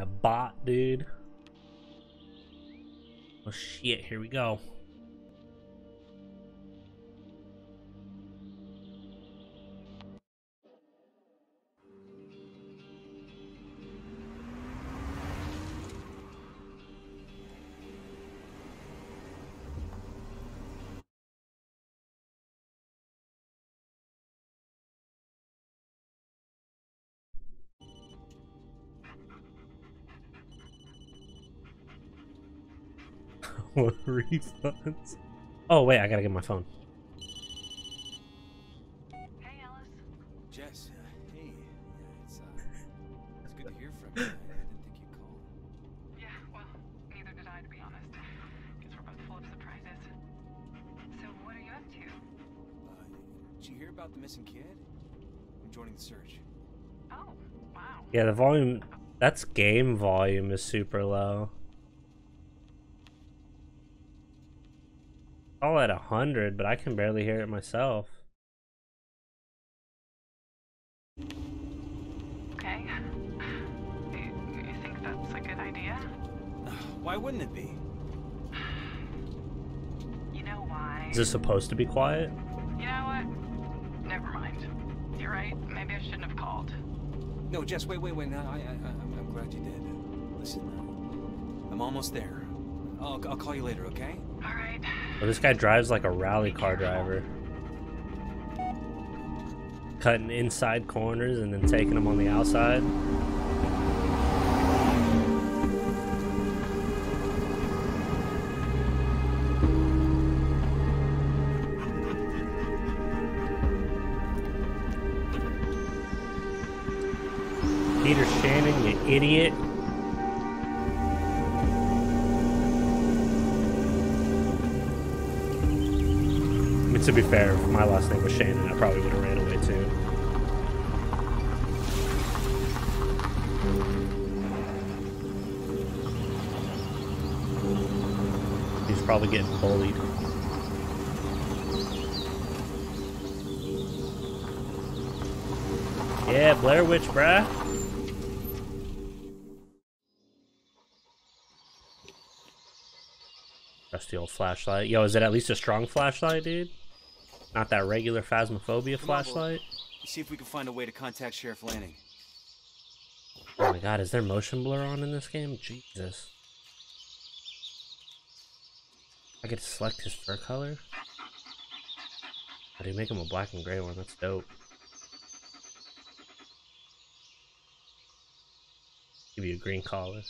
A bot, dude. Oh shit, here we go. Refunds. Oh wait, I gotta get my phone. Hey, Ellis. Jess, uh, hey. Yeah, it's, uh, it's good to hear from you. I didn't think you'd call. Yeah, well, neither did I, to be honest. Guess we're both full of surprises. So, what are you up to? Uh, did you hear about the missing kid? I'm joining the search. Oh, wow. Yeah, the volume. That's game volume is super low. All at a hundred, but I can barely hear it myself. Okay. You, you think that's a good idea? Why wouldn't it be? You know why? Is this supposed to be quiet? You know what? Never mind. You're right. Maybe I shouldn't have called. No, Jess, wait, wait, wait. No, I, I, I, I'm, I'm glad you did. Listen, uh, I'm almost there. I'll, I'll call you later, okay? All right. Oh, this guy drives like a rally car driver. Cutting inside corners and then taking them on the outside. Peter Shannon, you idiot. To be fair, if my last name was Shannon, I probably would have ran away too. He's probably getting bullied. Yeah, Blair Witch, bruh. Rusty old flashlight. Yo, is it at least a strong flashlight, dude? Not that regular Phasmophobia Come flashlight? Let's see if we can find a way to contact Sheriff Lanning. Oh my god, is there motion blur on in this game? Jesus. I get to select his fur color? How do you make him a black and gray one? That's dope. Give you a green collar.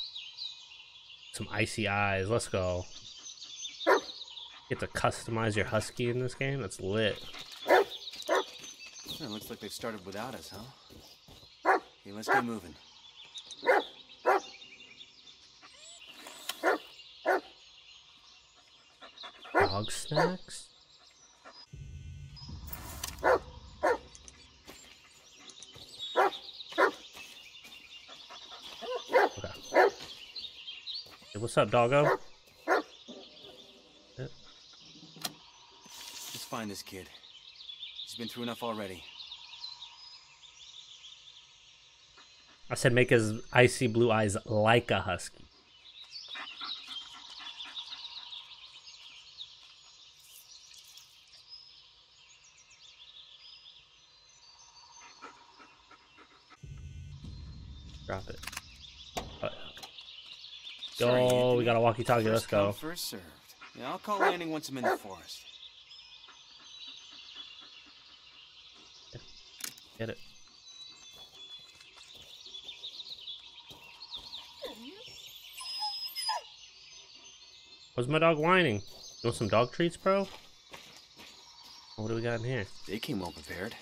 Some icy eyes. Let's go. Get to customize your husky in this game? That's lit. It looks like they've started without us, huh? Okay, let's get moving. Dog snacks? Okay. Hey, what's up, doggo? Let's find this kid. He's been through enough already. I said make his icy blue eyes like a husky. Drop it. Uh, Sorry, we got a walkie-talkie. Let's go. First served. Yeah, I'll call Lanning once I'm in the forest. Get it. What's my dog whining? You want some dog treats, bro? What do we got in here? They came well prepared.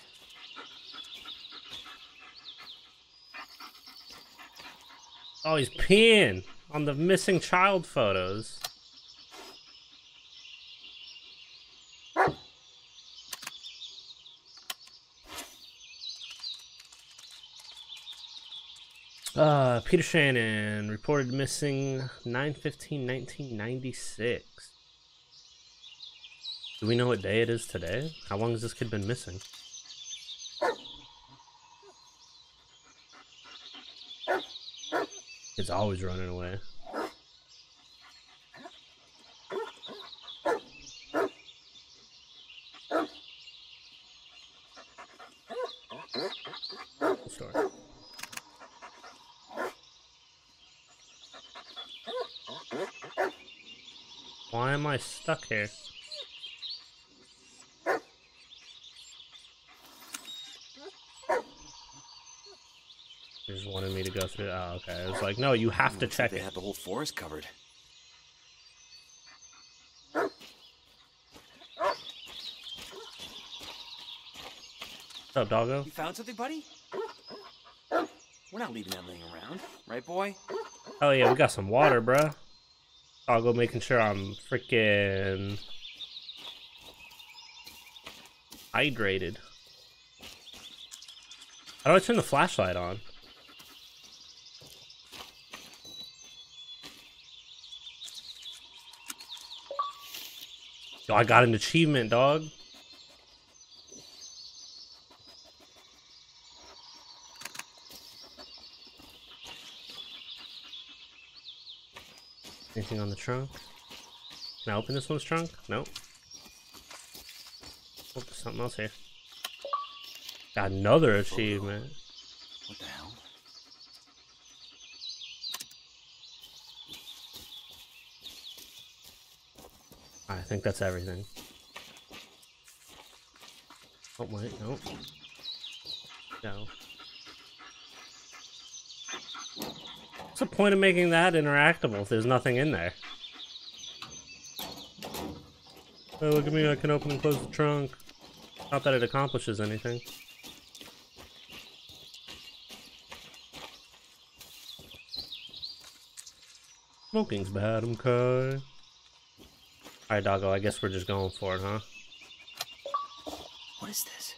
Oh, he's peeing on the missing child photos. Uh, Peter Shannon reported missing 9-15-1996. Do we know what day it is today? How long has this kid been missing? It's always running away. Story. Why am I stuck here? They just wanted me to go through. Oh, okay. I was like, no, you have to check They it. had the whole forest covered. What's up, doggo? You found something, buddy? We're not leaving that laying around, right, boy? Oh yeah, we got some water, bruh. Doggo making sure I'm freaking hydrated. How do I turn the flashlight on? Yo, I got an achievement, dog. Anything on the trunk? Can I open this one's trunk? Nope. Oh, there's something else here. Got another achievement. What the hell? I think that's everything. Oh wait, nope. No. What's the point of making that interactable if there's nothing in there? Oh, look at me, I can open and close the trunk. Not that it accomplishes anything. Smoking's bad, okay. Alright, doggo, I guess we're just going for it, huh? What is this?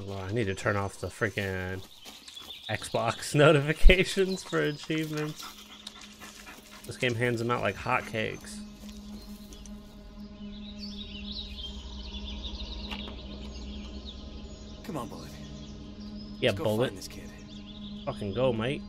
Well, I need to turn off the freaking Xbox notifications for achievements. This game hands them out like hotcakes. Come on, Bullet. Yeah, Let's go bullet. find this kid. Fucking go, mate.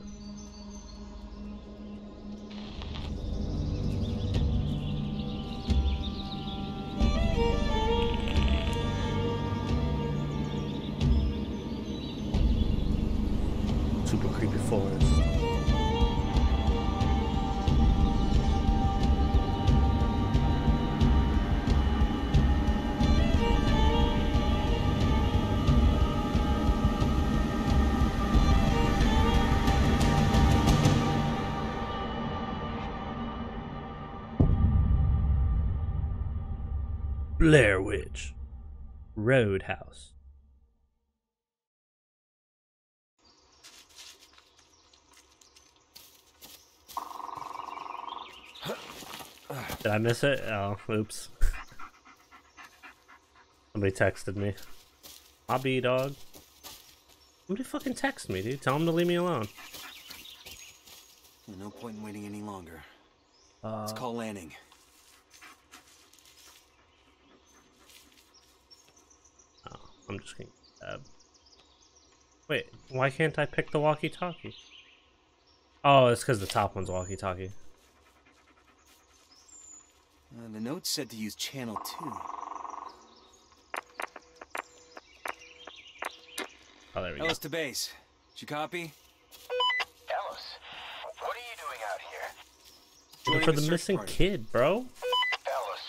Roadhouse. Did I miss it? Oh, oops. Somebody texted me. Hobby dog. Somebody fucking text me, dude. Tell him to leave me alone. No point in waiting any longer. Uh, Let's call Lanning. I'm just gonna tab. Wait, why can't I pick the walkie-talkie? Oh, it's because the top one's walkie-talkie. Uh, the note said to use channel 2. Oh, there we go. Ellis to base. Did you copy? Ellis, what are you doing out here? Looking for the the missing party. kid, bro. Ellis,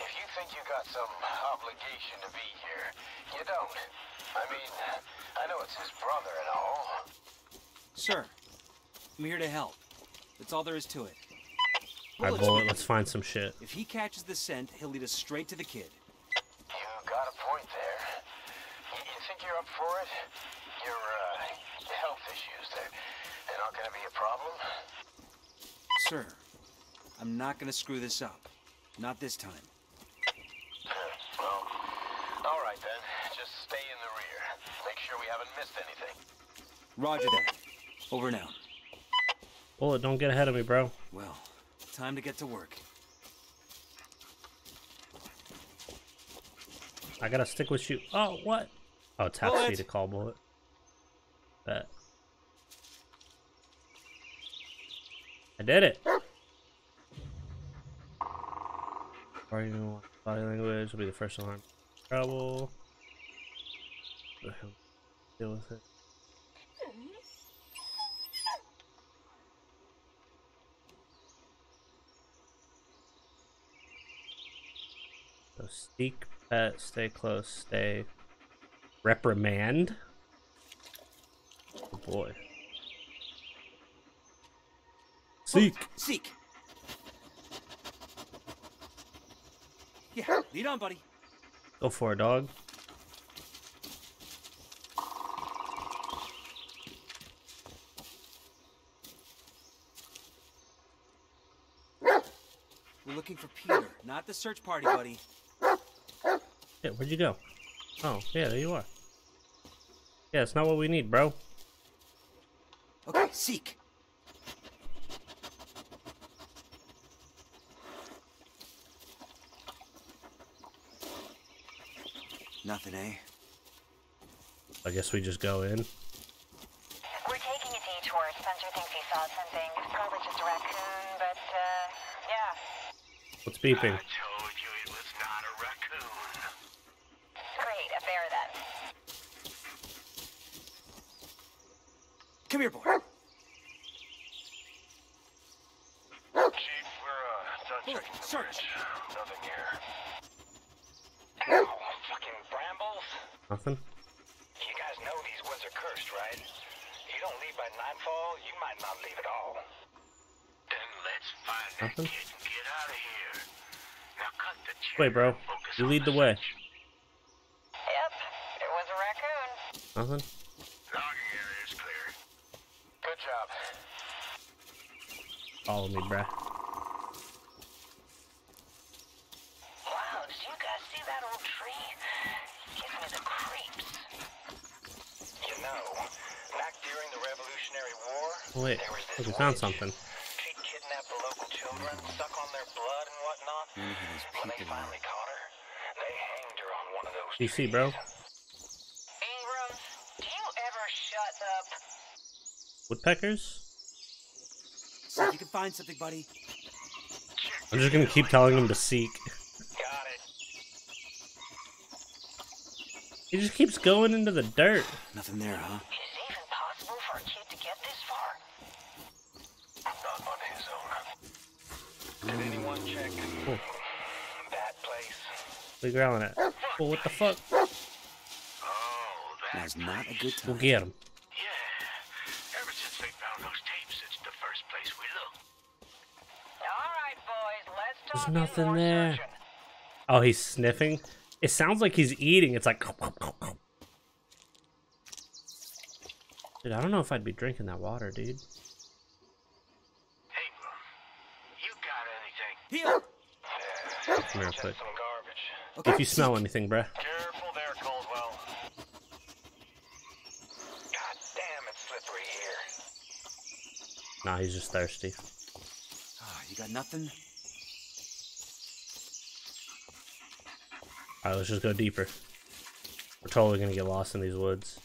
if you think you got some obligation to be here, you don't. I mean, I know it's his brother and all. Sir, I'm here to help. That's all there is to it. Alright, Bullet's bullet, let's find some shit. If he catches the scent, he'll lead us straight to the kid. You got a point there. You, you think you're up for it? Your, uh, your health issues, they're, they're not gonna be a problem? Sir, I'm not gonna screw this up. Not this time. Well, all right then. Just stay in the rear. Make sure we haven't missed anything. Roger that. Over now. Bullet, don't get ahead of me, bro. Well, time to get to work. I gotta stick with you. Oh, what? Oh, tap C to call bullet. Bet. I did it. Arguing with body language will be the first alarm. Trouble. What the hell? Deal with it. So seek pet, stay close, stay reprimand. Oh boy. Seek. Oh, seek. Yeah, lead on, buddy. Go for it, dog. We're looking for Peter, not the search party, buddy. Yeah, where'd you go? Oh, yeah, there you are. Yeah, it's not what we need, bro. Okay, seek. Nothing, eh? I guess we just go in. We're taking a detour. Spencer thinks he saw something. Probably just a raccoon, but, uh, yeah. What's beeping? I told you it was not a raccoon. Great, a bear then. Come here, boy. Chief, we're, uh, done Bullet, checking the search. bridge. Nothing here. Ow, fucking brambles. Nothing? You guys know these woods are cursed, right? You don't leave by nightfall, you might not leave at all. Then let's find Nothing? that kid and get out of here. Now cut the chatter Wait, bro. focus You lead the way. Yep, it was a raccoon. Nothing? Logging area is clear. Good job. Follow me, bruh. Wow, did you guys see that old tree? Gives me the creeps. You know, back during the Revolutionary War, wait. there was we found something. She'd kidnap the local children, suck on their blood and whatnot. Wonder who those When they people are. finally caught her, they hanged her on one of those DC, bro. Ingram, do you ever shut up? Woodpeckers? See if you can find something, buddy. I'm just gonna keep telling him to seek. Got it. He just keeps going into the dirt. Nothing there, huh? Is even possible for a kid to get this far? Not on his own. Hmm. Did anyone check that place? what are you growling at? Oh, what the fuck? Oh, that. Now's not a good time. We'll get him. Yeah. Ever since they found those tapes, it's the first place we looked. All right, boys, let's There's talk in nothing more there. searching. Oh, he's sniffing. It sounds like he's eating. It's like. Dude, I don't know if I'd be drinking that water, dude. Ingram, you got anything? Here! Come here, quick. Some garbage. Okay, If you smell anything, bruh. Careful there, Caldwell. God damn, it's slippery here. Nah, he's just thirsty. Ah, you got nothing? Alright, let's just go deeper. We're totally gonna get lost in these woods.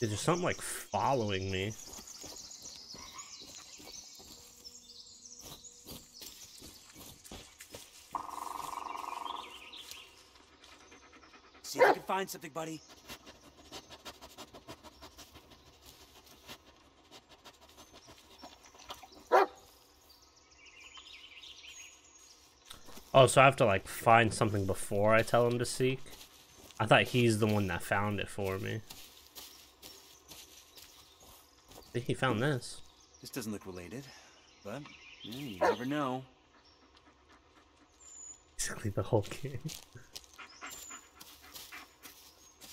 Dude, there's something like following me. See if you can find something, buddy. Oh, so I have to like find something before I tell him to seek? I thought he's the one that found it for me. I think he found this. This doesn't look related, but yeah, you never know. Basically the whole game.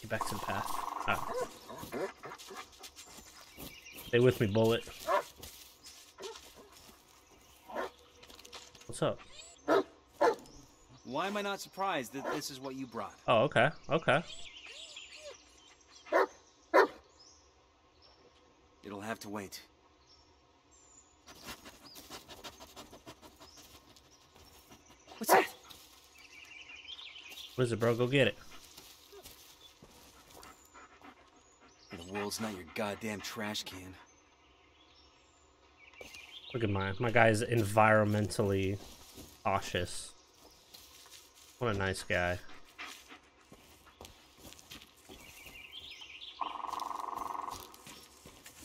Get back to the path. Ah. Stay with me, bullet. What's up? Why am I not surprised that this is what you brought? Oh, okay, okay. It'll have to wait. What's that? What is it, bro? Go get it. World's not your goddamn trash can. Look at my my guy's environmentally cautious. What a nice guy.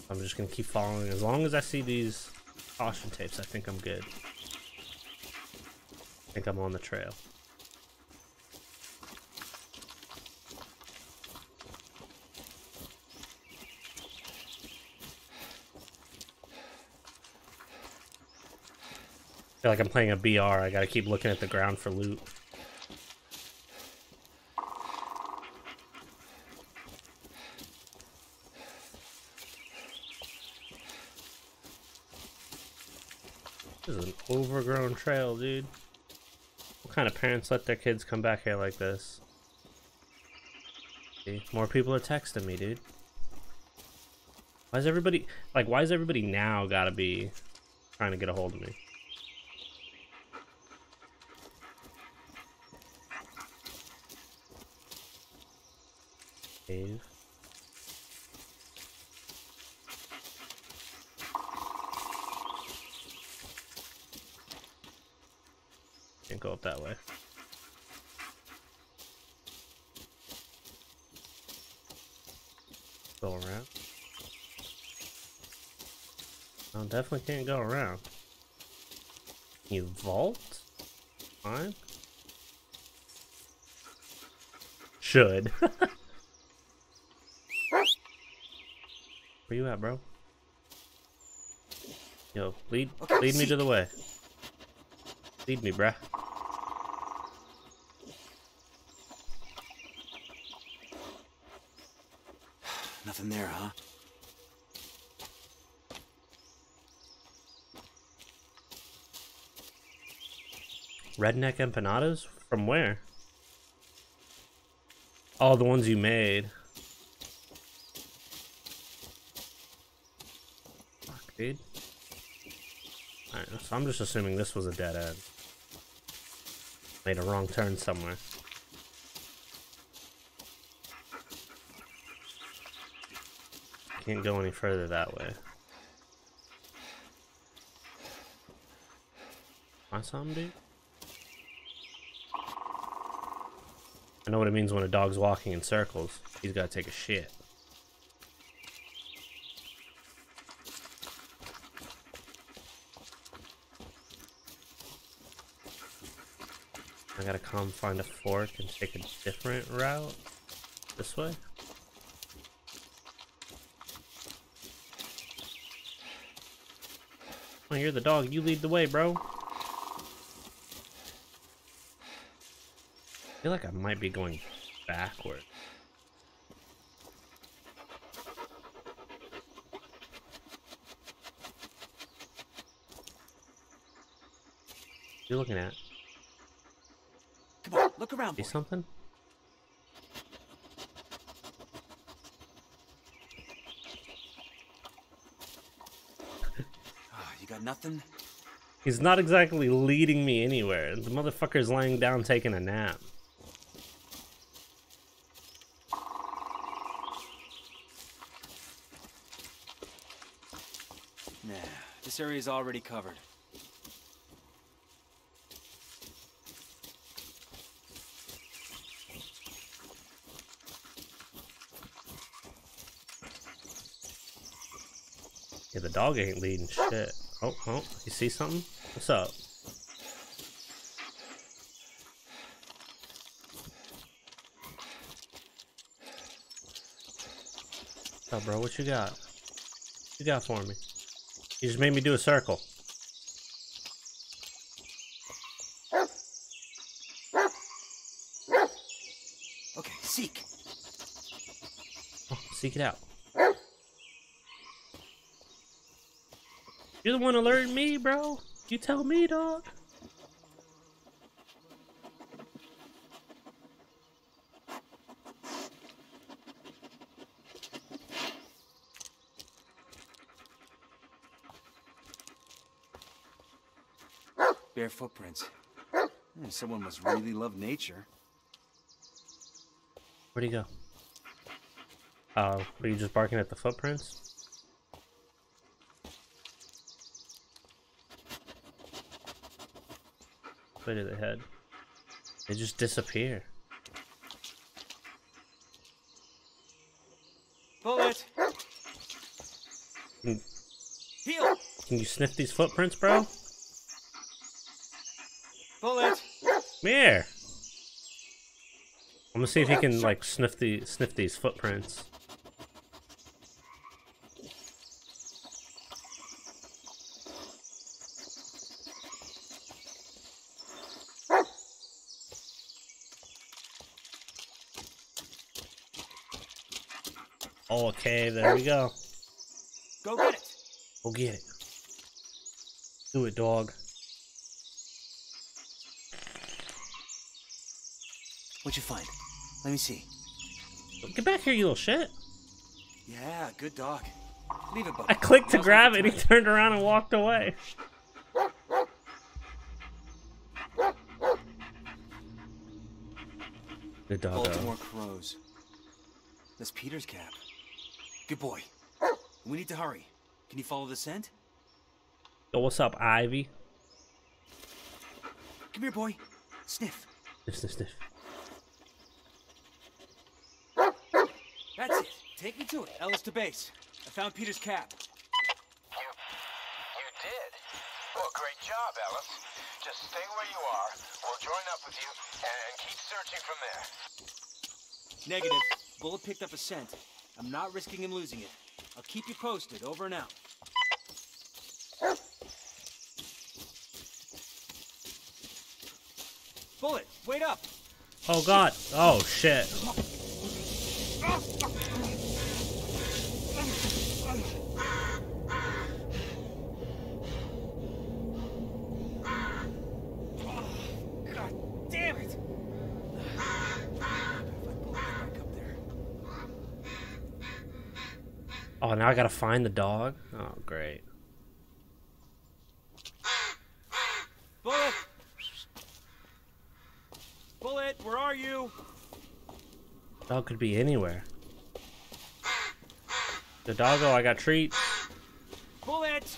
I'm just gonna keep following. As long as I see these caution tapes, I think I'm good. I think I'm on the trail. Feel like I'm playing a BR. I gotta keep looking at the ground for loot. This is an overgrown trail, dude. What kind of parents let their kids come back here like this? See, more people are texting me, dude. Why is everybody like? Why is everybody now gotta be trying to get a hold of me? Cave. Can't go up that way. Go around. No, definitely can't go around. You vault? Fine. Should. Where you at, bro? Yo, lead lead me to the way. Lead me, bruh. Nothing there, huh? Redneck empanadas? From where? All the ones you made. Fuck, dude. Alright, so I'm just assuming this was a dead end. Made a wrong turn somewhere. Can't go any further that way. Find something, dude? I know what it means when a dog's walking in circles. He's got to take a shit. I gotta come find a fork and take a different route. This way? Oh, you're the dog. You lead the way, bro. I feel like I might be going backward. You're looking at? Come on, look around. See something? Ah, you got nothing? He's not exactly leading me anywhere. The motherfucker's laying down taking a nap. Nah, area's already covered. Yeah, the dog ain't leading shit. Oh, oh, you see something? What's up? What's up, bro? What you got? What you got for me? You just made me do a circle. Okay, seek. Oh, seek it out. You're the one alerting me, bro. You tell me, dog. Footprints. Hmm, someone must really love nature. Where'd he go? Oh, were you just barking at the footprints? Where did the head? They just disappear. Bullet! Heal! Can you sniff these footprints, bro? Bullet! Come here. I'm gonna see if he can like sniff the sniff these footprints. Okay, there we go. Go get it! Go get it. Do it, dog. What'd you find? Let me see. Get back here, you little shit. Yeah, good dog. Leave it, buddy. I clicked to grab it, the he turned around and walked away. Good doggo. Baltimore crows. That's Peter's cap. Good boy. We need to hurry. Can you follow the scent? Yo, what's up, Ivy? Come here, boy. Sniff. Sniff, sniff, sniff. That's it. Take me to it. Ellis to base. I found Peter's cap. You, you did. Well, great job, Ellis. Just stay where you are. We'll join up with you and keep searching from there. Negative. Bullet picked up a scent. I'm not risking him losing it. I'll keep you posted. Over and out. Bullet, wait up! Oh god. Oh shit. God damn it! If I pull it back up there. Oh, now I gotta find the dog? Oh, great. Bullet! Bullet, where are you? Dog could be anywhere. The doggo, I got treats. Bullet!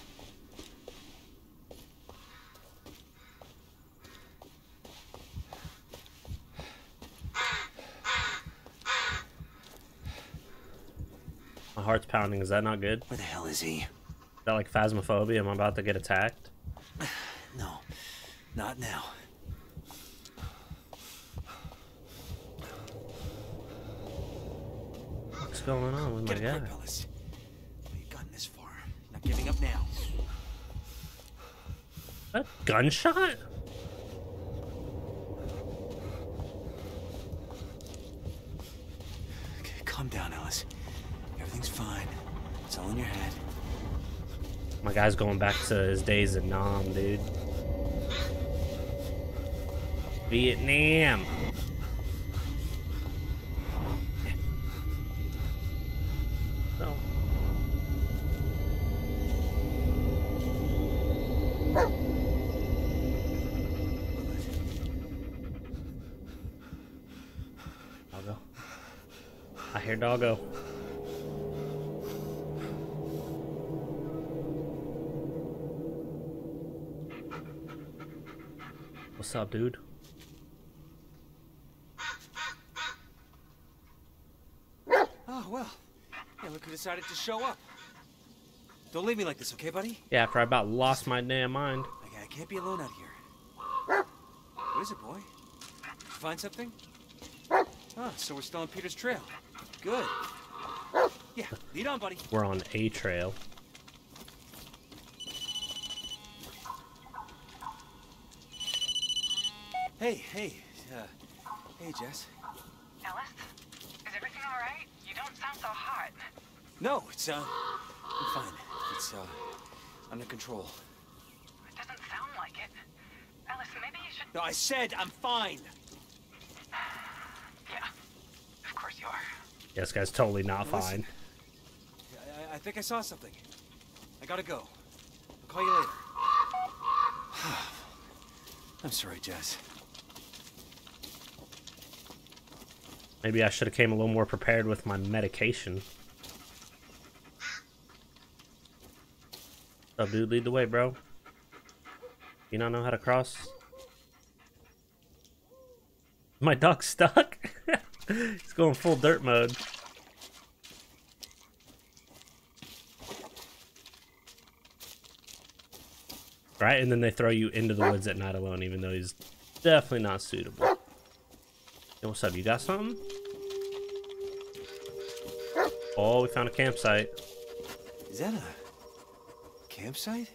My heart's pounding. Is that not good? Where the hell is he? Is that like phasmophobia? I'm about to get attacked. No, not now. What's going on with my Get a guy? grip, Ellis. You've gotten this far. Not giving up now. That gunshot? Okay, calm down, Ellis. Everything's fine. It's all in your head. My guy's going back to his days in Nam, dude. Vietnam. No. Doggo. I hear doggo. What's up, dude? Oh, well. Yeah, look who decided to show up. Don't leave me like this, okay, buddy? Yeah, after I about lost my damn mind. I, I can't be alone out here. What is it, boy? You find something? Oh, so we're still on Peter's trail. Good. Yeah, lead on, buddy. We're on a trail. Hey, hey, uh, hey, Jess. Ellis? Is everything alright? You don't sound so hot. No, it's, uh, I'm fine. It's, uh, under control. It doesn't sound like it. Ellis, maybe you should. No, I said I'm fine. Yeah. Of course you are. Yeah, this guy's totally not Listen. fine. I, I, I think I saw something. I gotta go. I'll call you later. I'm sorry, Jess. Maybe I should have came a little more prepared with my medication. So, dude, lead the way, bro. You not know how to cross? My dog's stuck. He's going full dirt mode. Right, and then they throw you into the woods at night alone, even though he's definitely not suitable. Yo, what's up? You got something? Oh, we found a campsite. Is that a campsite?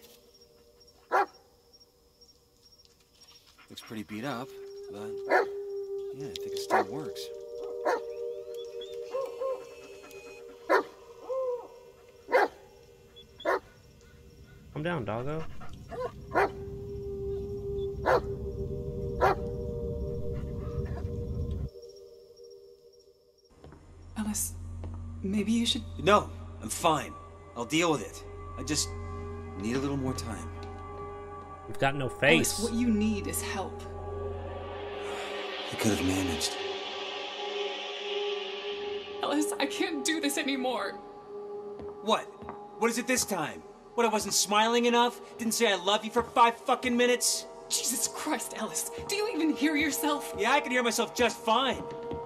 Looks pretty beat up, but yeah, I think it still works. Calm down, doggo. Maybe you should. No, I'm fine. I'll deal with it. I just need a little more time. You've got no Ellis, face. what you need is help. I could have managed. Ellis, I can't do this anymore. What? What is it this time? What, I wasn't smiling enough? Didn't say I love you for five fucking minutes? Jesus Christ, Ellis, do you even hear yourself? Yeah, I can hear myself just fine.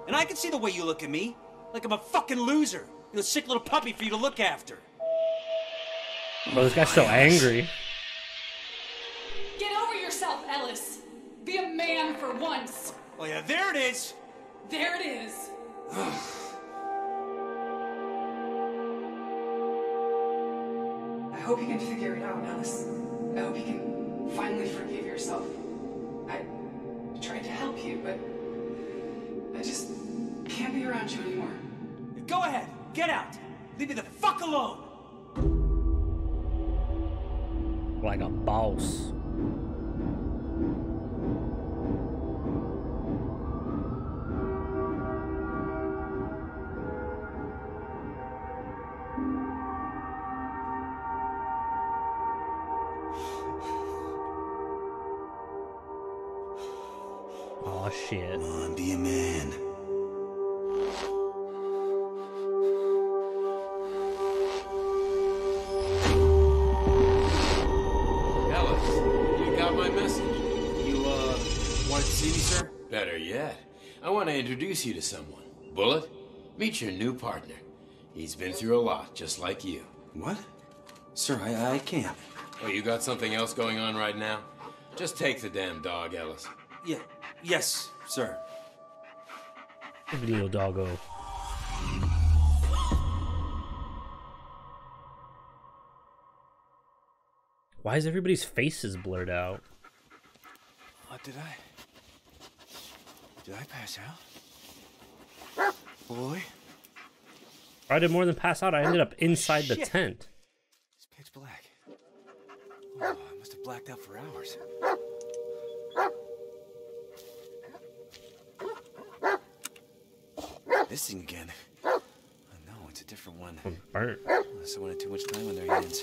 And I can see the way you look at me. Like I'm a fucking loser. You know, sick little puppy for you to look after. Bro, this guy's so angry. Get over yourself, Ellis. Be a man for once. Oh yeah, there it is! There it is. I hope you can figure it out, Ellis. I hope you can finally forgive yourself. I tried to help you, but I just can't be around you anymore. Go ahead, get out! Leave me the fuck alone! Like a boss. Introduce you to someone. Bullet, meet your new partner. He's been through a lot, just like you. What? Sir, I, I can't. Oh, you got something else going on right now? Just take the damn dog, Ellis. Yeah, yes, sir. Video doggo. Why is everybody's faces blurred out? What did I? Did I pass out? Boy, I did more than pass out. I ended up inside the tent. it's pitch black. Oh, I must have blacked out for hours. This thing again. I know, it's a different one. I'm burnt. Someone had too much time on their hands.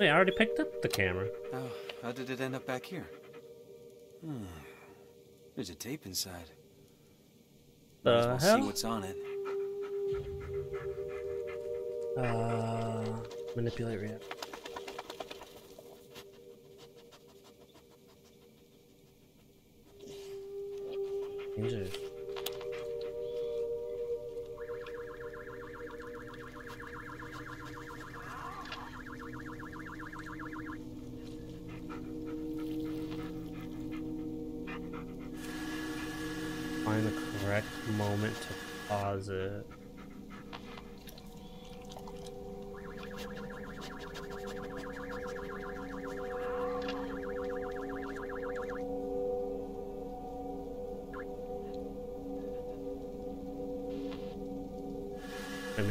Wait, I already picked up the camera. Oh, how did it end up back here? Hmm. There's a tape inside. The well see hell? what's on it. Uh, manipulate react. Find the correct moment to pause it.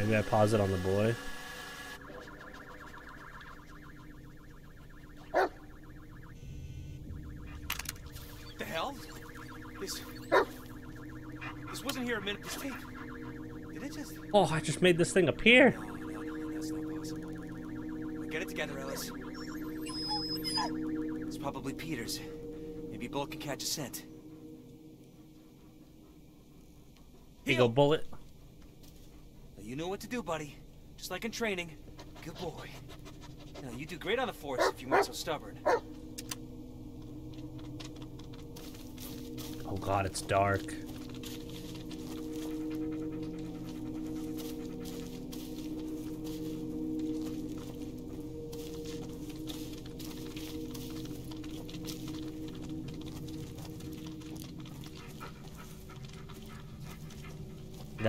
Maybe I pause it on the boy. The hell? This. This wasn't here a minute. This tape. Did it just. Oh, I just made this thing appear. That's not possible. Get it together, Ellis. It's probably Peters. Maybe Bull can catch a scent. Here you go, bullet. Now, You know what to do, buddy. Just like in training. Good boy. Now, you do great on the force if you weren't so stubborn. Oh god, it's dark.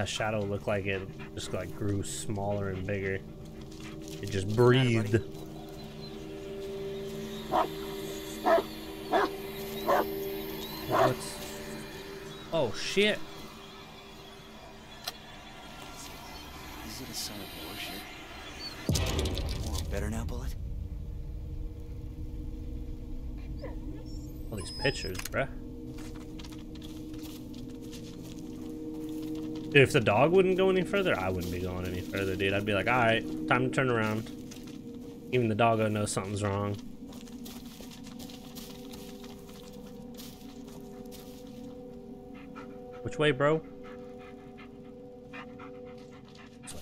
Shadow looked like it just like grew smaller and bigger. It just breathed. What's... Oh shit! If the dog wouldn't go any further, I wouldn't be going any further, dude. I'd be like, alright, time to turn around. Even the doggo knows something's wrong. Which way, bro? This way.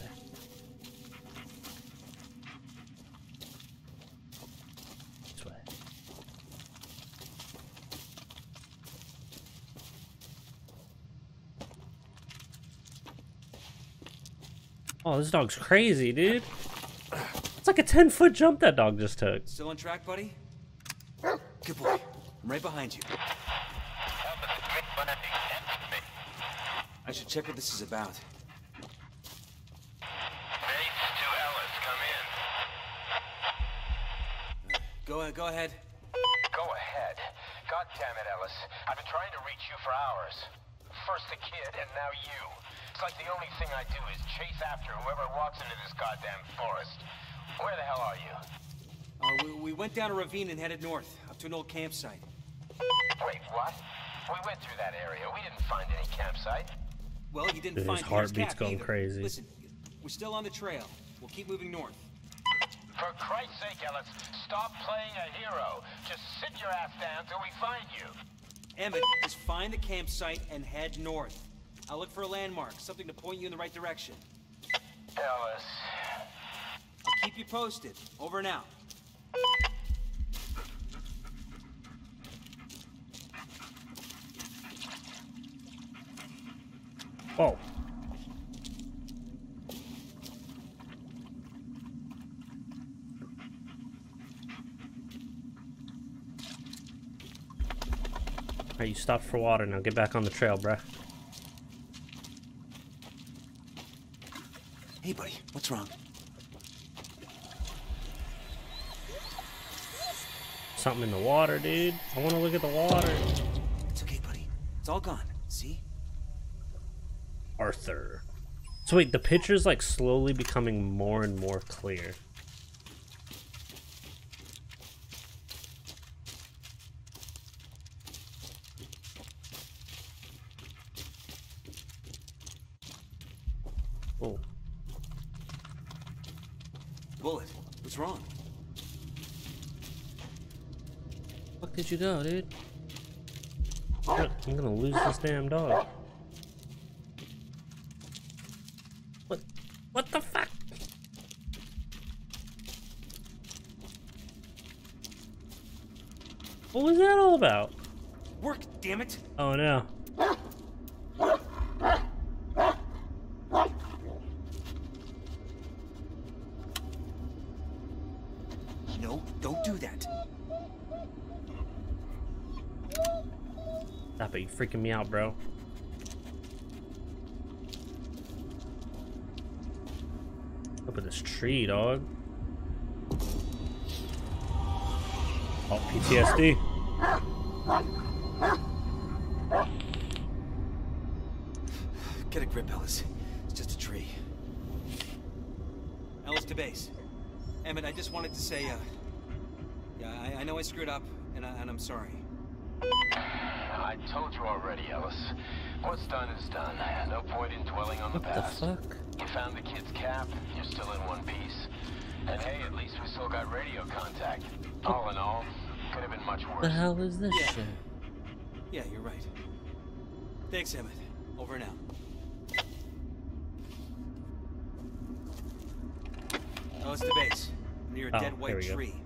This way. Oh, this dog's crazy, dude. It's like a 10 foot jump that dog just took. Still on track, buddy? Good boy. I'm right behind you. I should check what this is about. Base to Ellis, come in. Go, uh, go ahead. Go ahead. God damn it, Ellis. I've been trying to reach you for hours. First the kid, and now you. It's like the only thing I do is chase after whoever walks into this goddamn forest. Where the hell are you? Uh, we, we went down a ravine and headed north, up to an old campsite. Wait, what? We went through that area. We didn't find any campsite. Well, you didn't Dude, his find Peter's heartbeat's cap going either. crazy. Listen, we're still on the trail. We'll keep moving north. For Christ's sake, Ellis, stop playing a hero. Just sit your ass down till we find you. Emmett, just find the campsite and head north. I'll look for a landmark, something to point you in the right direction. Ellis. I'll keep you posted. Over and out. Oh. Whoa. Alright, you stopped for water. Now get back on the trail, bruh. Hey, buddy, what's wrong? Something in the water, dude. I want to look at the water. It's okay, buddy. It's all gone. See? Arthur. So wait, the picture's like slowly becoming more and more clear. Oh, Bullet, what's wrong? fuck did you go, dude? I'm gonna lose this damn dog. What? What the fuck? What was that all about? Work, damn it! Oh no. No, don't do that. Stop it, you freaking me out, bro. Up at this tree, dog. Oh, PTSD. Get a grip, Ellis. It's just a tree. Ellis to base. Emmett, I just wanted to say, uh... Yeah, I, I know I screwed up, and, I, and I'm sorry told you already, Ellis. What's done is done. No point in dwelling on what the past. The fuck? You found the kid's cap. You're still in one piece. And hey, at least we still got radio contact. All in all, could have been much worse. The hell is this yeah. shit? Yeah, you're right. Thanks, Emmett. Over now. Oh, it's the base. Near a oh, dead white tree. Go.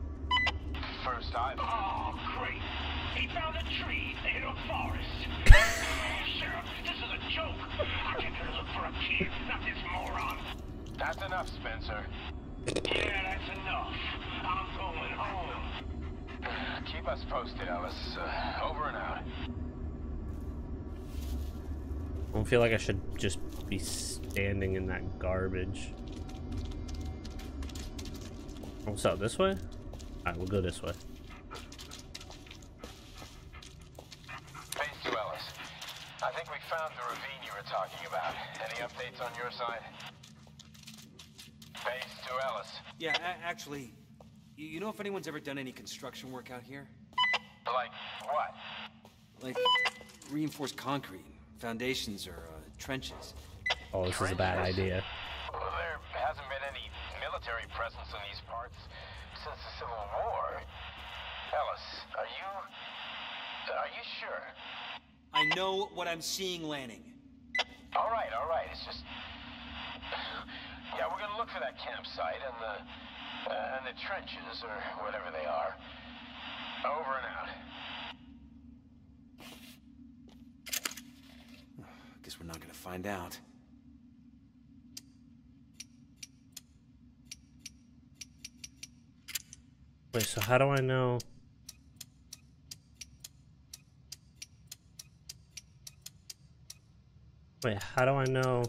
Feel like I should just be standing in that garbage. What's up, this way? Alright, we'll go this way. Base to Ellis. I think we found the ravine you were talking about. Any updates on your side? Base to Ellis. Yeah, actually, you, you know if anyone's ever done any construction work out here? Like what? Like reinforced concrete, foundations, or uh, trenches? Oh, this is a bad idea. Well, there hasn't been any military presence in these parts since the Civil War. Ellis, are you. Are you sure? I know what I'm seeing, Lanning. All right, all right. It's just. Yeah, we're gonna look for that campsite and the. Uh, and the trenches, or whatever they are. Over and out. Guess we're not gonna find out. Wait, so how do I know? Wait, how do I know?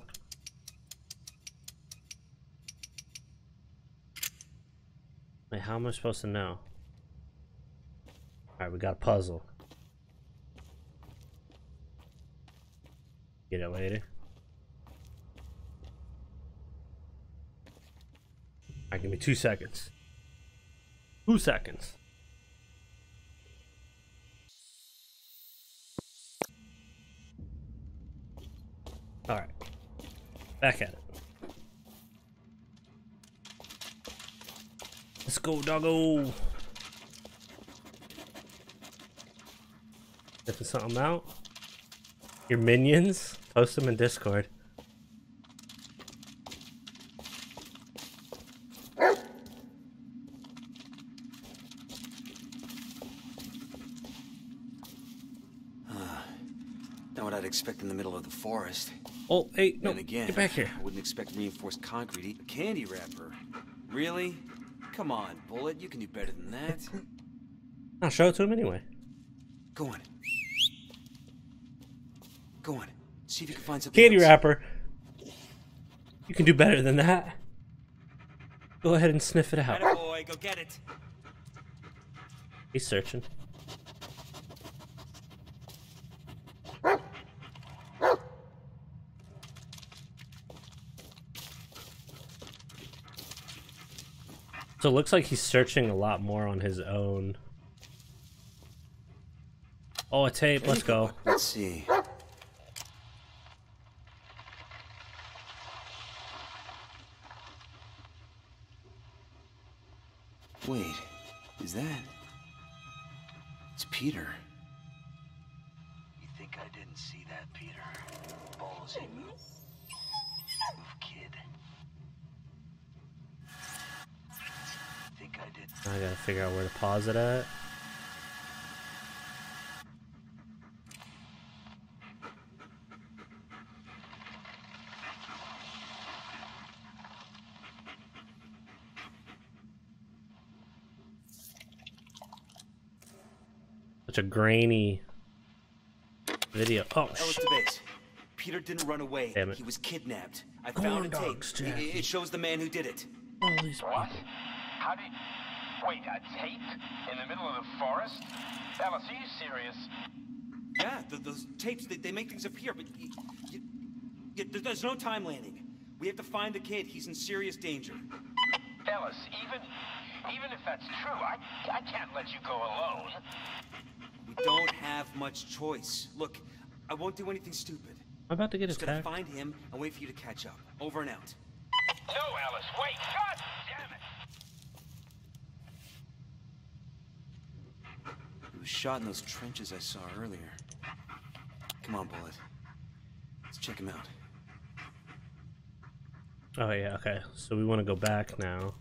Wait, how am I supposed to know? Alright, we got a puzzle. Get it later. Alright, give me two seconds. Two seconds. Alright. Back at it. Let's go, doggo. If it's something out, your minions, post them in Discord. Not what I'd expect in the middle of the forest. Oh, hey, no, and again, get back here. I wouldn't expect reinforced concrete. A candy wrapper. Really? Come on, Bullet. You can do better than that. I'll show it to him anyway. Go on. Go on. See if you can find something Candy else. wrapper. You can do better than that. Go ahead and sniff it out. boy, go get it. He's searching. So it looks like he's searching a lot more on his own. Oh, a tape. Let's go. Let's see. Out where it at. Such a grainy video. Oh, Ellis shit. to base. Peter didn't run away. Damn it. He was kidnapped. I Corn found a tape. It- it shows the man who did it. All these What? people. How do you. Wait, a tape? In the middle of the forest? Ellis, are you serious? Yeah, th those tapes, they, they make things appear, but y y y there- there's no time Lanning. We have to find the kid. He's in serious danger. Ellis, even. Even if that's true, I, I can't let you go alone. We don't have much choice. Look, I won't do anything stupid. I'm about to get Just gonna find him and wait for you to catch up. Over and out. No, Ellis, wait! shot in those trenches I saw earlier. Come on, Bullet. Let's check him out. Oh, yeah, okay. So we want to go back now.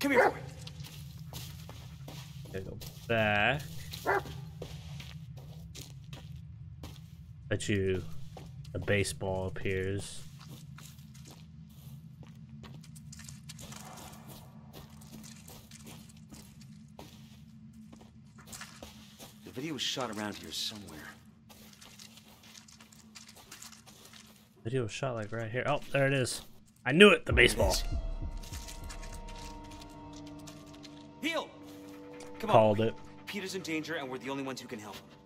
Come here. Okay, go back. Bet you a baseball appears. Was shot around here somewhere. Video was shot like right here. Oh, there it is. I knew it. The baseball. Heel! Come on. Called it. Peter's in danger, and we're the only ones who can help him.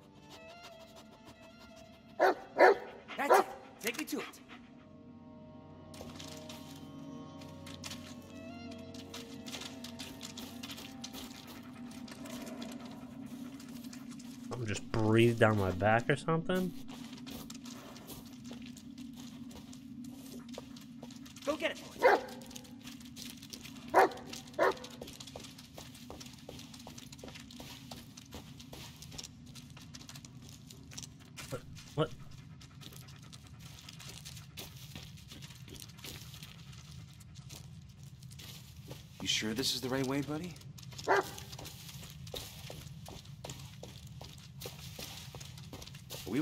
Breathe down my back or something. Go get it, boy. What? What? You sure this is the right way, buddy?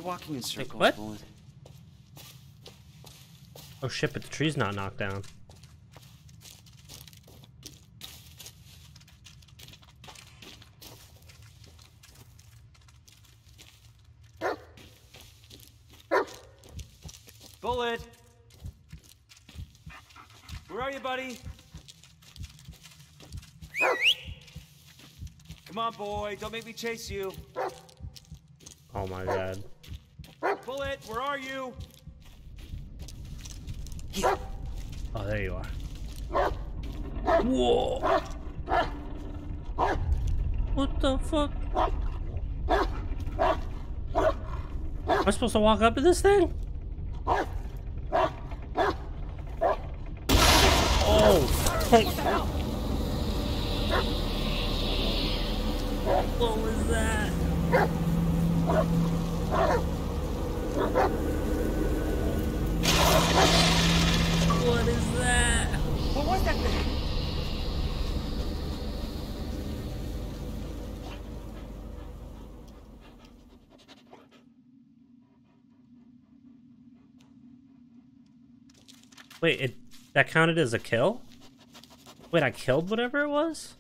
Are walking in circles, what? Bullet? Oh shit! But the tree's not knocked down. Bullet! Where are you, buddy? Come on, boy. Don't make me chase you. Oh my god. Bullet, where are you? Oh, there you are. Whoa! What the fuck? Am I supposed to walk up to this thing? Oh! Hey. What was that? What is that? What was that thing? Wait, it that counted as a kill? Wait, I killed whatever it was?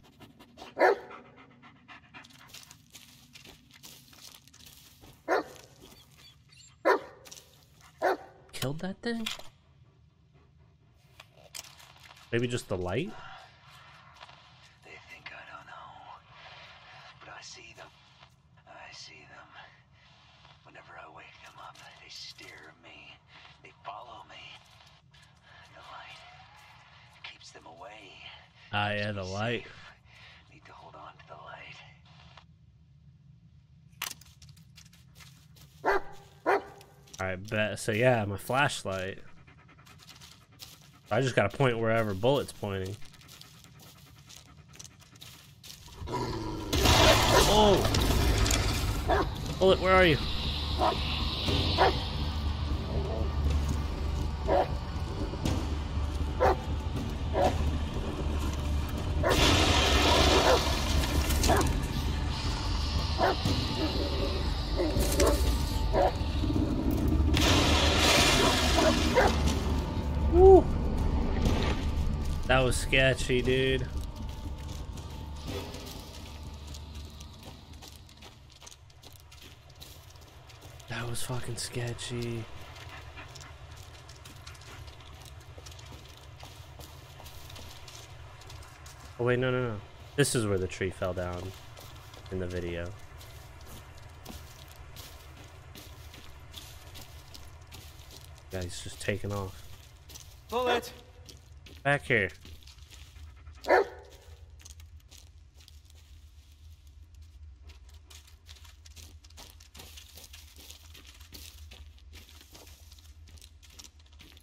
Killed that thing? Maybe just the light? They think I don't know. But I see them. I see them. Whenever I wake them up, they stare at me. They follow me. The light keeps them away. Ah, yeah, the light. Need to hold on to the light. Alright, bet. So yeah, my flashlight. I just gotta point wherever bullet's pointing. Oh! Bullet, where are you? That was sketchy, dude. That was fucking sketchy. Oh wait, no, no, no. This is where the tree fell down in the video. Yeah, he's just taking off. Bullet! Back here.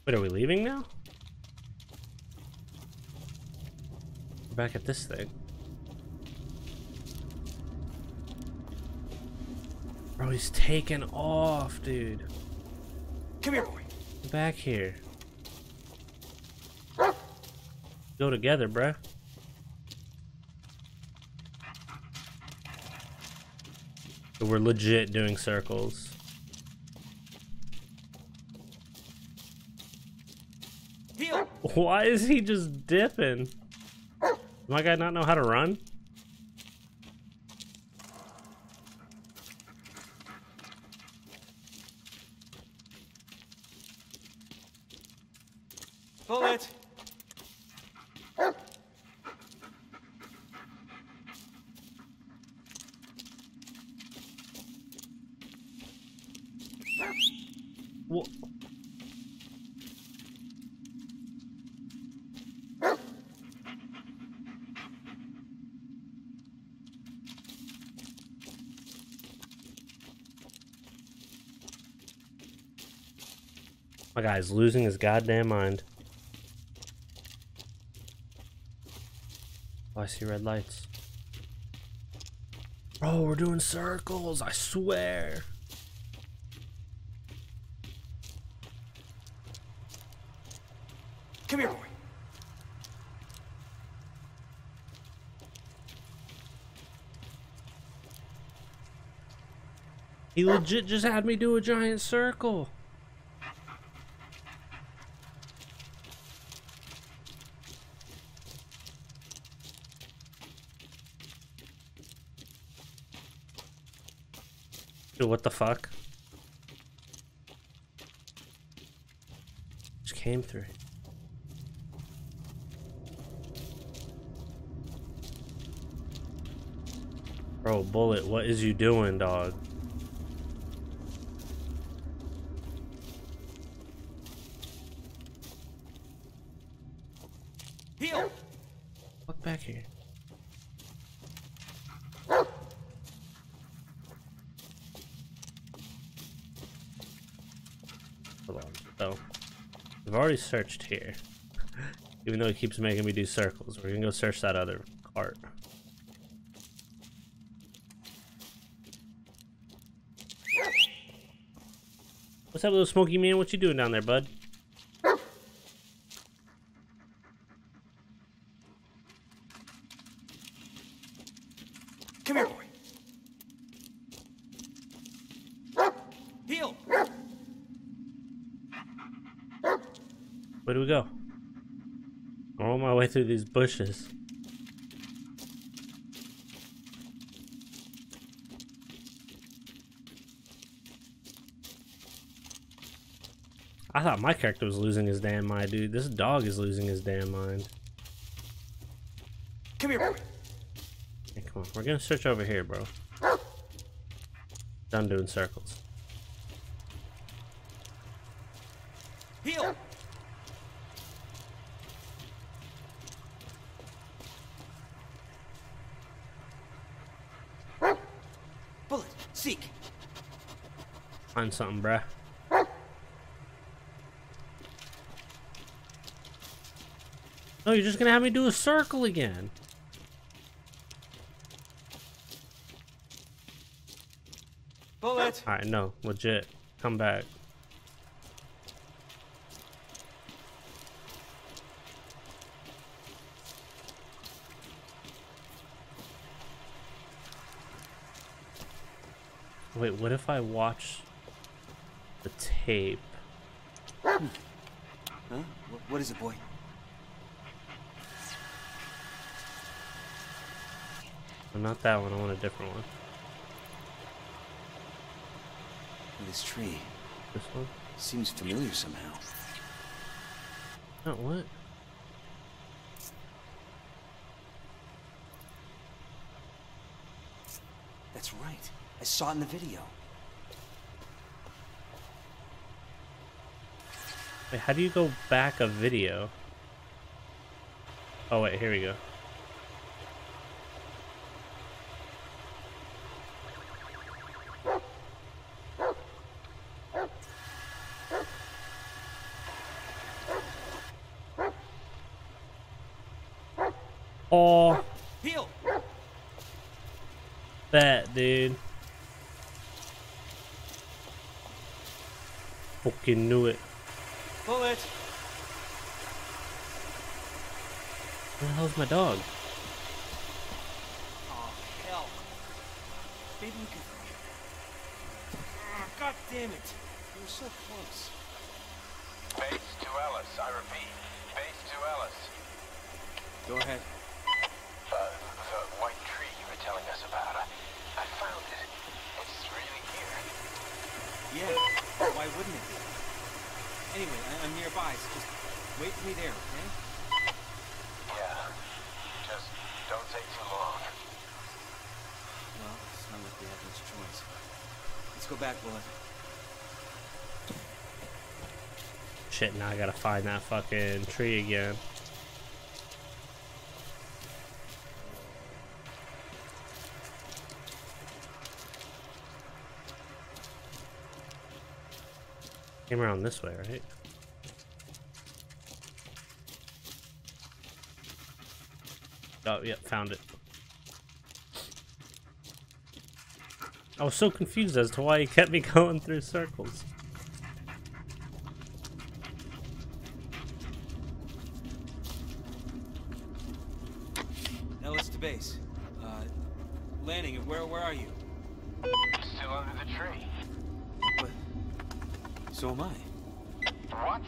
Wait, are we leaving now? We're back at this thing. Bro, he's taking off, dude. Come here, boy. Back here. Go together, bruh. We're legit doing circles. Why is he just dipping? Does my guy not know how to run? Bullet! Wha- My guy's losing his goddamn mind. Oh, I see red lights. Bro, we're doing circles, I swear. Come here, boy. He legit just had me do a giant circle. Dude, what the fuck? Just came through. Bro, Bullet, what is you doing, dog? Heel! Look back here. Hold on. So, we've already searched here. Even though it keeps making me do circles, we're gonna go search that other cart. What's up, little smoky man? What you doing down there, bud? Come here, boy. Heel! Where do we go? I'm on my way through these bushes. My character was losing his damn mind, dude. This dog is losing his damn mind. Come here. Hey, come on. We're gonna search over here, bro. Done doing circles. Heel! Bullet, seek. Find something, bruh. No, you're just gonna have me do a circle again. Bullet! Alright, no, legit. Come back. Wait, what if I watch the tape? Huh? What is it, boy? Not that one, I want a different one. This tree This one? seems familiar somehow. Oh, what? That's right. I saw it in the video. Wait, how do you go back a video? Oh, wait, here we go. Oh, Heel! that dude. Fucking knew it. Bullet! Where the hell's my dog? Oh, hell. Maybe we could God damn it! You were so close. Base to Ellis, I repeat. Base to Ellis. Go ahead. Uh, the white tree you were telling us about. I, I found it. It's really here. Yeah. Why wouldn't it be? Anyway, I- I'm nearby, so just wait for me there, okay? Yeah. Just don't take too long. Well, it's not like we have much choice. Shit, now I gotta find that fucking tree again. Came around this way, right? Oh, yep, found it. I was so confused as to why he kept me going through circles. Ellis to base. Uh, Lanning, where, where are you? Still under the tree. What? So am I. What?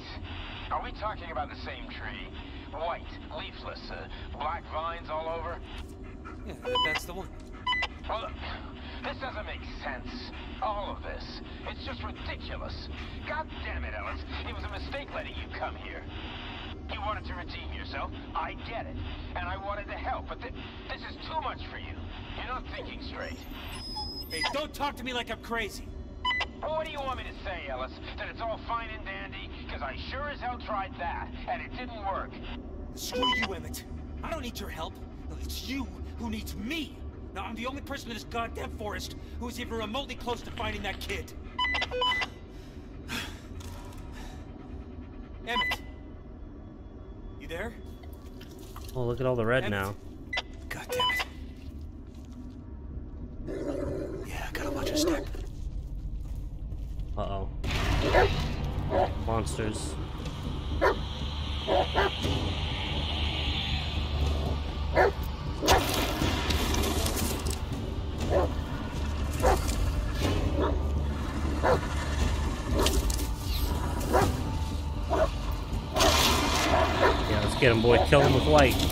Are we talking about the same tree? White, leafless, uh, black vines all over? Yeah, th- that's the one. Well, look, this doesn't make sense. All of this. It's just ridiculous. God damn it, Ellis. It was a mistake letting you come here. You wanted to redeem yourself. I get it. And I wanted to help, but thi- this is too much for you. You're not thinking straight. Hey, don't talk to me like I'm crazy. Well, what do you want me to say, Ellis? That it's all fine and dandy? Because I sure as hell tried that, and it didn't work. Screw you, Emmett. I don't need your help. No, It's you who needs me. Now, I'm the only person in this goddamn forest who is even remotely close to finding that kid. Emmett. You there? Oh, look at all the red Emmett. now. Monsters. Get him, boy. Kill him with light.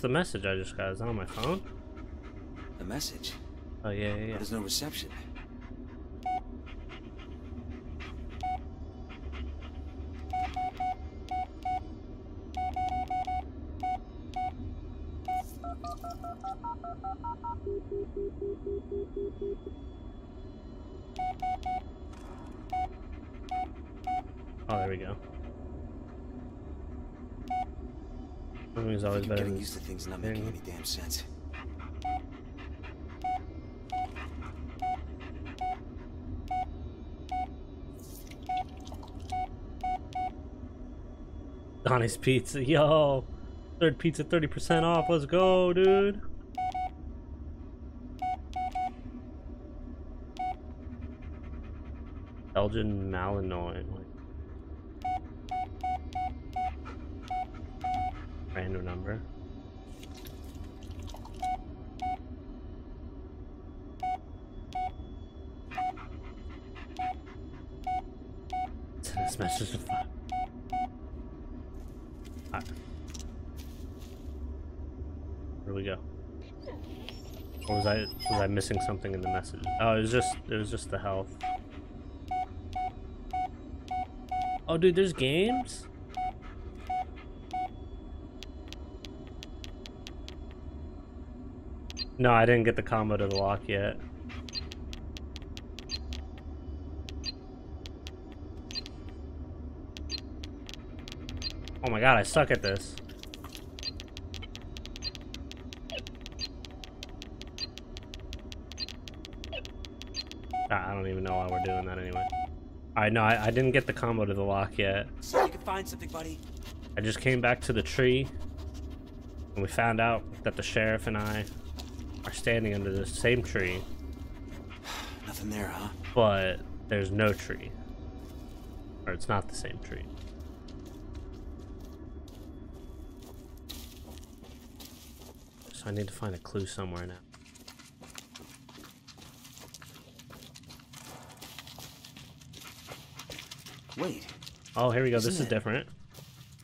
What's the message I just got? Is that on my phone? A message? Oh yeah, yeah, yeah. There's no reception. Oh, there we go. Moving's I always better getting used to things not making any damn sense. Donnie's Pizza, yo! Third pizza 30% off, let's go, dude! Belgian Malinois. Random number. Send this message to fi- Ah. Where do we go? Was I was I missing something in the message? Oh, it was just it was just the health. Oh, dude, there's games. No, I didn't get the combo to the lock yet. Oh my god, I suck at this. Ah, I don't even know why we're doing that anyway. Alright, no, I, I didn't get the combo to the lock yet. You can find something, buddy. I just came back to the tree and we found out that the sheriff and I are standing under the same tree, Nothing there, huh? but there's no tree. Or it's not the same tree. So I need to find a clue somewhere now. Wait, Oh, here we go. This is it? different.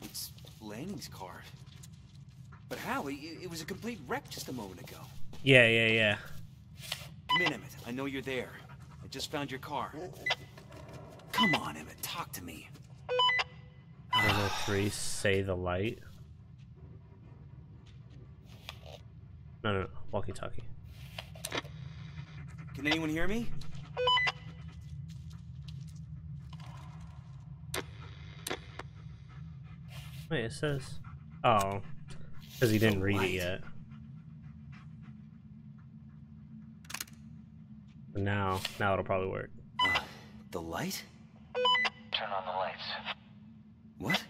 it's Lanning's car. But how? It, it was a complete wreck just a moment ago. Yeah, yeah, yeah. Emmett. I know you're there. I just found your car. Come on, Emmett. Talk to me. 103, say the light. No, no, no. Walkie talkie. Can anyone hear me? Wait, it says. Oh. Because he didn't read it yet. Now, now it'll probably work. Uh, the light? Turn on the lights. What?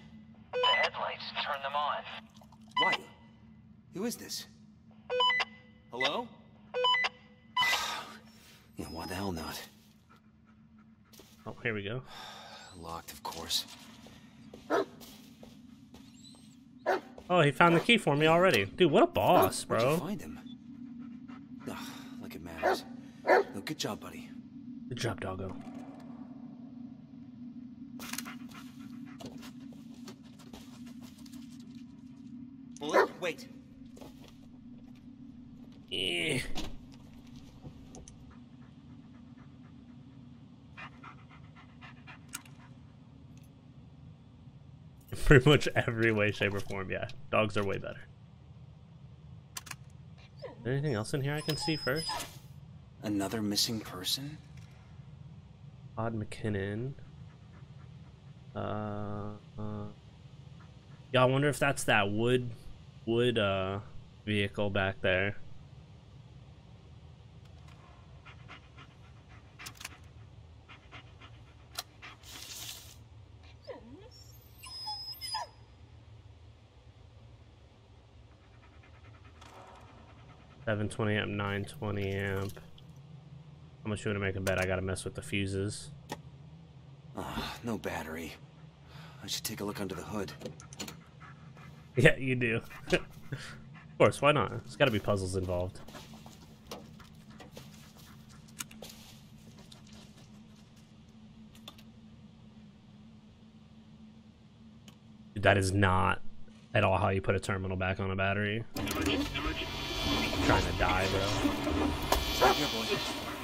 The headlights, turn them on. Why? Who is this? Hello? yeah, why the hell not? Oh, here we go. Locked, of course. Oh, he found the key for me already. Dude, what a boss, Where'd you bro. find him? Ugh, like it matters. Good job, buddy. Good job, doggo. Bullet, wait. Eh. Pretty much every way, shape, or form, yeah. Dogs are way better. Anything else in here I can see first? Another missing person? Todd McKinnon. Uh, uh, yeah, I wonder if that's that wood, wood, uh, vehicle back there. Seven twenty amp, nine twenty amp. How much you want to make a bet? I gotta mess with the fuses. Ah, no battery. I should take a look under the hood. Yeah, you do. of course, why not? There's gotta be puzzles involved. Dude, that is not at all how you put a terminal back on a battery. I'm trying to die, bro. Here, boy.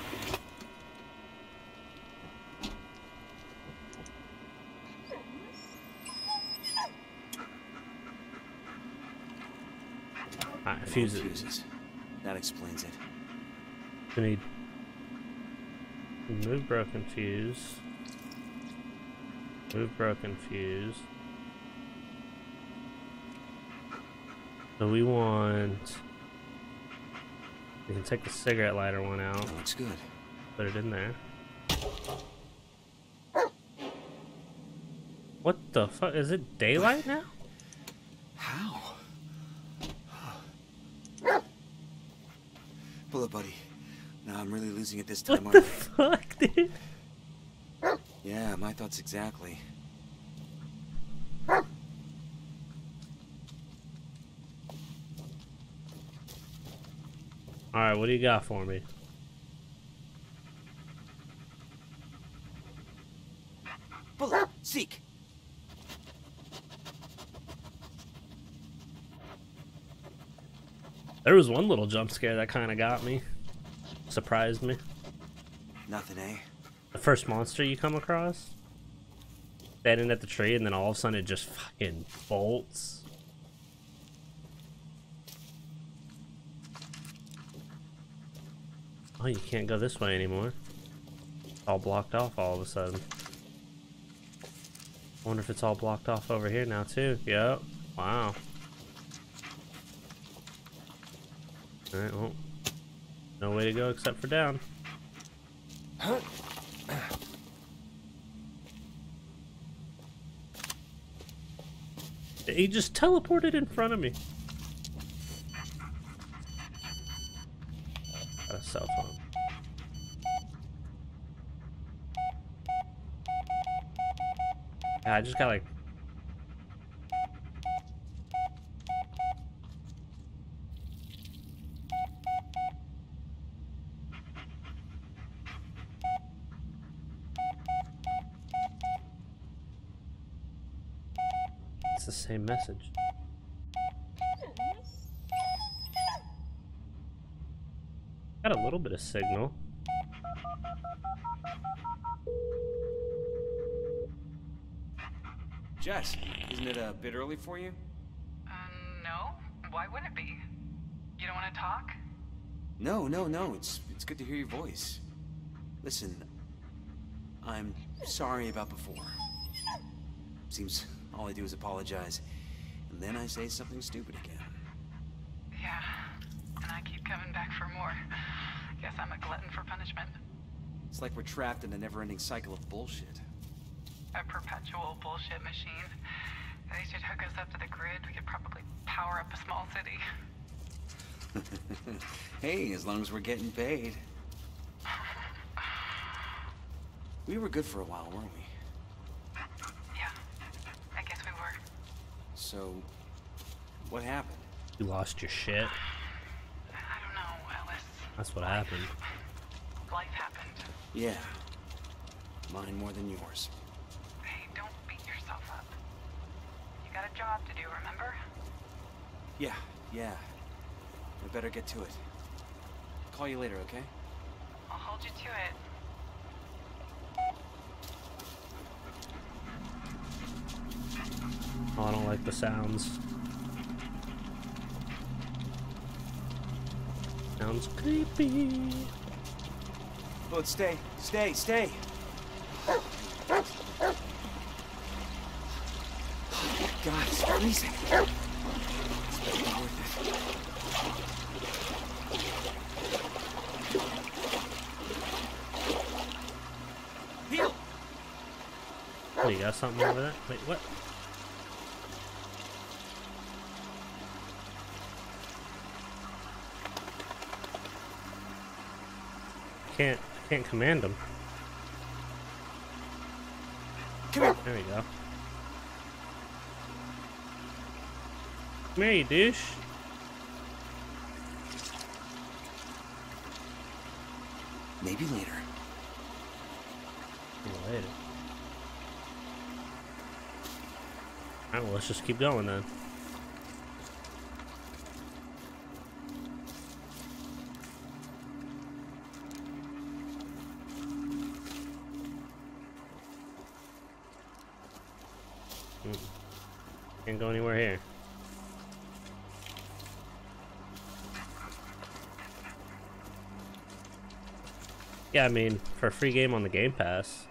Alright, fuses. Fuses. That explains it. We need move broken fuse. Move broken fuse. So we want. We can take the cigarette lighter one out, That looks good. put it in there. What the fuck? Is it daylight now? How? Bullet buddy. Now I'm really losing it this time, What the aren't fuck, dude? I? Yeah, my thoughts exactly. Alright, what do you got for me? Bullet, seek. There was one little jump scare that kind of got me. Surprised me. Nothing, eh? The first monster you come across, standing at the tree, and then all of a sudden it just fucking bolts. Oh, you can't go this way anymore. All blocked off all of a sudden. I wonder if it's all blocked off over here now too. Yep. Wow. Alright, well. No way to go except for down. He just teleported in front of me. Got a cell phone. Yeah, I just got like. It's the same message. Got a little bit of signal. Jess, isn't it a bit early for you? Um, no. Why would it be? You don't want to talk? No, no, no. It's it's good to hear your voice. Listen, I'm sorry about before. Seems all I do is apologize, and then I say something stupid again. Yeah. And I keep coming back for more. Guess I'm a glutton for punishment. It's like we're trapped in a never-ending cycle of bullshit. A perpetual bullshit machine. They should hook us up to the grid. We could probably power up a small city. hey, as long as we're getting paid. We were good for a while, weren't we? Yeah. I guess we were. So, what happened? You lost your shit. I don't know, Ellis. That's what happened. Life happened. Yeah. Mine more than yours. Hey, don't beat yourself up. You got a job to do, remember? Yeah, yeah. I better get to it. Call you later, okay? I'll hold you to it. Oh, I don't like the sounds. Sounds creepy. Bullet, stay, stay, stay. God, it's freezing. It's better be worth it. Heel! Oh, you got something over there? Wait, what? Can't, can't command them. Come here. There we go. Come here, you douche. Maybe later. Later. Alright, well, let's just keep going then. Hmm. Can't go anywhere here. I mean, for a free game on the Game Pass.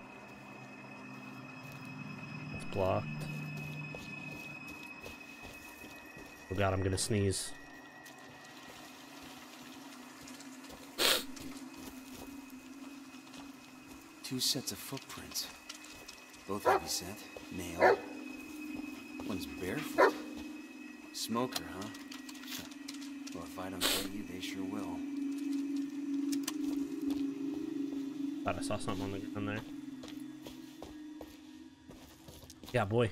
It's blocked. Oh god, I'm gonna sneeze. Two sets of footprints. Both heavy set, nailed. One's barefoot. Smoker, huh? Well, if I don't get you, they sure will. Thought I saw something on the ground there. Yeah, boy.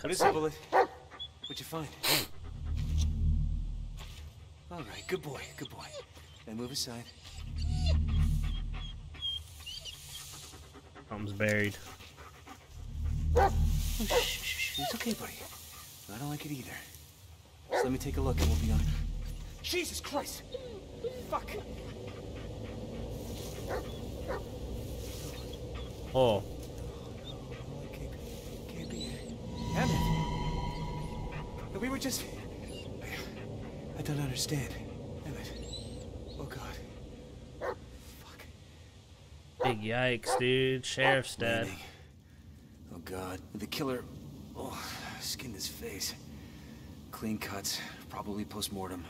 What is it, Bullet? What'd you find? All right, good boy, good boy. Now move aside. Something's buried. Oh, shh, shh, shh. It's okay, buddy. I don't like it either. Just let me take a look and we'll be on. Jesus Christ! Fuck! Oh, can't, can't be it. Damn it! We were just. I don't understand. Damn it. Oh God. Fuck. big yikes, dude. Sheriff's dead. Oh God. The killer. Oh, skinned his face. Clean cuts, probably post mortem.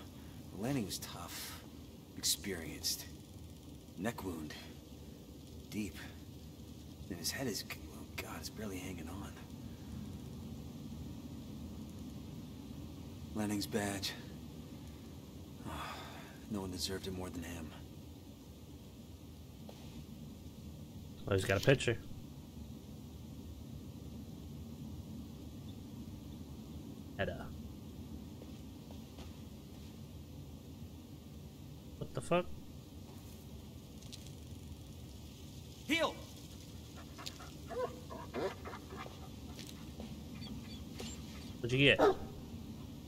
The landing was tough. Experienced. Neck wound. Deep. His head is, oh God, it's barely hanging on. Lanning's badge. Oh, no one deserved it more than him. Oh, he's got a picture. Hedda. What the fuck? Heel! What'd you get?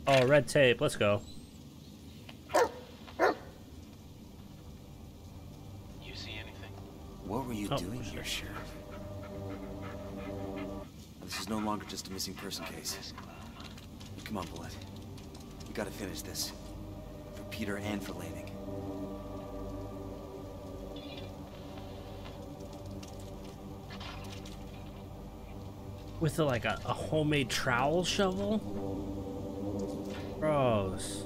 Oh, red tape. Let's go. You see anything? What were you Oh, doing shit. here, Sheriff? This is no longer just a missing person case. Come on, Bullet. We gotta finish this. For Peter and for Lanning. With a, like a, a homemade trowel shovel? Gross.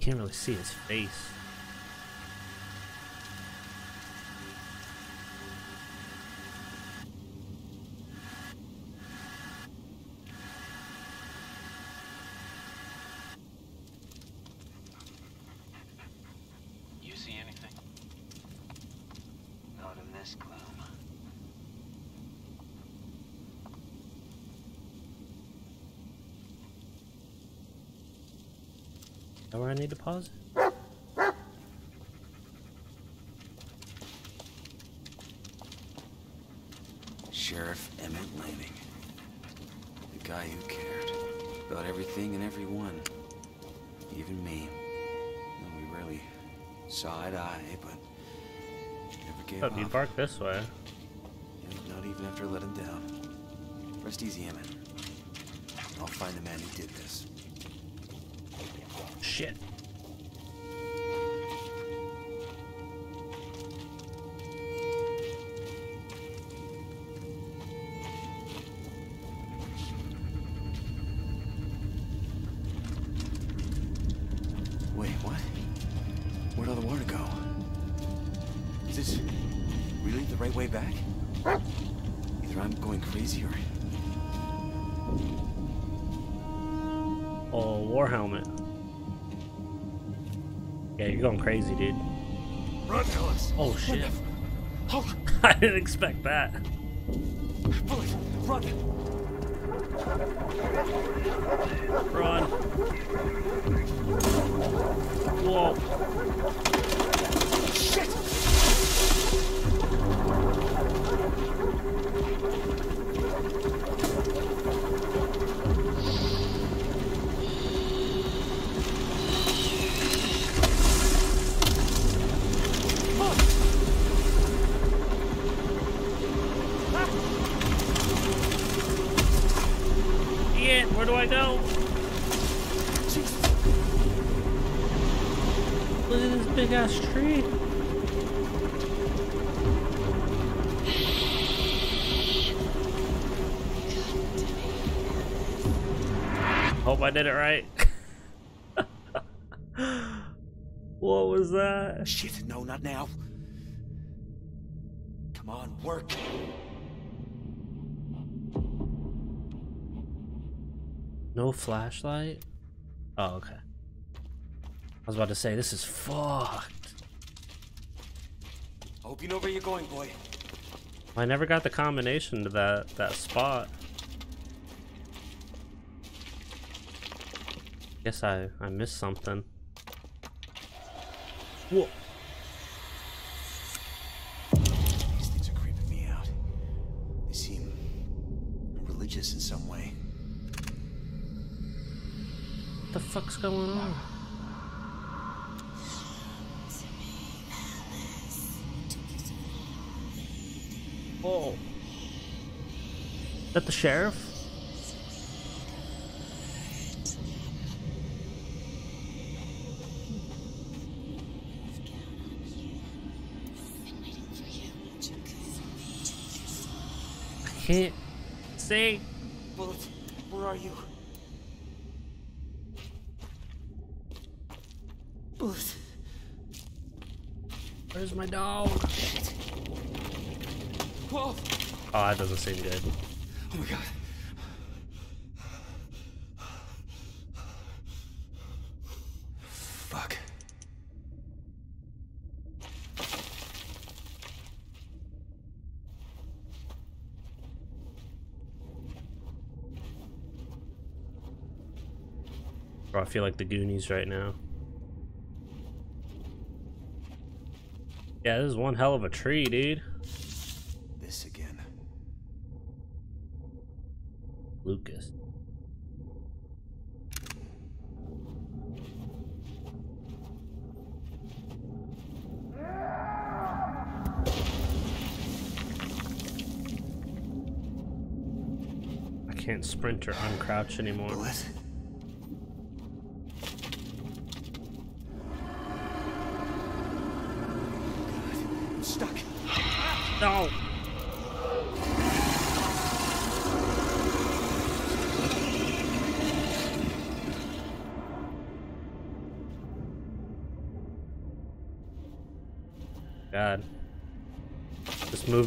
Can't really see his face. You see anything? Not in this gloom. Is that where I need to pause? Sheriff Emmett Lanning. The guy who cared. About everything and everyone. Even me. No, we rarely saw eye to eye, but never gave up. you'd bark this way. Yeah, Not even after letting down. Rest easy, Emmett. I'll find the man who did this. Shit. Wait, what? Where'd all the water go? Is this really the right way back? Either I'm going crazy or... Oh, war helmet. Yeah, you're going crazy, dude. Run, Ellis! Oh shit. Hold! I didn't expect that. Bullet! Run! Run. Whoa. I did it right. what was that? Shit, no, not now. Come on, work. No flashlight? Oh, okay. I was about to say, this is fucked. I hope you know where you're going, boy. I never got the combination to that, that spot. Guess I, I missed something. Whoa. These things are creeping me out. They seem religious in some way. What the fuck's going on? Whoa. Is that the sheriff? Can't see. Bullet, where are you? Bullet. Where's my dog? Whoa! Oh, that doesn't seem good. Oh my god. Fuck. Bro, I feel like the Goonies right now. Yeah, this is one hell of a tree, dude. This again. Lucas. I can't sprint or uncrouch anymore. Bullet?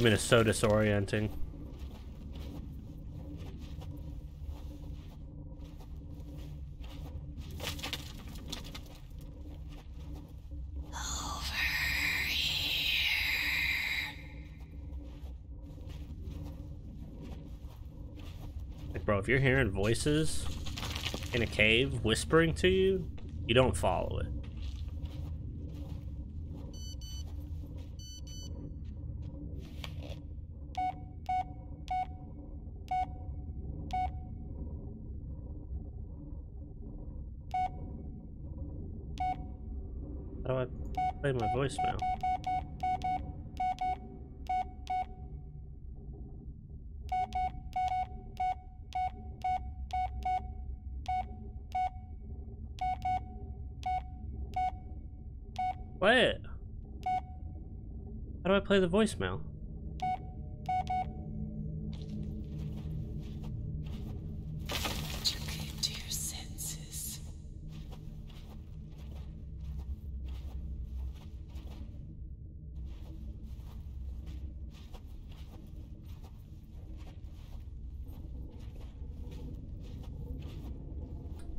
Movement is so disorienting. Like, bro, if you're hearing voices in a cave whispering to you, you don't follow it. How do I play my voicemail? Play it. How do I play the voicemail?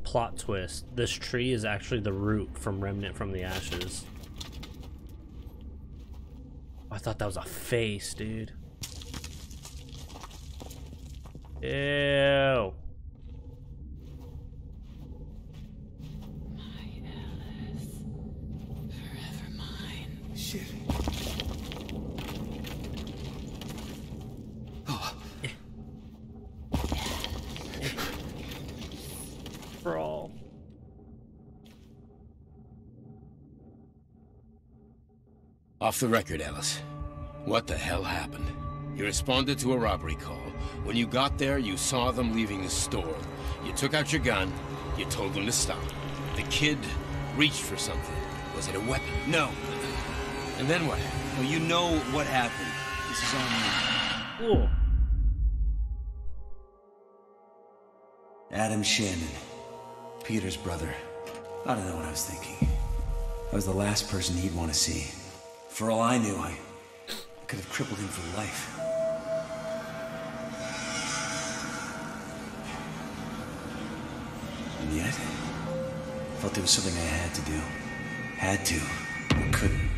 Plot twist. This tree is actually the root from Remnant from the Ashes. I thought that was a face, dude. Ew. My Alice. Forever mine. Shit. Oh, Brawl. Off the record, Ellis. What the hell happened? You responded to a robbery call. When you got there, you saw them leaving the store. You took out your gun. You told them to stop. The kid reached for something. Was it a weapon? no. And then what? No, you know what happened. This is on you. Ooh. Adam Shannon. Peter's brother. I don't know what I was thinking. I was the last person he'd want to see. For all I knew, I, I could have crippled him for life. And yet, I felt there was something I had to do. Had to, but couldn't.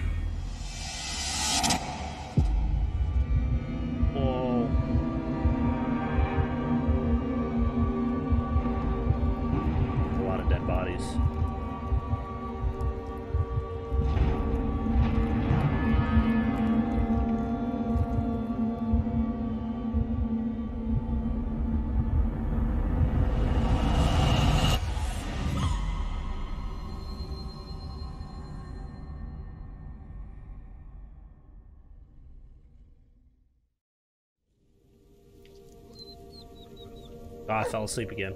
Fell asleep again.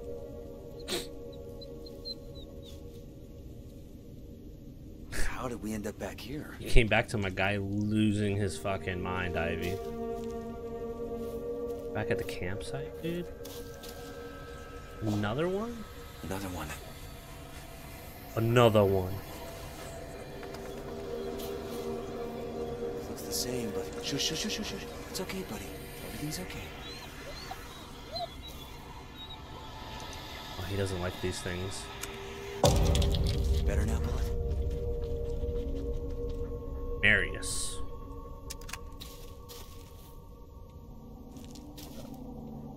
How did we end up back here? He came back to my guy losing his fucking mind, Ivy. Back at the campsite, dude. Another one? Another one. Another one. Looks the same, but shush, shush, shush, shush. It's okay, buddy. Everything's okay. Oh, he doesn't like these things. Better now, Bullet. Marius.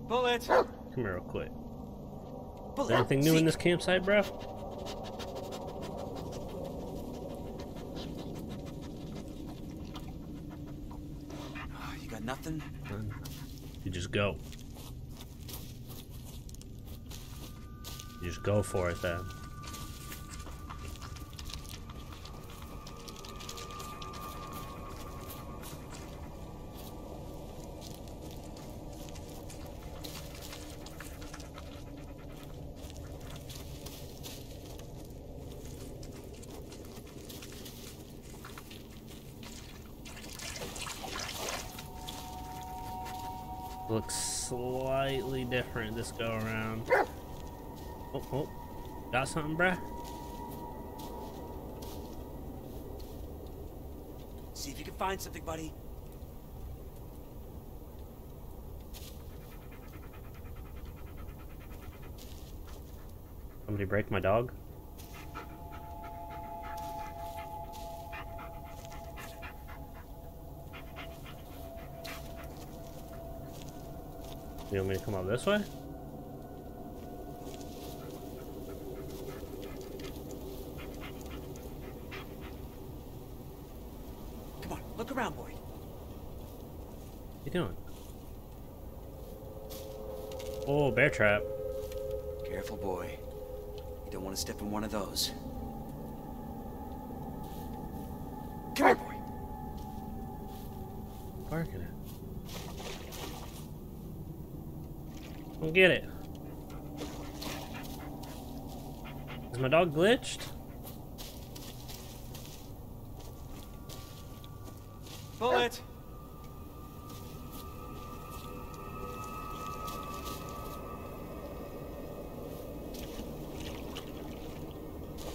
Bullet! Come here real quick. Bullet! anything new in this campsite, bro? Ah, You got nothing? None. You just go. You just go for it then. Looks slightly different this go around. Oh. Got something, bruh? See if you can find something, buddy. Somebody break my dog? You want me to come up this way? Come on, look around, boy. What you doing? Oh, bear trap. Careful, boy. You don't want to step in one of those. Come here, boy. Barking it. Don't get it. Is my dog glitched? Bullet!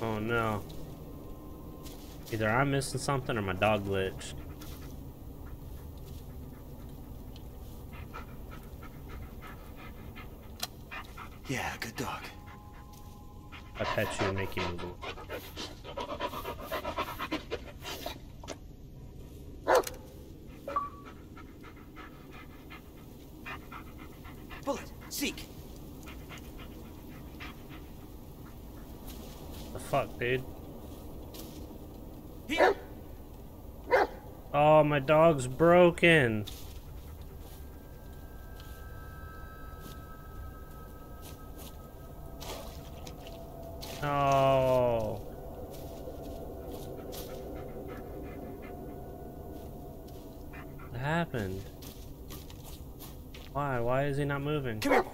Oh no. Either I'm missing something or my dog glitched. Yeah, good dog. I pet you and make you move. Bullet, seek. The fuck, dude? Here! Broken. Oh. What happened? Why? Why is he not moving? Come here, boy.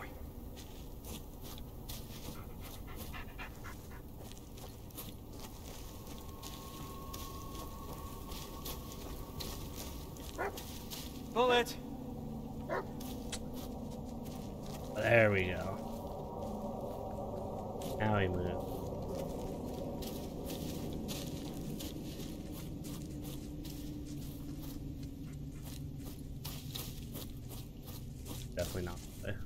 Bullet! There we go. Now he moved. Definitely not there.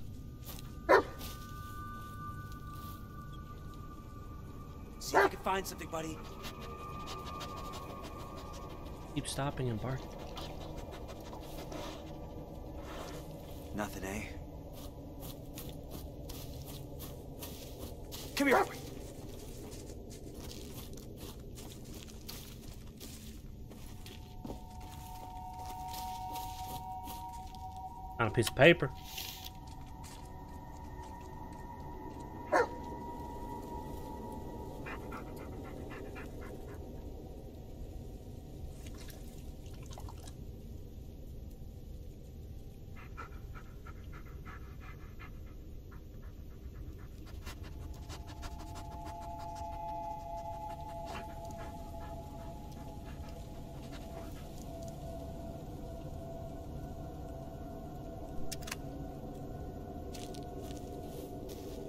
See if you can find something, buddy. Keep stopping and barking. Nothing, eh? Come here. On a piece of paper.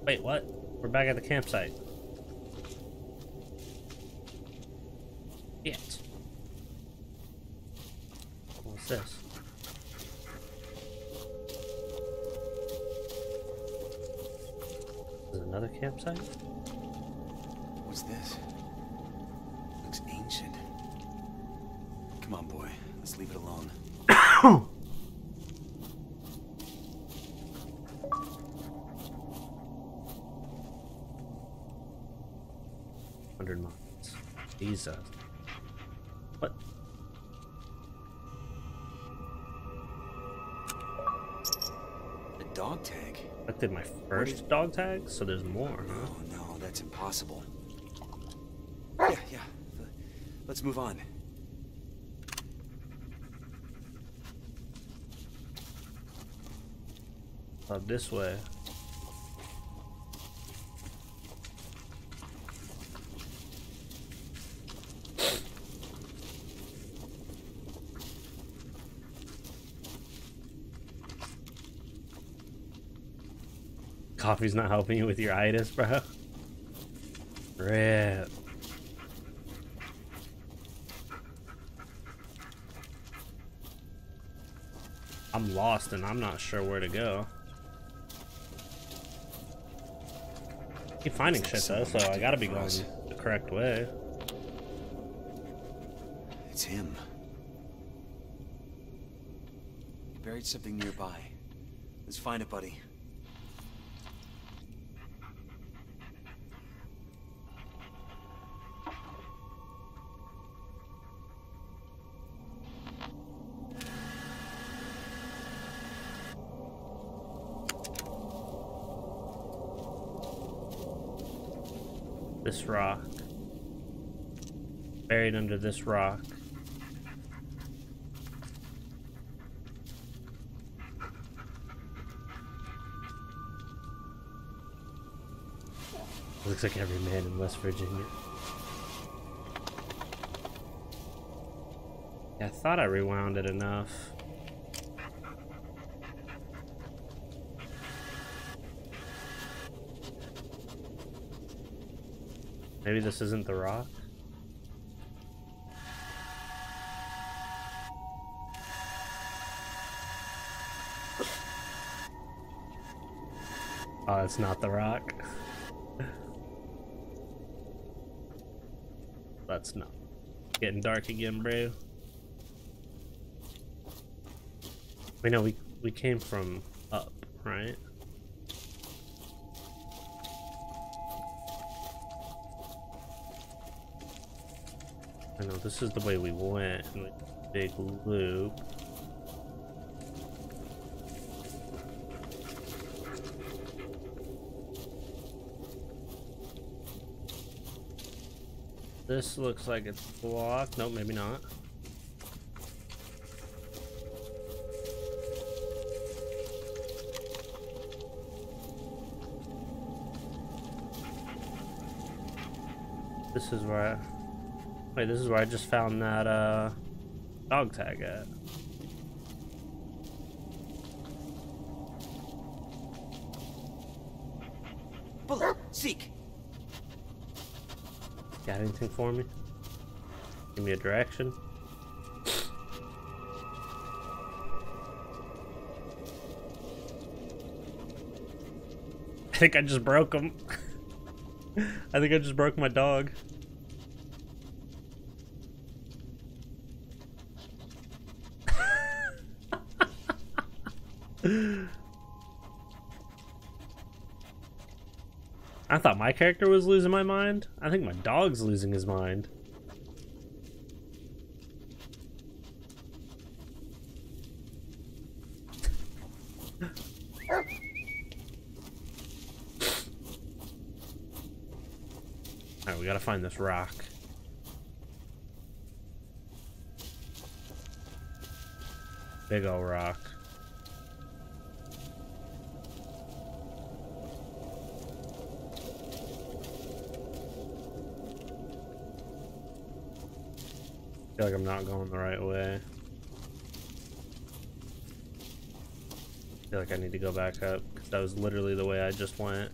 Wait, what? We're back at the campsite. Shit. What's this? Is it another campsite? What's this? Looks ancient. Come on, boy. Let's leave it alone. tag. That did my first dog tag, so there's more, huh? Oh, no, that's impossible. Yeah, yeah. Let's move on. Uh, this way. Coffee's not helping you with your itis, bro. Rip. I'm lost and I'm not sure where to go. Keep finding shit though, so I gotta be going the correct way. It's him. He buried something nearby. Let's find it, buddy. Rock. Buried under this rock. Looks like every man in West Virginia. I thought I rewound it enough. Maybe this isn't the rock? Oh, it's not the rock. That's not. Getting dark again, bro. We know we we came from up, right? This is the way we went. Big loop. This looks like it's blocked. Nope, maybe not. This is where I... Wait, this is where I just found that, uh... Dog tag at. Bullet, seek. Got anything for me? Give me a direction. I think I just broke him. I think I just broke my dog. I thought my character was losing my mind. I think my dog's losing his mind. Alright, we gotta find this rock. Big ol' rock. feel like I'm not going the right way. I feel like I need to go back up, because that was literally the way I just went.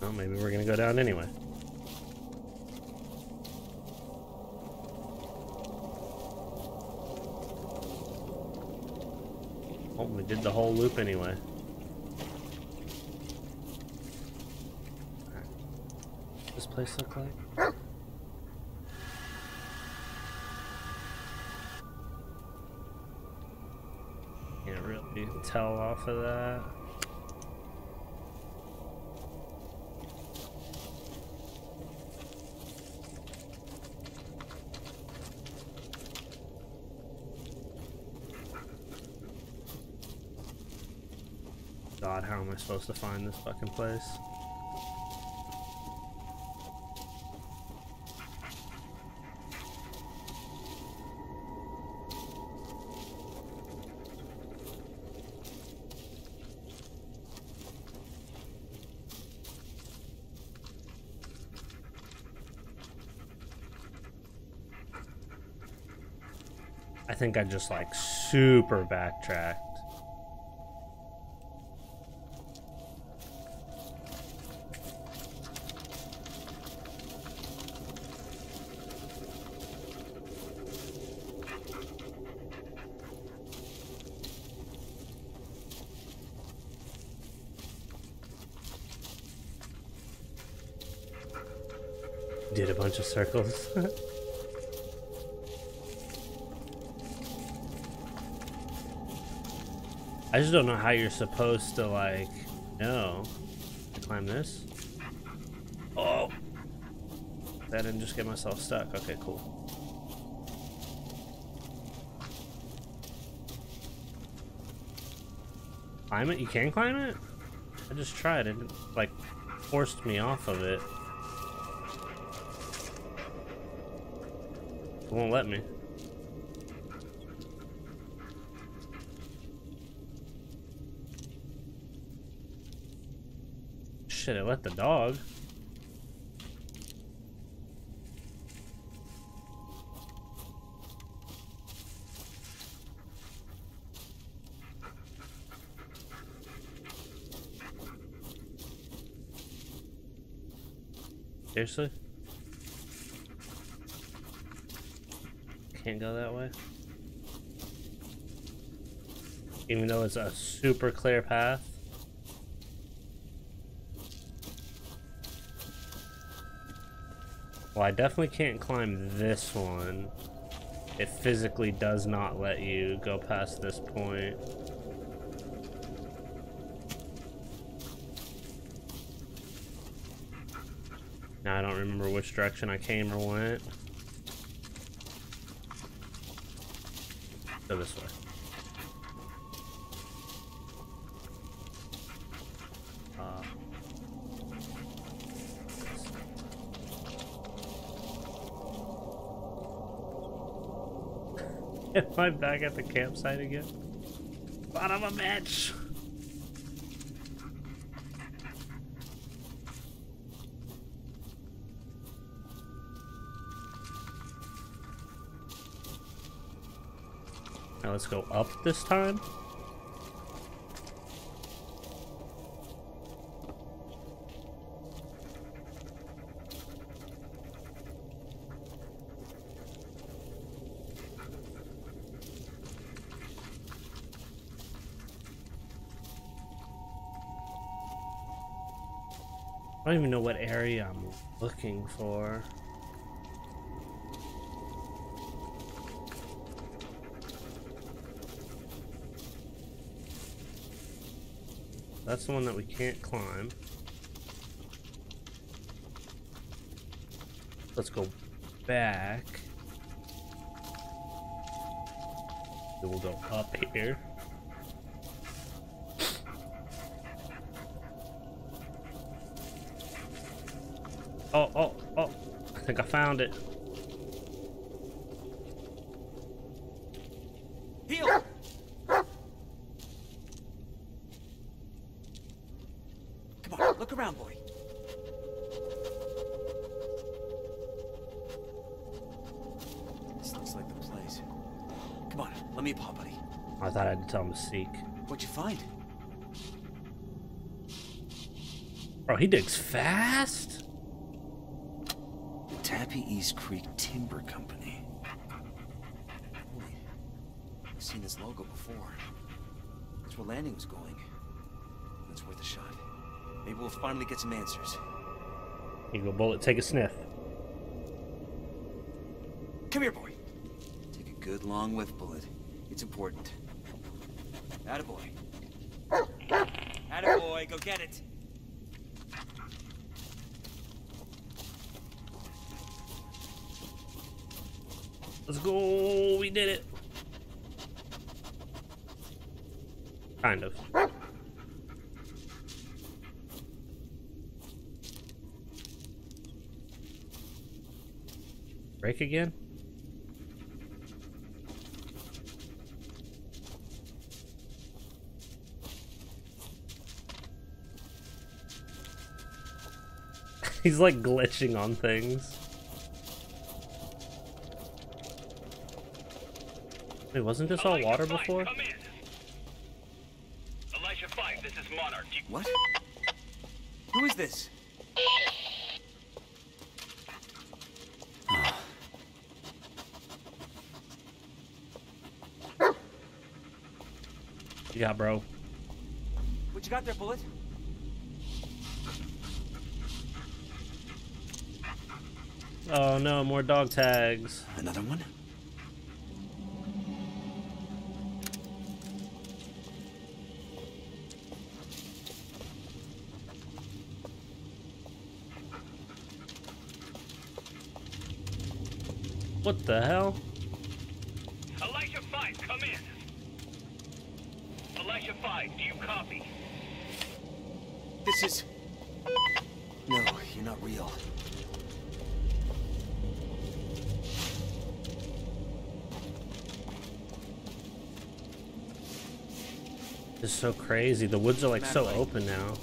Well, maybe we're gonna go down anyway. Oh, we did the whole loop anyway. Place look like? Can't really tell off of that. God, how am I supposed to find this fucking place? Think I just like super backtracked. Did a bunch of circles. I just don't know how you're supposed to like know. Climb this. Oh, That didn't just get myself stuck. Okay, cool. Climb it? You can climb it? I just tried. It like forced me off of it. It won't let me. Shit, it let the dog. Seriously? Can't go that way? Even though it's a super clear path? Well, I definitely can't climb this one. It physically does not let you go past this point. Now I don't remember which direction I came or went. Go this way. Uh, Am back at the campsite again? Son of a bitch! Now let's go up this time. I don't even know what area I'm looking for. That's the one that we can't climb. Let's go back. Then we'll go up here. Oh, oh, oh. I think I found it. Heel! Come on, look around, boy. This looks like the place. Come on, let me paw, buddy. I thought I had to tell him to seek. What'd you find? Bro, he digs fast. Creek Timber Company. I've seen this logo before. That's where Lanning was going. That's worth a shot. Maybe we'll finally get some answers. Here you go, bullet. Take a sniff. Come here, boy. Take a good long whiff, Bullet. It's important. Attaboy. Attaboy, go get it. Let's go. We did it. Kind of. Again? He's like glitching on things. Wait, wasn't this all water before? Come in. Elijah 5, this is Monarch. Do you- What? Who is this? Yeah, bro. What you got there, Bullet? Oh no, more dog tags. Another one? What the hell? Elijah 5, come in. Elijah 5, do you copy? This is... No, you're not real. This is so crazy. The woods are like so open now.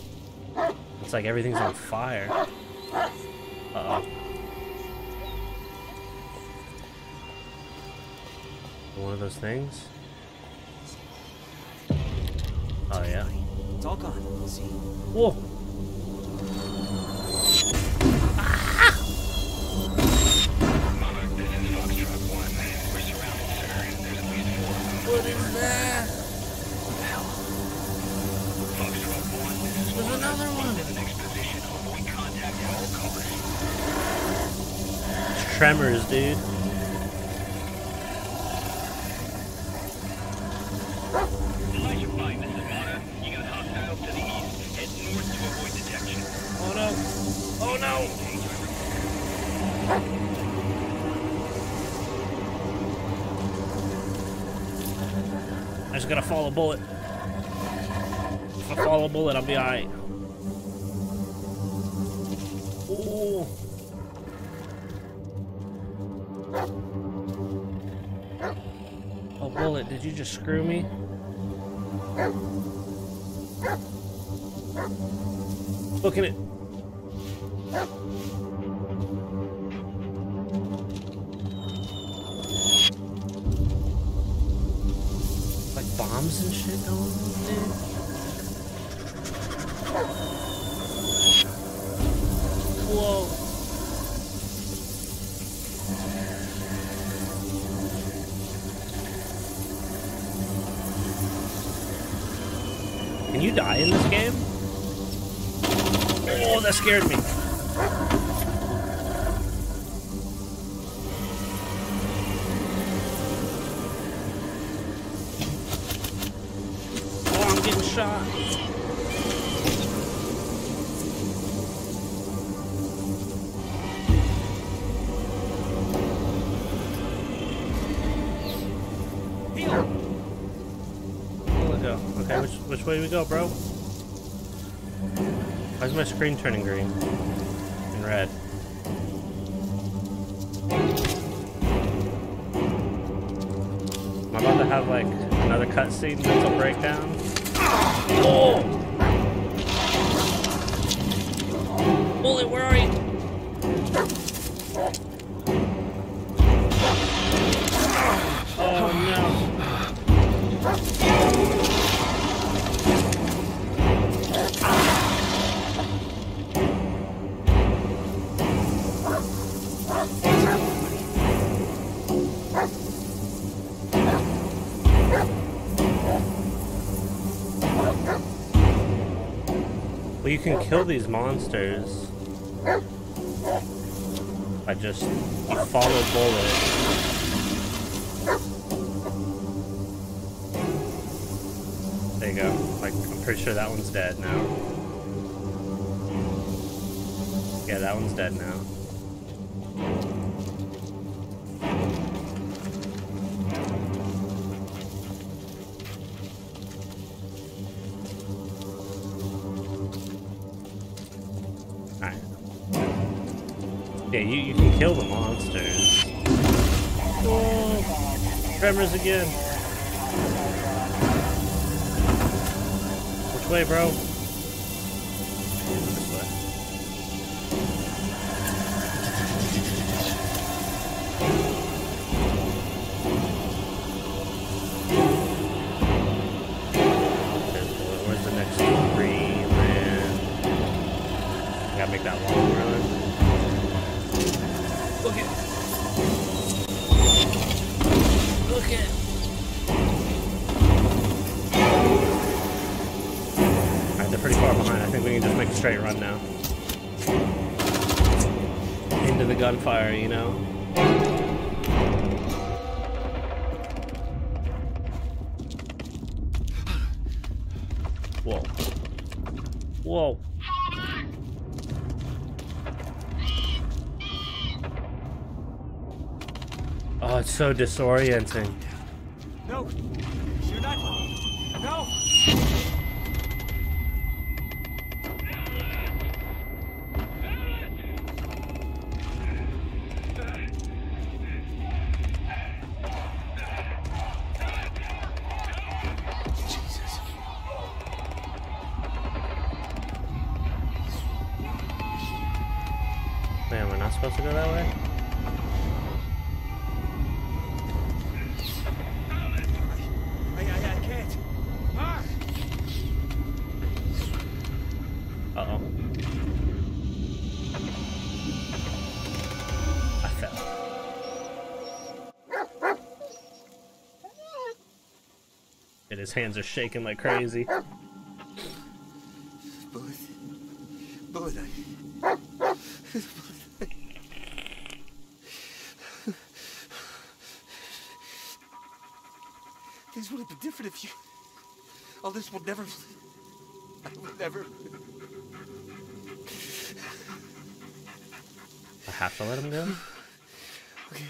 It's like everything's on fire. Uh oh. One of those things? Oh yeah. It's all gone. See? Whoa! Oh no! I just gotta follow a bullet. If I follow a bullet, I'll be alright. Did you just screw me? Looking at. Which which way do we go, bro? Turning green and red? Am I about to have like another cutscene mental breakdown? Oh! Bullet, where are you? You can kill these monsters by just follow bullet. There you go. Like I'm pretty sure that one's dead now. Yeah, that one's dead now. You, you can kill the monsters. Whoa! Tremors again. Which way, bro? So disorienting. His hands are shaking like crazy. Bullet. Bullet. Things would have been different if you. All this would never. I would never. I have to let him go? Okay.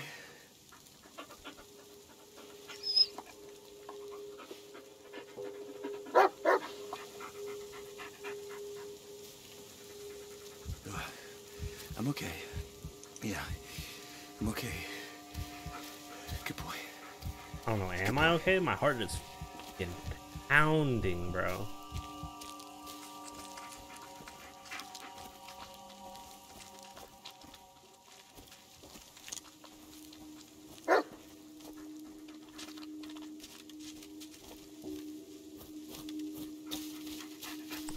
I'm okay. Yeah, I'm okay. Good boy. I don't know, am I okay? My heart is pounding, bro.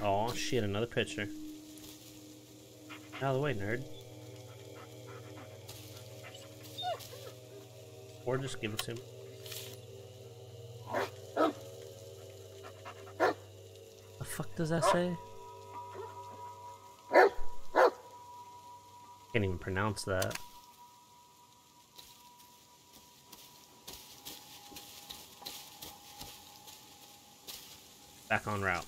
Oh shit, another picture. Out of the way, nerd. Or just give it to him. Fuck does that say? Can't even pronounce that. Back on route.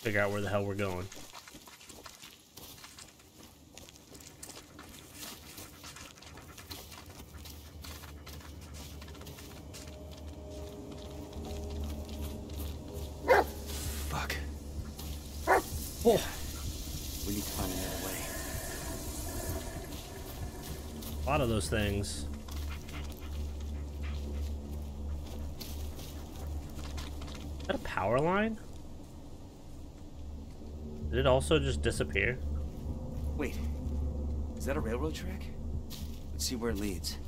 Figure out where the hell we're going. Fuck. Oh. We need to find another way. A lot of those things. Is that a power line? Did it also just disappear? Wait. Is that a railroad track? Let's see where it leads.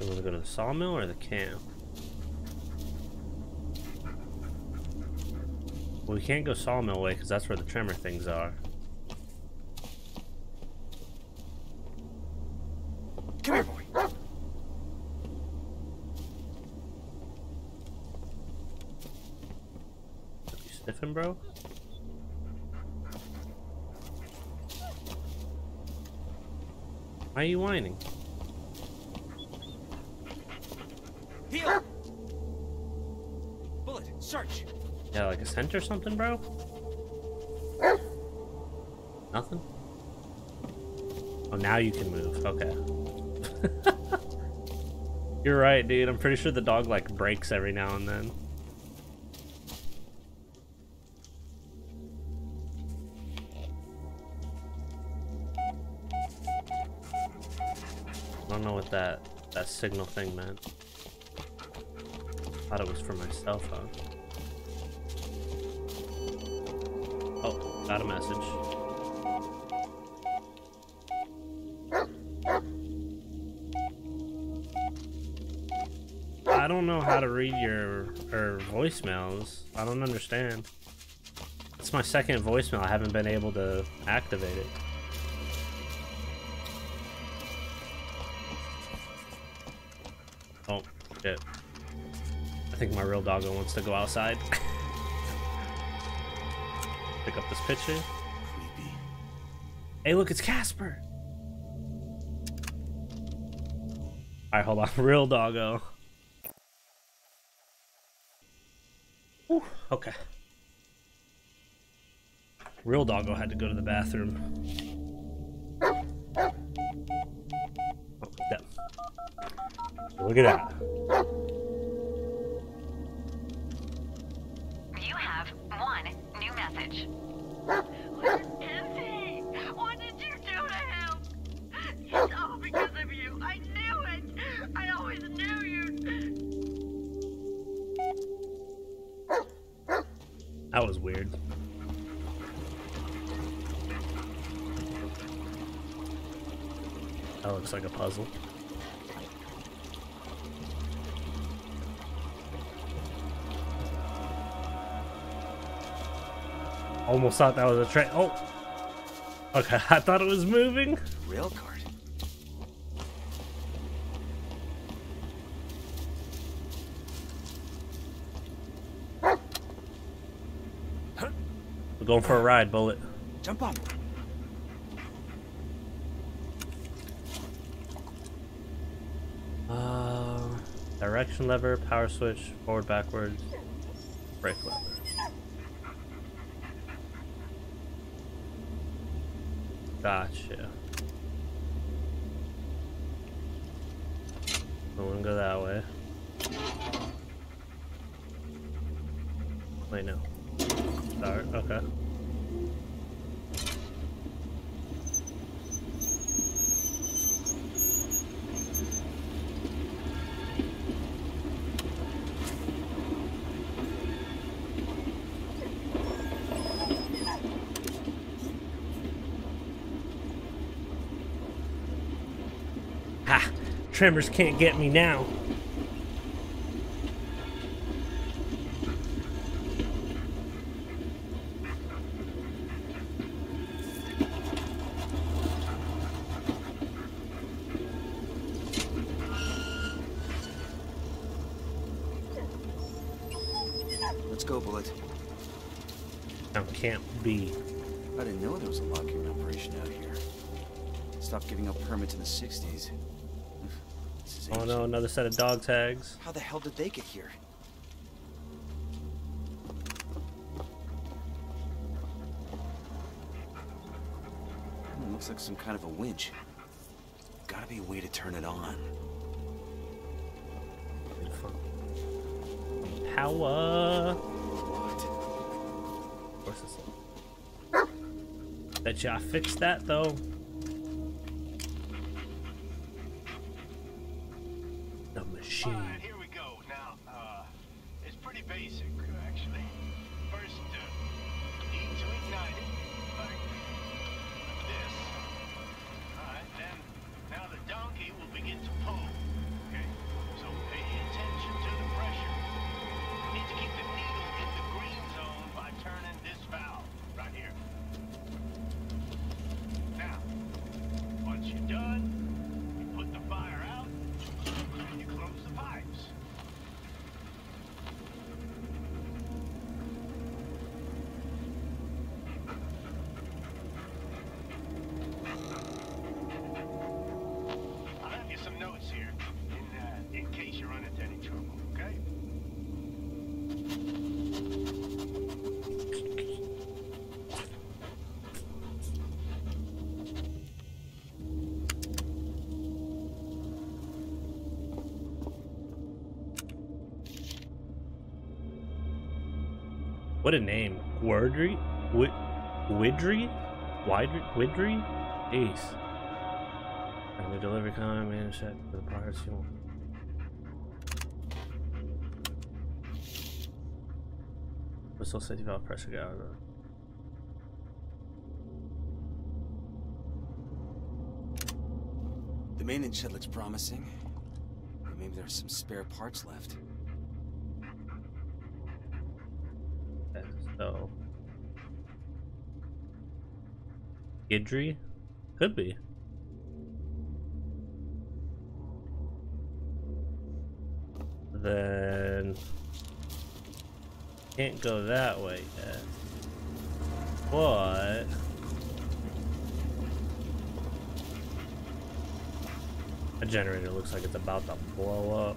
You want to go to the sawmill or the camp? Well, we can't go sawmill way because that's where the tremor things are. bro? Why are you whining? Heel! Bullet, search! Yeah, like a scent or something, bro? Nothing? Oh, now you can move. Okay. You're right, dude. I'm pretty sure the dog, like, breaks every now and then. Signal thing meant. Thought it was for my cell phone. Oh, got a message. I don't know how to read your or voicemails. I don't understand. It's my second voicemail. I haven't been able to activate it. Real doggo wants to go outside. Pick up this picture. Creepy. Hey, look, it's Casper. Alright, hold on. Real doggo. Whew, okay. Real doggo had to go to the bathroom. Oh. Look at that. Puzzle. Almost thought that was a train. Oh! Okay, I thought it was moving. Rail cart. We're going for a ride, Bullet. Jump on. Uh, direction lever, power switch, forward, backwards, brake lever. Gotcha. I want to go that way. Wait, no. Start. Okay. Ha! Tremors can't get me now. Another set of dog tags. How the hell did they get here? Hmm, looks like some kind of a winch. Gotta be a way to turn it on. Power. What? Of course it's. Bet you I fixed that though. What a name. Wordry? Wid Widry? Widry? Widry? Jeez. And the delivery time, manage that for the parts you want. Whistle safety valve pressure guard. The maintenance shed looks promising. Maybe there's some spare parts left. Okay, so. Idri? Could be. Then. Can't go that way yet. But. A generator looks like it's about to blow up.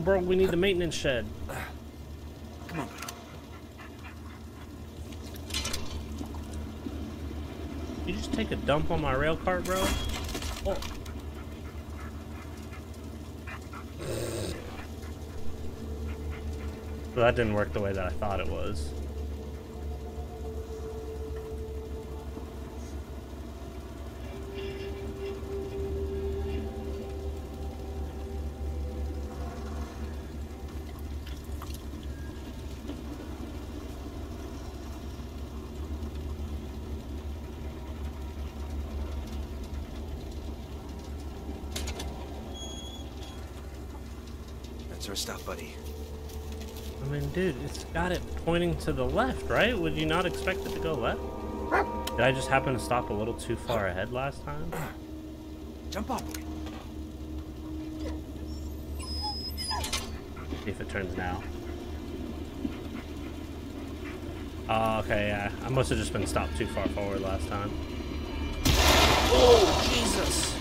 Go, bro. We need the maintenance shed. Come on, buddy. You just take a dump on my rail cart, bro? Oh. Well, that didn't work the way that I thought it was. That's our stuff, buddy. I mean, dude, it's got it pointing to the left, right? Would you not expect it to go left? Did I just happen to stop a little too far ahead last time? Jump up. See if it turns now. Oh, okay, yeah. I must have just been stopped too far forward last time. Oh, Jesus!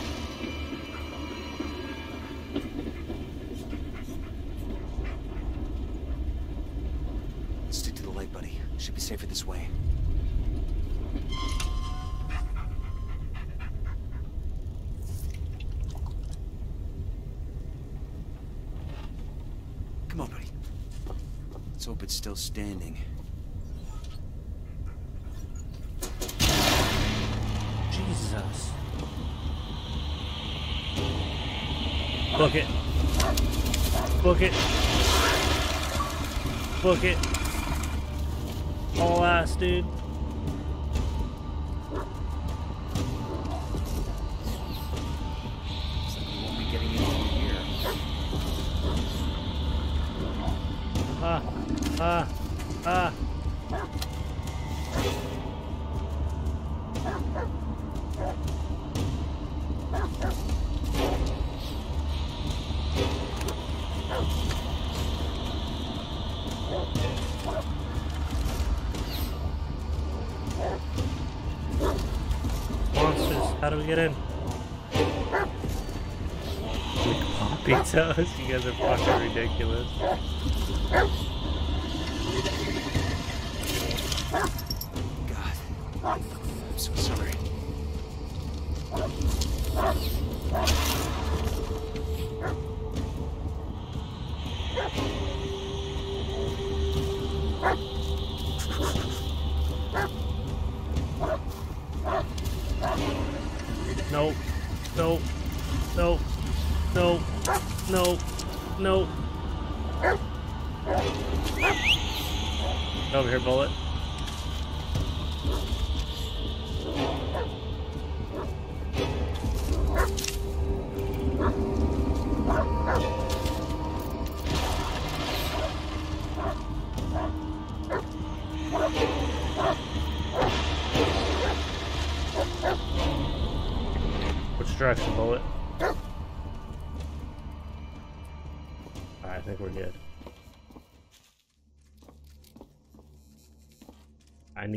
How do we get in? Poppy toes, you guys are fucking ridiculous. God. I'm so sorry. Nope. Nope. Nope. Nope. Nope. Nope. Over here, bullet.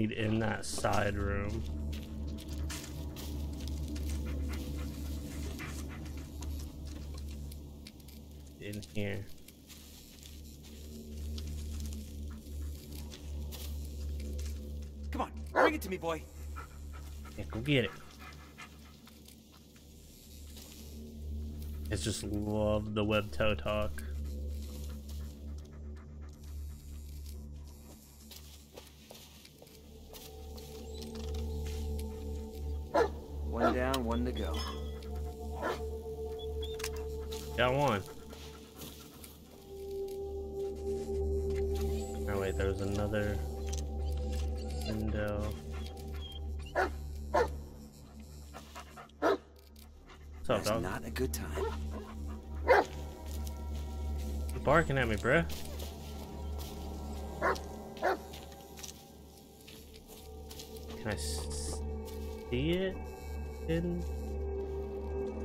Need in that side room. In here. Come on, bring it to me, boy. Yeah, go get it. I just love the web toe talk. You barking at me, bruh. Can I see it in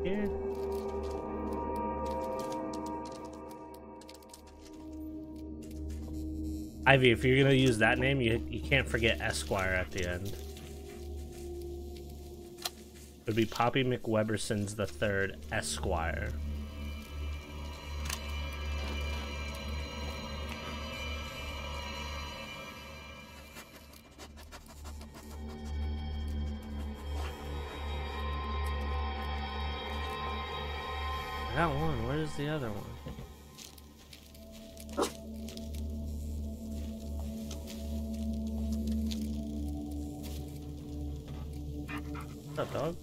here? Ivy, if you're gonna use that name, you you can't forget Esquire at the end. It would be Poppy McWeberson's the third Esquire. The other one? What's up, dog?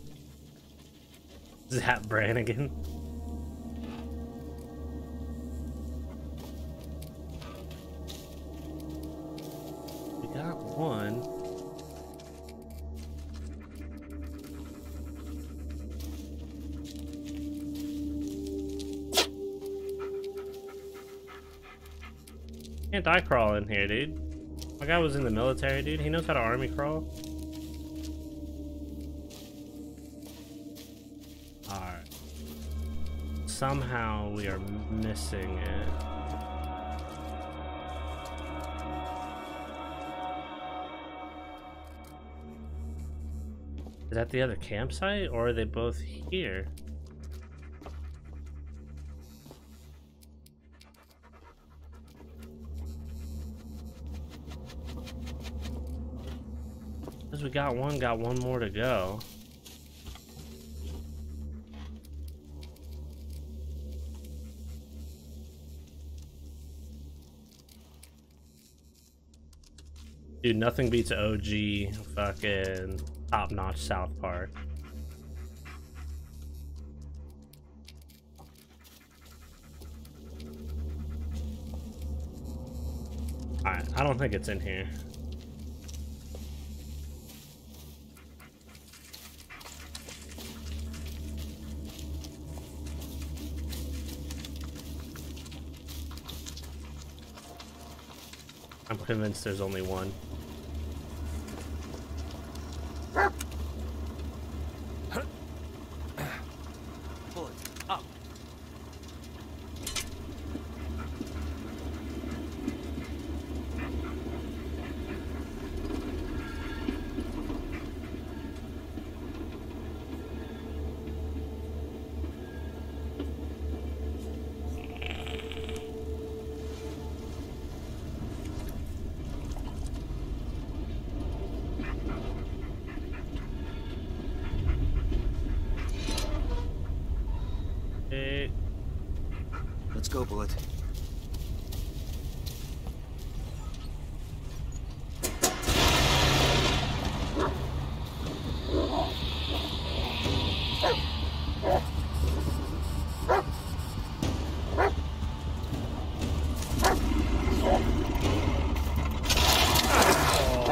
Zapp Brannigan. Can't die crawl in here, dude. My guy was in the military, dude. He knows how to army crawl. Alright. Somehow we are missing it. Is that the other campsite, or are they both here? Got one, got one more to go. Dude, nothing beats OG fucking top notch South Park. Alright, I don't think it's in here. Convinced there's only one. Pull it. Up. Eh, Let's go, Bullet.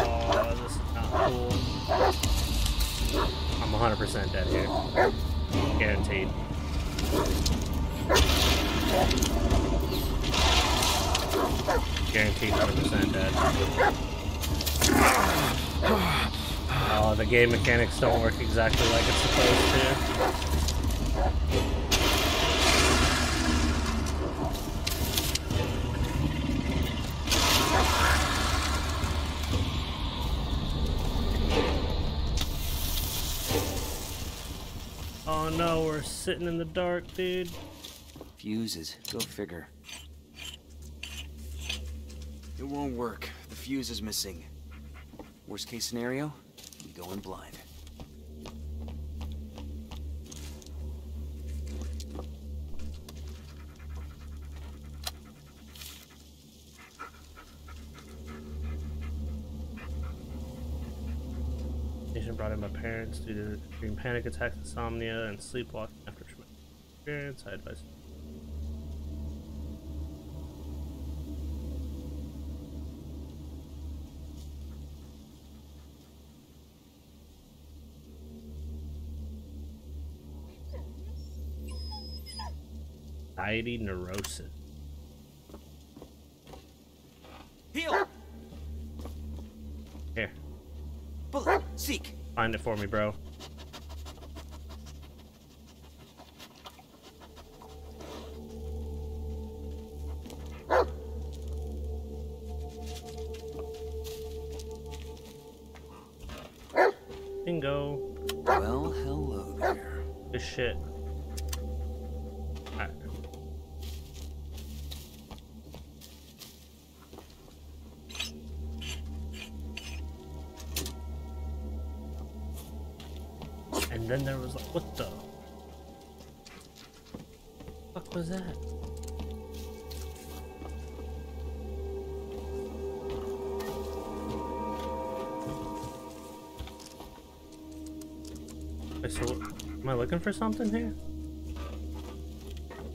Oh, this is not cool. I'm 100% dead here. Guaranteed. Guaranteed 100% dead. Oh, the game mechanics don't work exactly like it's supposed to. Oh no, we're sitting in the dark, dude. Fuses. Go figure. It won't work. The fuse is missing. Worst case scenario, blind. Patient brought in my parents due to extreme panic attacks, insomnia, and sleepwalking after traumatic experience. I advise. Anxiety neurosis. Heel! Here, Bullet! Seek! find it for me, bro. Looking for something here?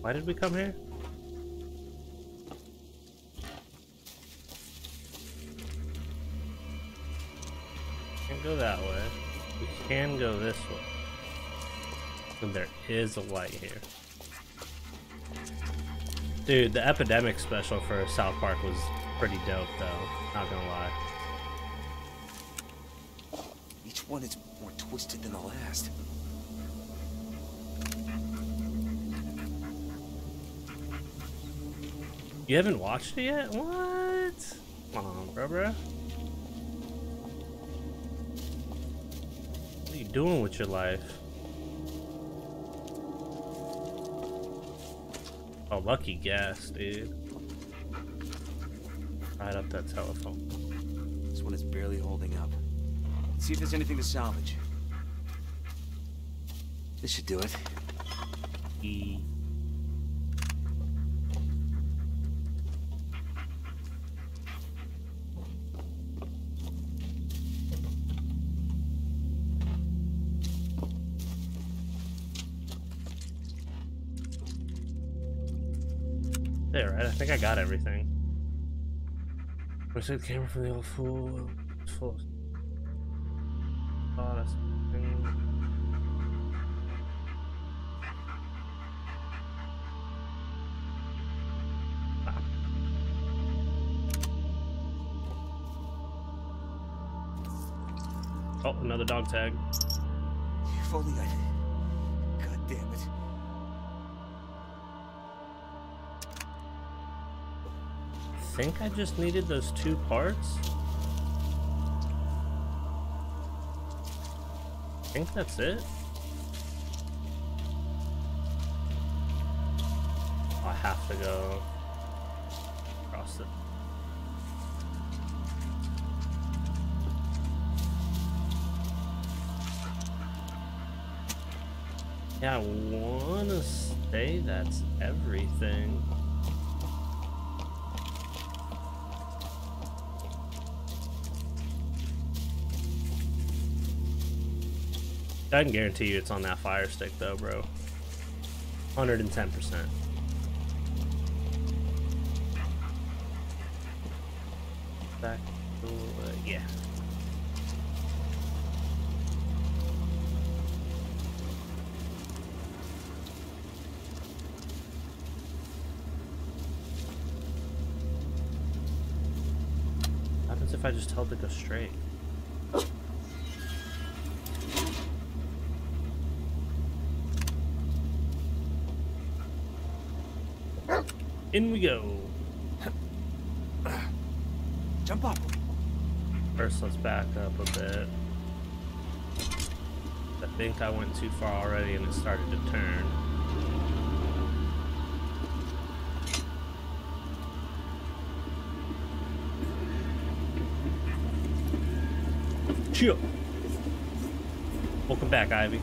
Why did we come here? Can't go that way. We can go this way. And there is a light here. Dude, the epidemic special for South Park was pretty dope though. Not gonna lie. Each one is more twisted than the last. You haven't watched it yet? What? Come on, bro, bro. What are you doing with your life? Oh, lucky guess, dude. Right up that telephone. This one is barely holding up. Let's see if there's anything to salvage. This should do it. E. There, right? I think I got everything. I took the camera from the old fool. It's full of. Oh, that's something. Ah. Oh, another dog tag. If only I. think I just needed those two parts. I think that's it. I have to go across it. Yeah, I wanna say that's everything. I can guarantee you it's on that fire stick though, bro. 110%. Back uh, yeah. What happens if I just tell it to go straight? In we go. Jump up. First, let's back up a bit. I think I went too far already and it started to turn. Chill. Welcome back, Ivy.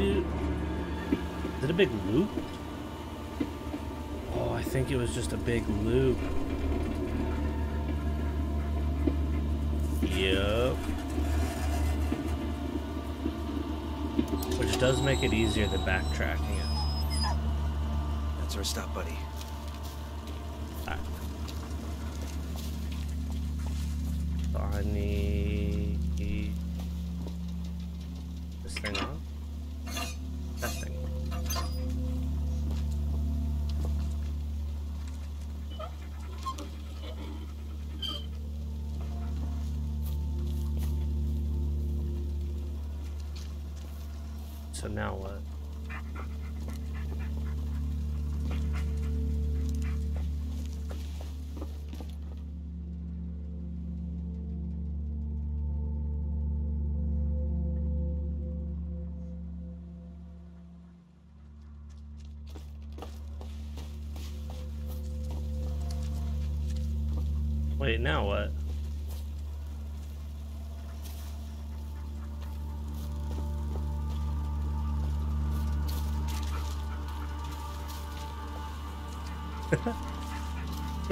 Do... Is it a big loop? Oh, I think it was just a big loop. Yep. Which does make it easier than backtracking it. That's our stop, buddy.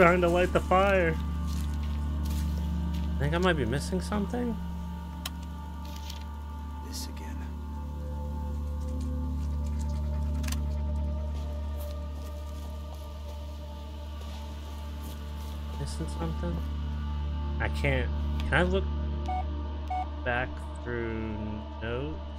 Trying to light the fire. I think I might be missing something. This again. Missing something? I can't. Can I look back through notes?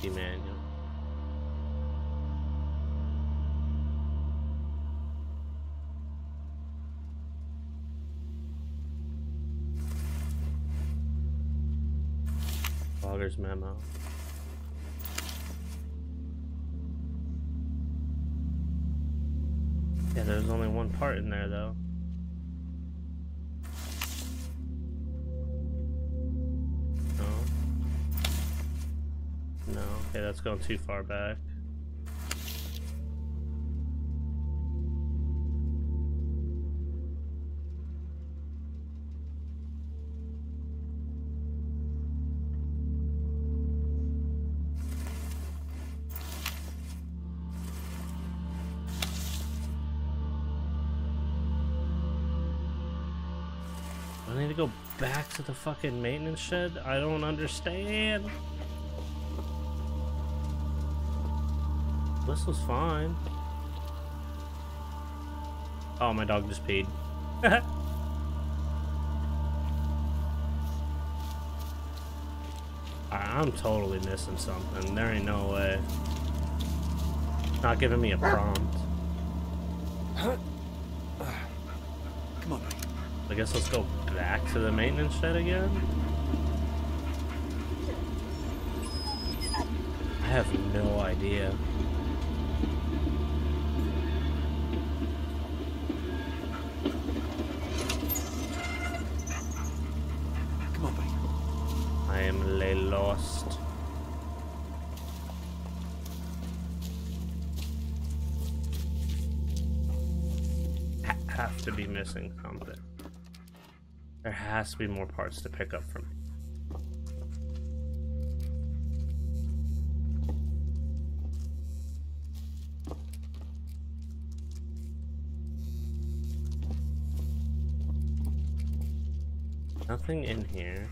Donkey manual. Memo. That's going too far back. I need to go back to the fucking maintenance shed? I don't understand. This was fine. Oh, my dog just peed. I'm totally missing something. There ain't no way. Not giving me a prompt. Come on. I guess let's go back to the maintenance shed again. I have no idea. Come on, buddy. I am lay lost. Ha- have to be missing something. There has to be more parts to pick up from. Nothing in here.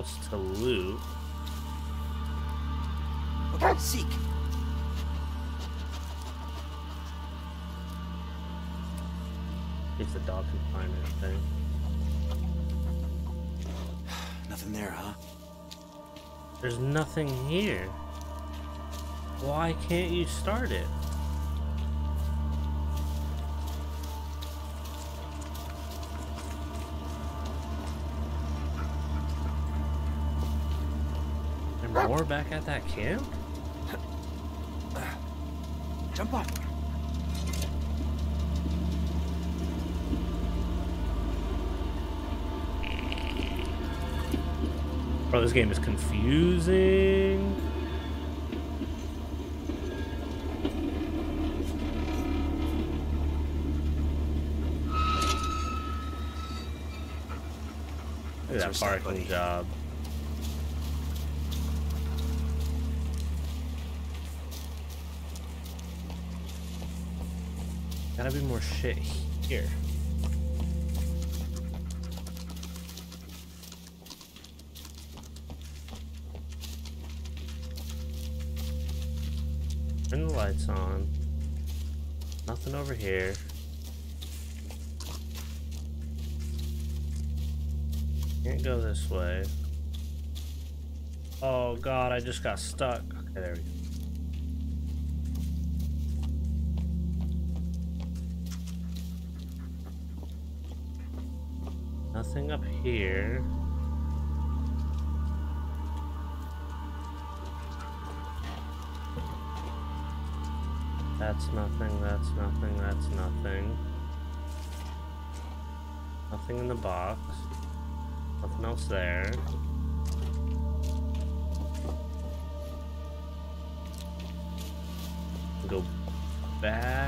else to loot. Seek. If the dog can find anything. Nothing there, huh? There's nothing here. Why can't you start it? Back at that camp? Jump on. Bro, this game is confusing. Look at that parking job. Gotta be more shit here. Turn the lights on. Nothing over here. Can't go this way. Oh god, I just got stuck. Okay, there we go. Here. That's nothing, that's nothing, that's nothing. Nothing in the box. Nothing else there. Go back.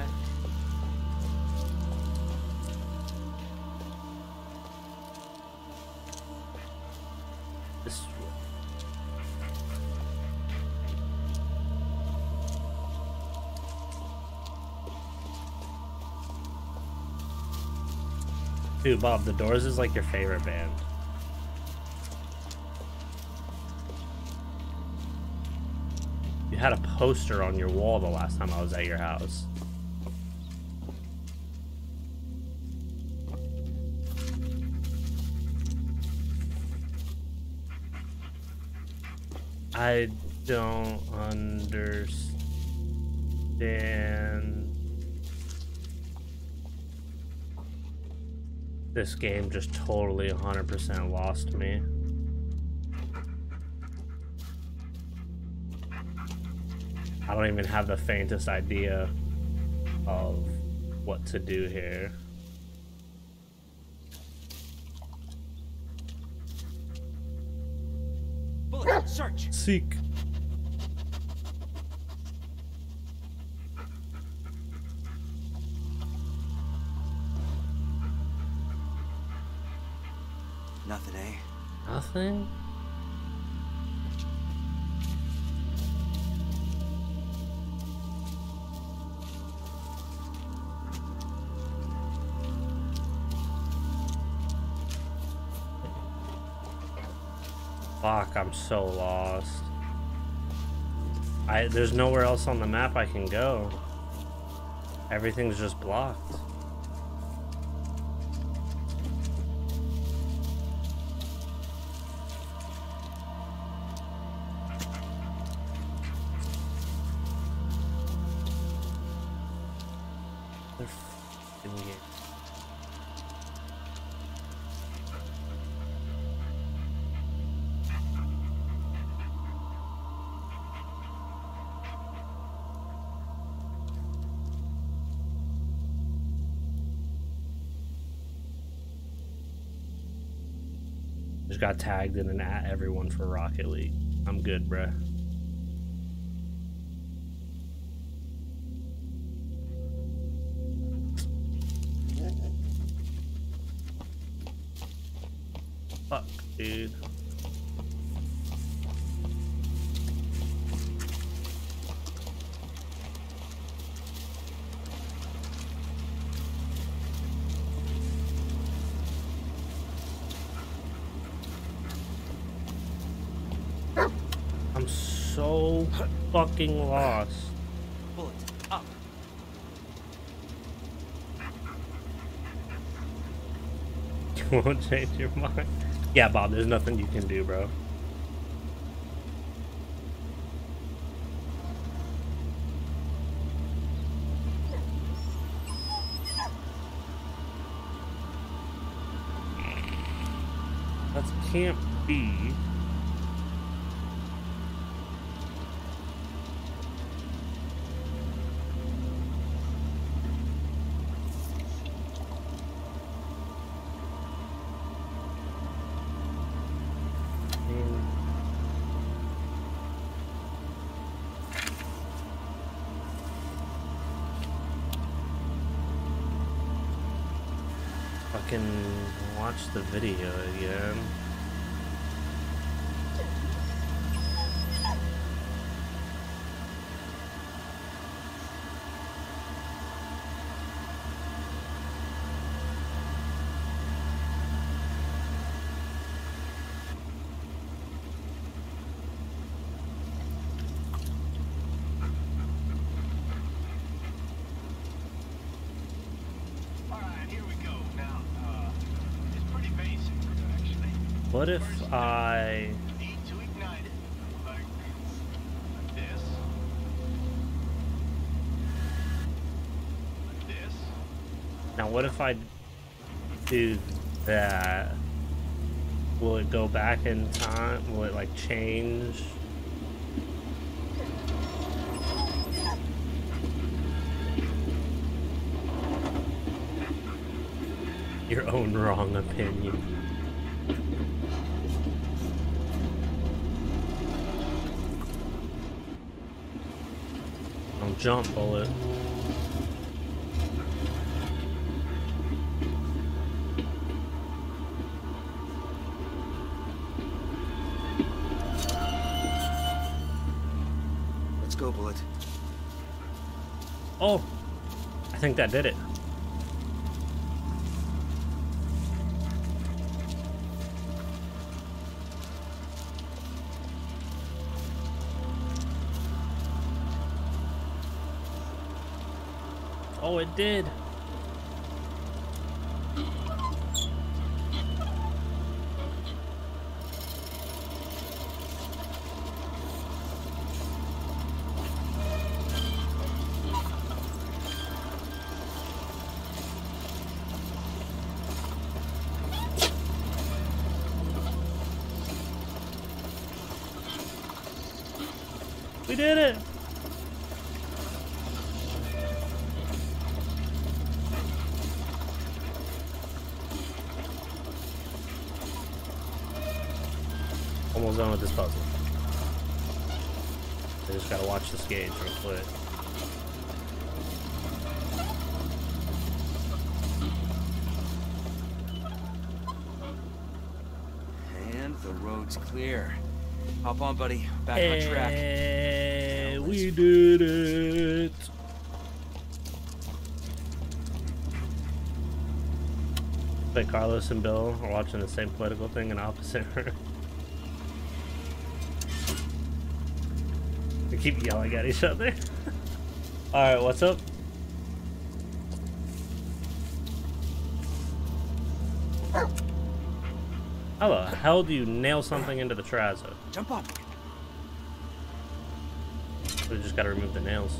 Dude, Bob, The Doors is like your favorite band. You had a poster on your wall the last time I was at your house. I don't understand. This game just totally 100% lost me. I don't even have the faintest idea of what to do here. Bullet, search. Seek. So lost. I there's nowhere else on the map I can go. Everything's just blocked. Got tagged in and at everyone for Rocket League. I'm good, bruh. Fucking lost. You won't change your mind. Yeah, Bob, there's nothing you can do, bro. That can't be. Mm. Fucking watch the video again. Alright, here we go. Now, uh, it's pretty basic, actually. What if I now? What if I do that? Will it go back in time? Will it like change? Your own wrong opinion. Jump, bullet. Let's go, Bullet. Oh, I think that did it. Did. We did it. Almost done with this puzzle. I just gotta watch this gauge real quick. And the road's clear. Hop on, buddy. Back on track. Hey, we did it. Like Carlos and Bill are watching the same political thing in opposite. they keep yelling at each other. All right, what's up? How the hell do you nail something into the Trazo? Jump on. We just gotta remove the nails.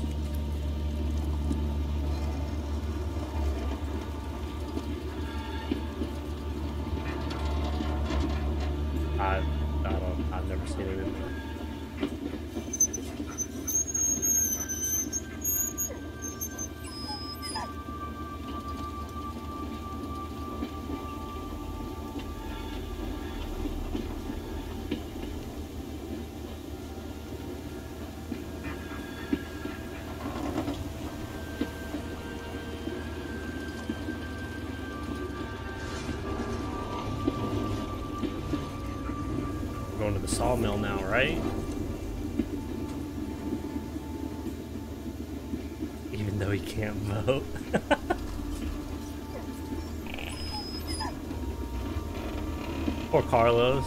Carlos.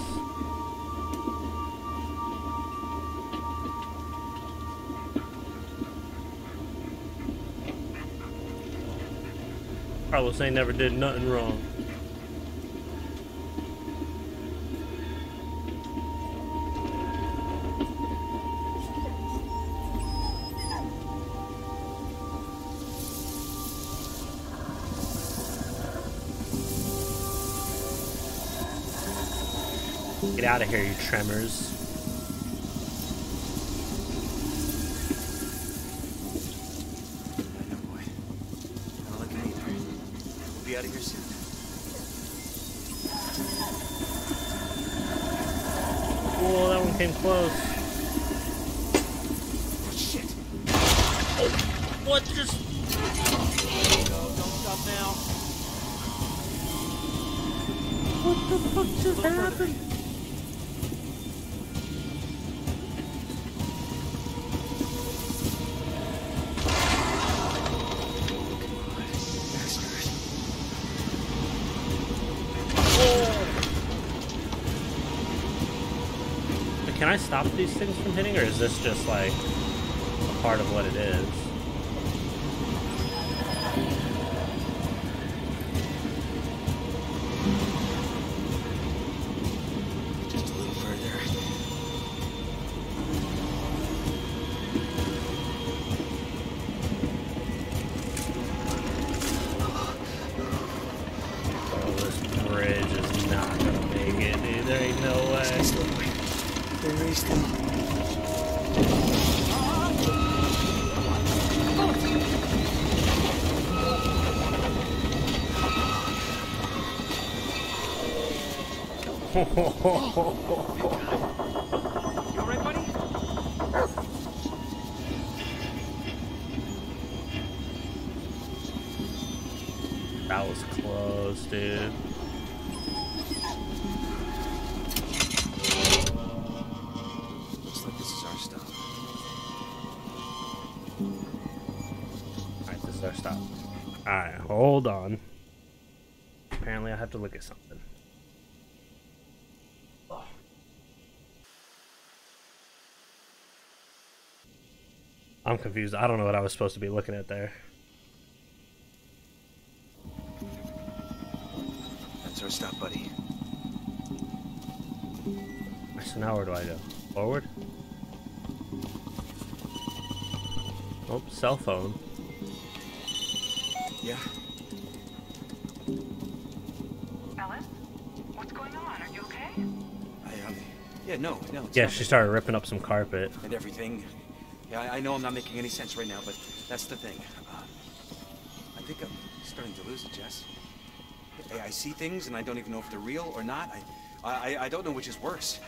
Carlos ain't never did nothing wrong. Out of here, you tremors. We'll be out of here soon. Whoa, that one came close. Stop these things from hitting, or is this just like a part of what it is? Hold on. Apparently I have to look at something. Oh. I'm confused. I don't know what I was supposed to be looking at there. That's our stop, buddy. So now where do I go? Forward? Oh, cell phone. Yeah, no, no. Yeah, nothing. she started ripping up some carpet. and everything. Yeah, I, I know I'm not making any sense right now, but that's the thing. Uh, I think I'm starting to lose it, Jess. I, I see things, and I don't even know if they're real or not. I, I, I don't know which is worse.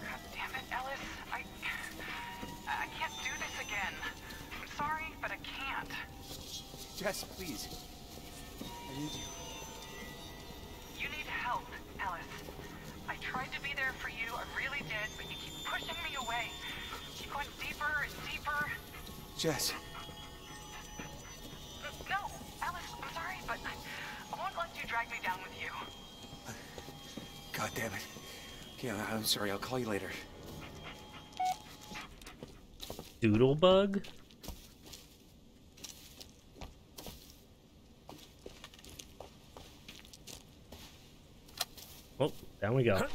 God damn it, Ellis. I. I can't do this again. I'm sorry, but I can't. Jess, please. Jess, No, Ellis, I'm sorry, but I, I won't let you drag me down with you. God damn it. Okay, I- I'm sorry. I'll call you later. Doodlebug? Oh, down we go.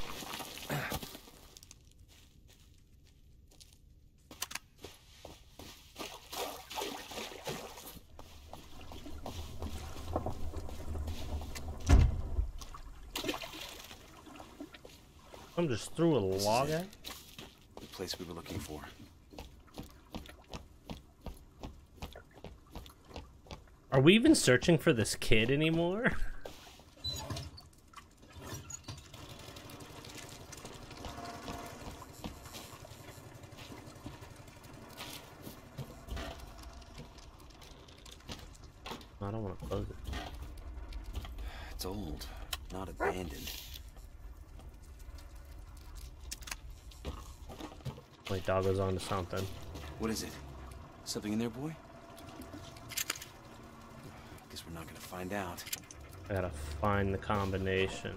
I'm just threw a log at. The place we were looking for. Are we even searching for this kid anymore? I don't want to close it. It's old, not abandoned. Wait, doggo's onto something. What is it? Something in there, boy? Guess we're not gonna find out. I gotta find the combination.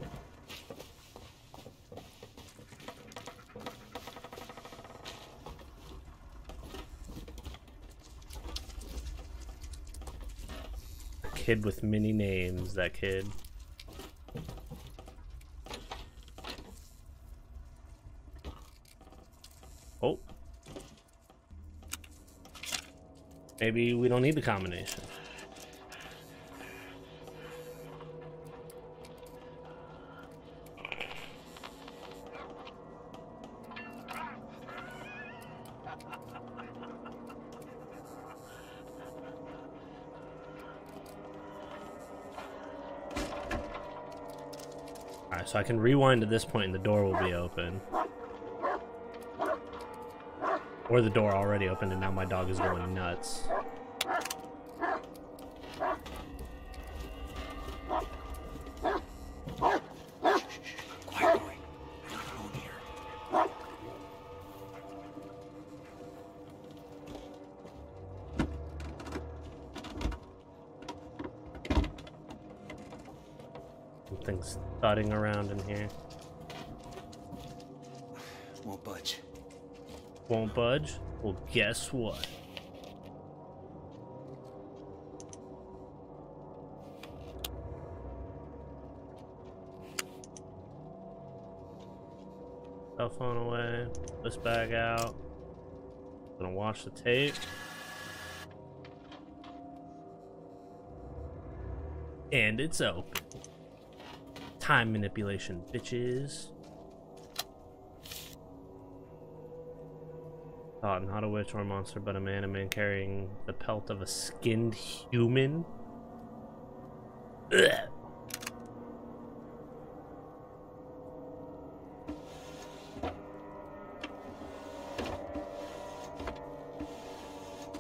Kid with many names, that kid. Maybe we don't need the combination. Alright, so I can rewind to this point and the door will be open. Or the door already opened and now my dog is going nuts. Here. Won't budge. Won't budge? Well, guess what? Cell phone away. This bag out. Gonna watch the tape. And it's open. Time manipulation, bitches. Oh, Thought not a witch or a monster, but a man, a man carrying the pelt of a skinned human. Ugh.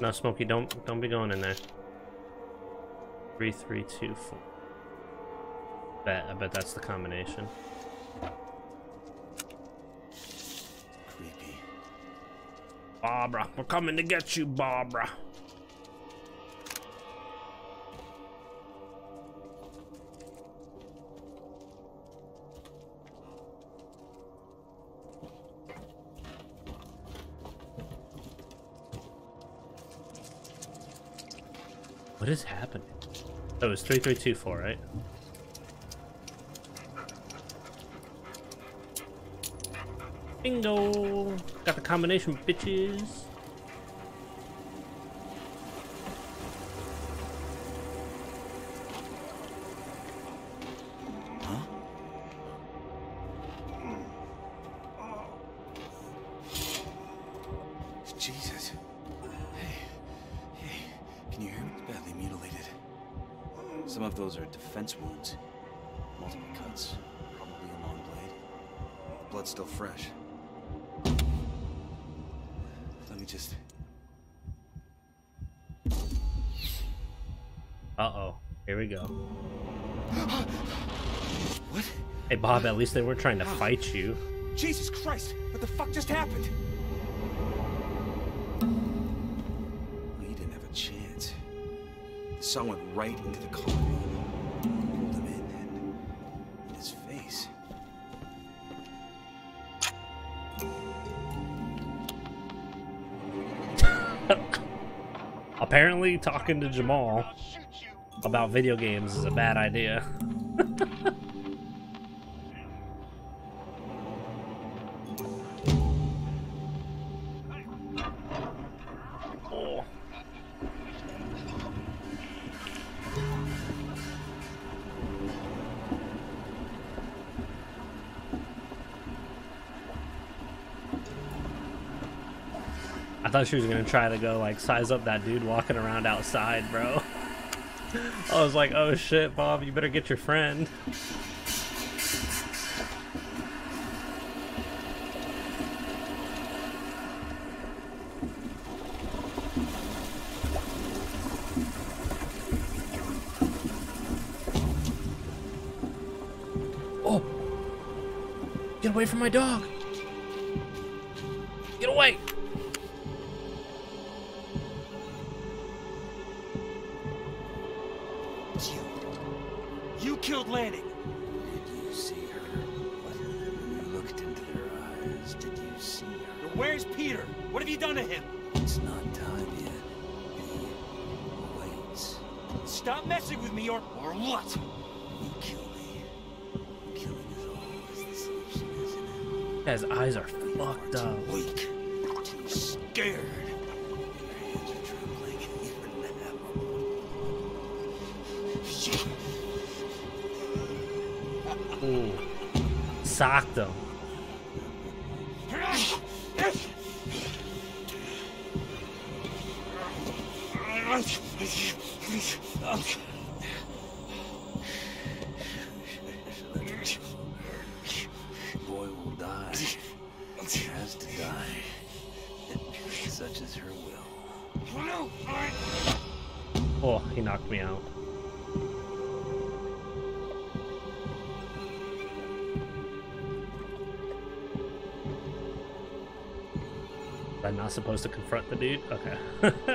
No, Smokey, don't don't be going in there. Three, three, two, four. Bet I bet that's the combination. Creepy. Barbara, we're coming to get you, Barbara. What is happening? Oh, it's 3324, right? Bingo! Got the combination, bitches. Hey, at least they weren't trying to fight you. Jesus Christ! What the fuck just happened? Well, he didn't have a chance. The saw went right into the collarbone. Pulled him in and in his face. Apparently, talking to Jamal about video games is a bad idea. Thought she was gonna try to go like size up that dude walking around outside, bro. I was like, oh shit, Bob, you better get your friend. Oh! Get away from my dog! Messing with me or or what? You kill me. Killing is always the solution, isn't it? His eyes are fucked up. Weak. Too scared. Your hands are trembling even now. Shit. Ooh. Socked him. has confront the dude? Okay.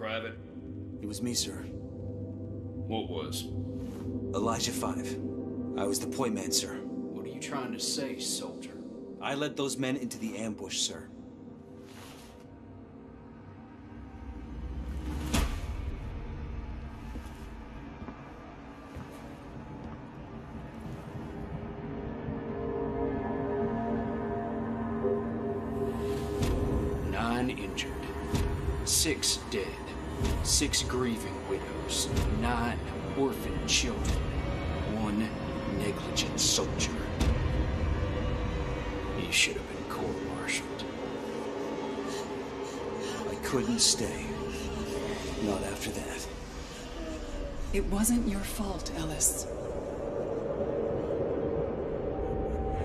Private? It was me, sir. What was? Elijah 5. I was the point man, sir. What are you trying to say, soldier? I led those men into the ambush, sir. Should have been court-martialed. I couldn't stay. Not after that. It wasn't your fault, Ellis.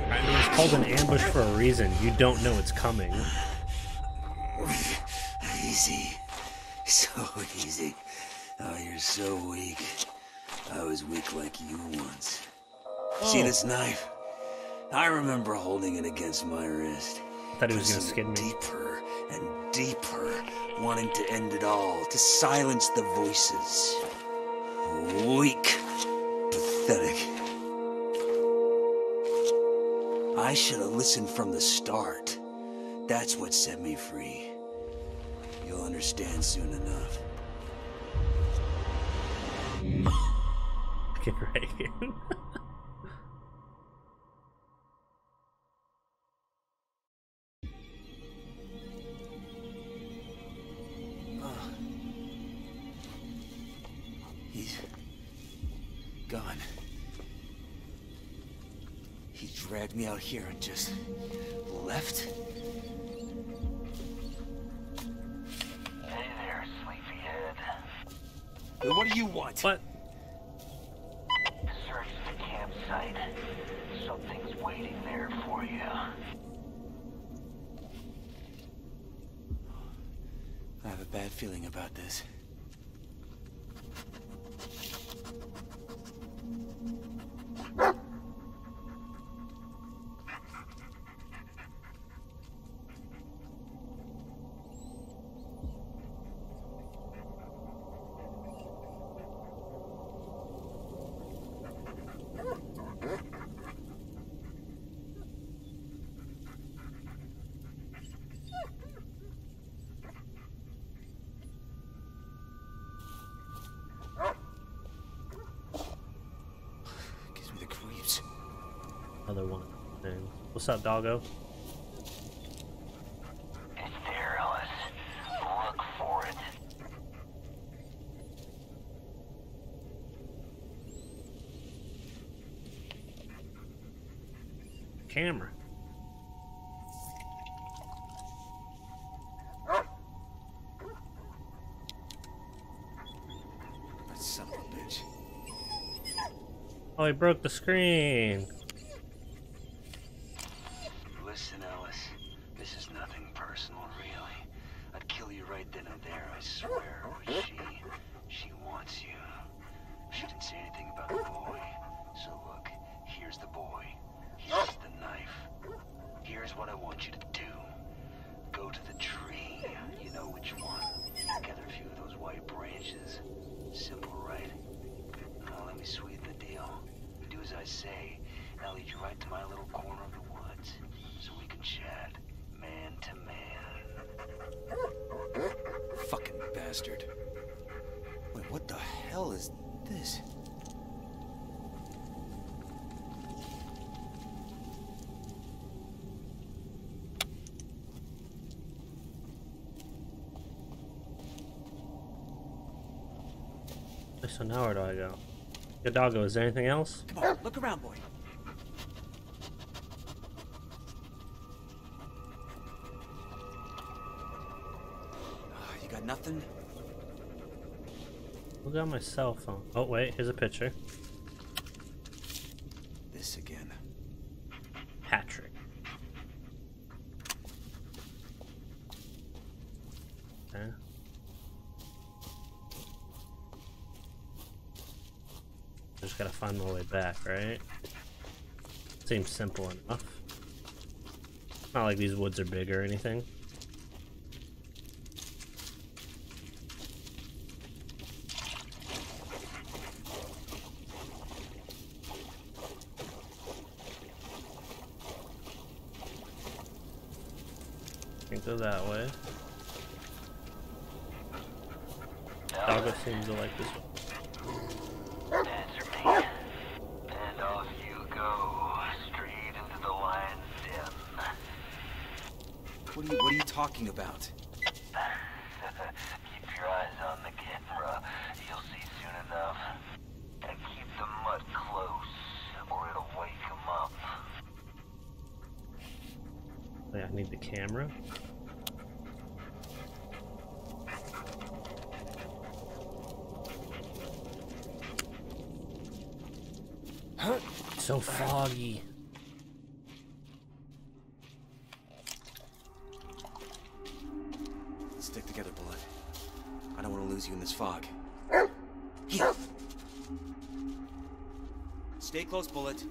I mean, it's called an ambush for a reason. You don't know it's coming. Easy. So easy. Oh, you're so weak. I was weak like you once. See oh. this knife? I remember holding it against my wrist. I Thought he was gonna pressing skin me. Deeper and deeper, wanting to end it all, to silence the voices. Weak. Pathetic. I should have listened from the start. That's what set me free. You'll understand soon enough. Get Reagan. He's gone. He dragged me out here and just left. Hey there, sleepyhead. Hey, What do you want? what? Search the campsite. Something's waiting there for you. I have a bad feeling about this. Gives me the creeps. Another one. And what's up, doggo? It's there, Ellis. Look for it. Camera. That son of a bitch. Oh, he broke the screen. Now where do I go? Good doggo, is there anything else? On, look around, boy. Ah, you got nothing? Look at my cell phone. Oh, wait, here's a picture. seems simple enough. Not like these woods are big or anything. foggy. Stick together, Bullet. I don't want to lose you in this fog. Stay close, Bullet.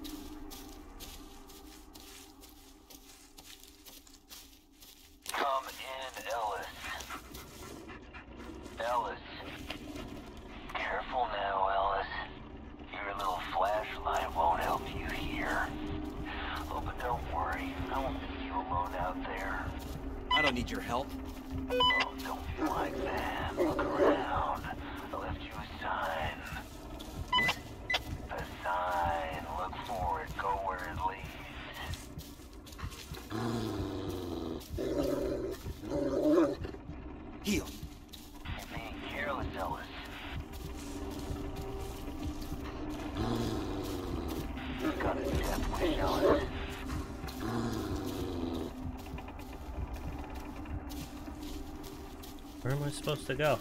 supposed to go?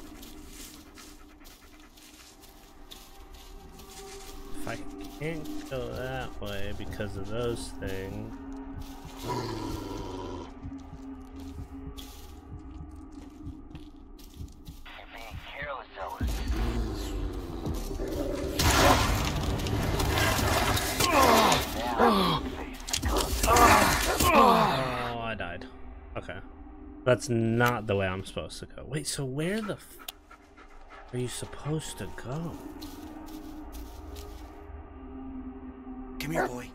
If I can't go that way because of those things... That's not the way I'm supposed to go. Wait, so where the are you supposed to go? Come here, boy.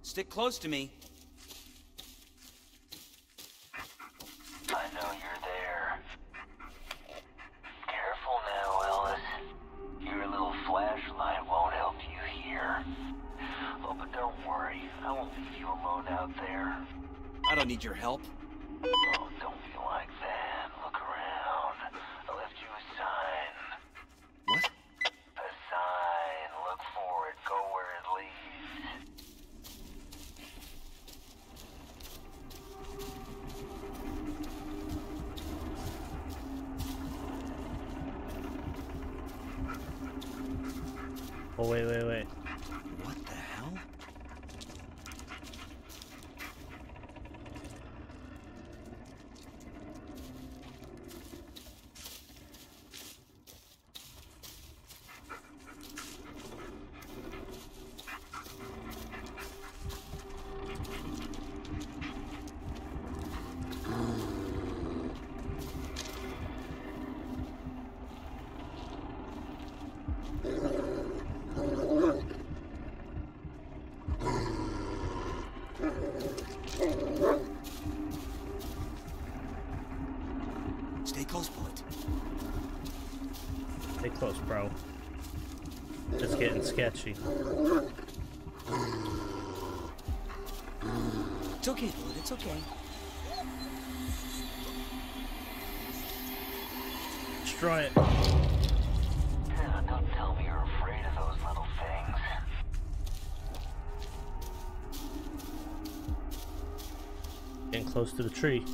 Stick close to me. don't need your help. sketchy. It's okay, It's okay. Destroy it. Getting close to the tree.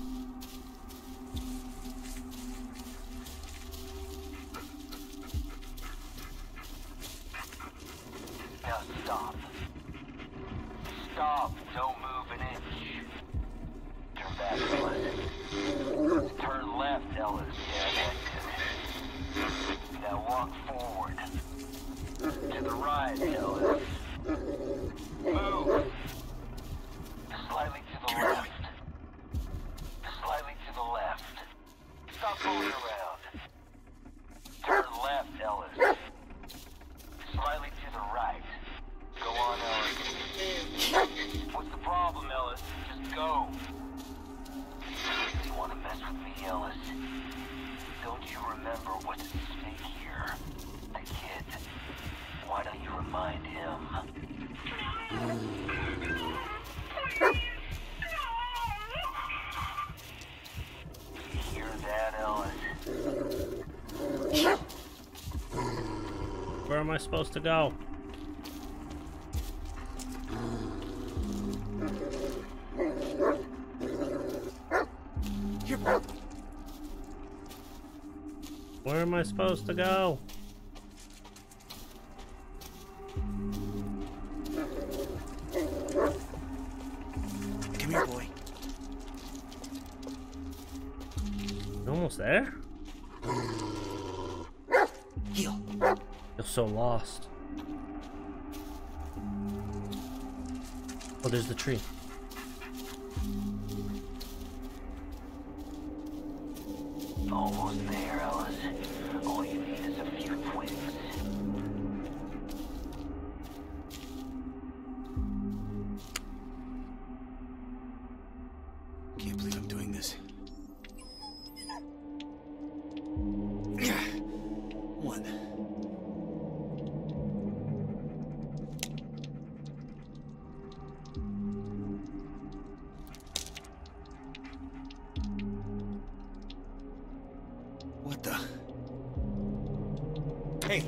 I supposed to go? Where am I supposed to go? The tree. Almost there. All you need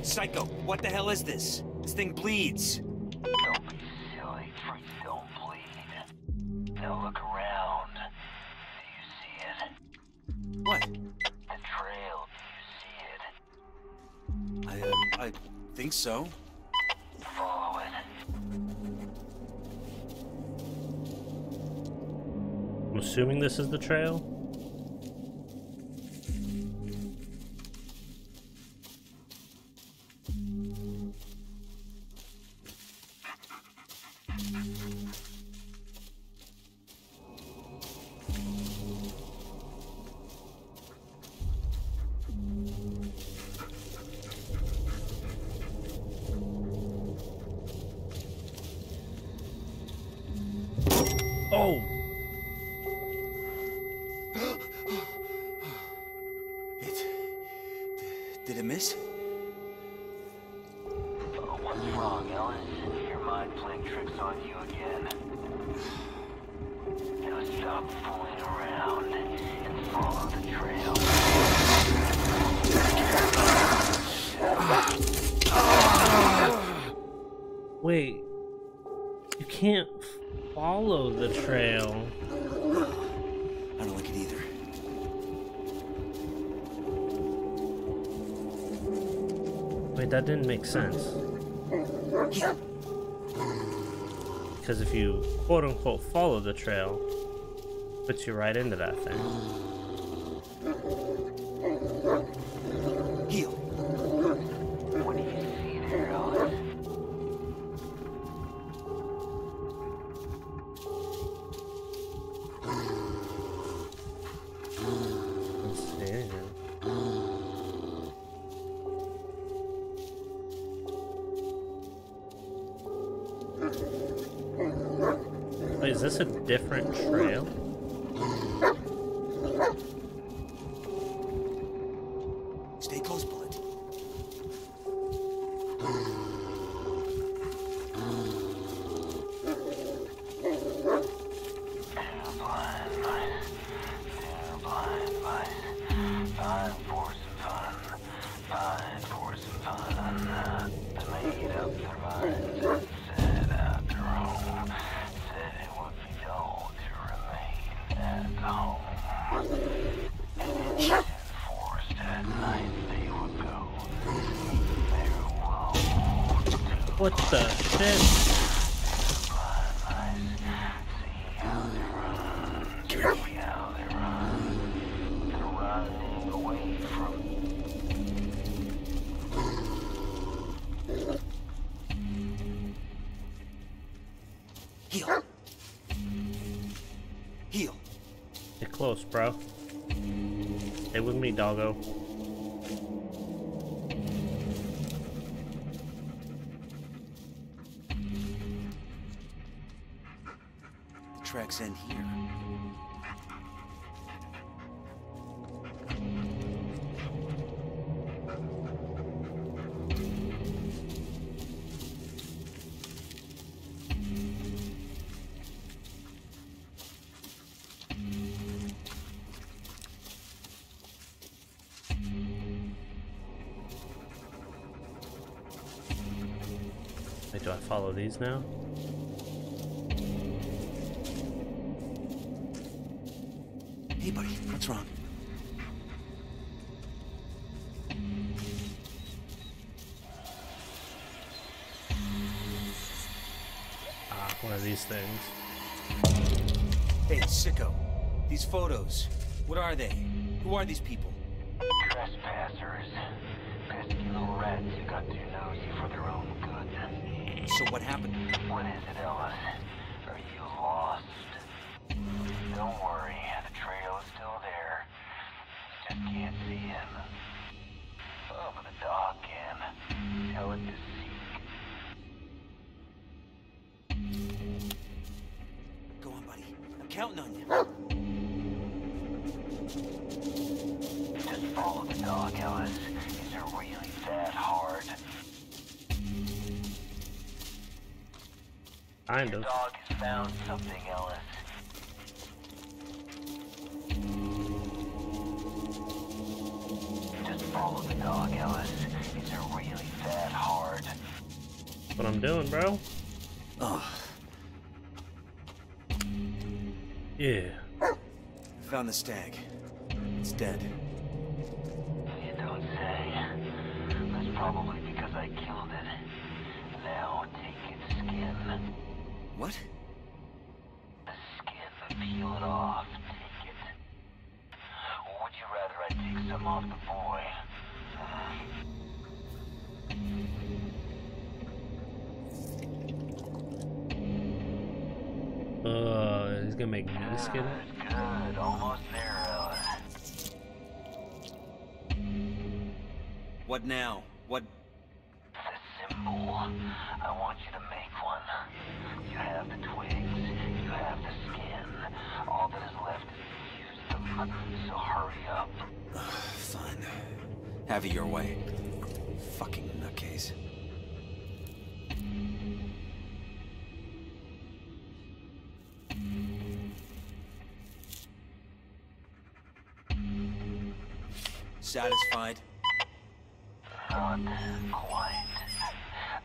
Psycho, what the hell is this? This thing bleeds. Don't be silly. Freaks don't bleed. Now look around. Do you see it? What? The trail. Do you see it? I, uh, I think so. Follow it. I'm assuming this is the trail. You can't follow the trail. I don't like it either. Wait, that didn't make sense. Because if you quote unquote follow the trail, it puts you right into that thing. Different doggo. Follow these now? Hey, buddy, what's wrong? Ah, one of these things. Hey, sicko. These photos. What are they? Who are these people? Counting on you. Just follow the dog, Ellis. Is it really that hard? Kind Your of. dog has found something, Ellis. Just follow the dog, Ellis. Is it really that hard? That's what I'm doing, bro. Found the stag. It's dead. You don't say. That's probably because I killed it. Now take its skin. What? The skin. Peel it off. Take it. Would you rather I take some off the boy? Uh, he's gonna make me skin What now? What? The symbol. I want you to make one. You have the twigs. You have the skin. All that is left is to use them. So hurry up. Fine. Have it your way. Fucking nutcase. Satisfied? Not quite.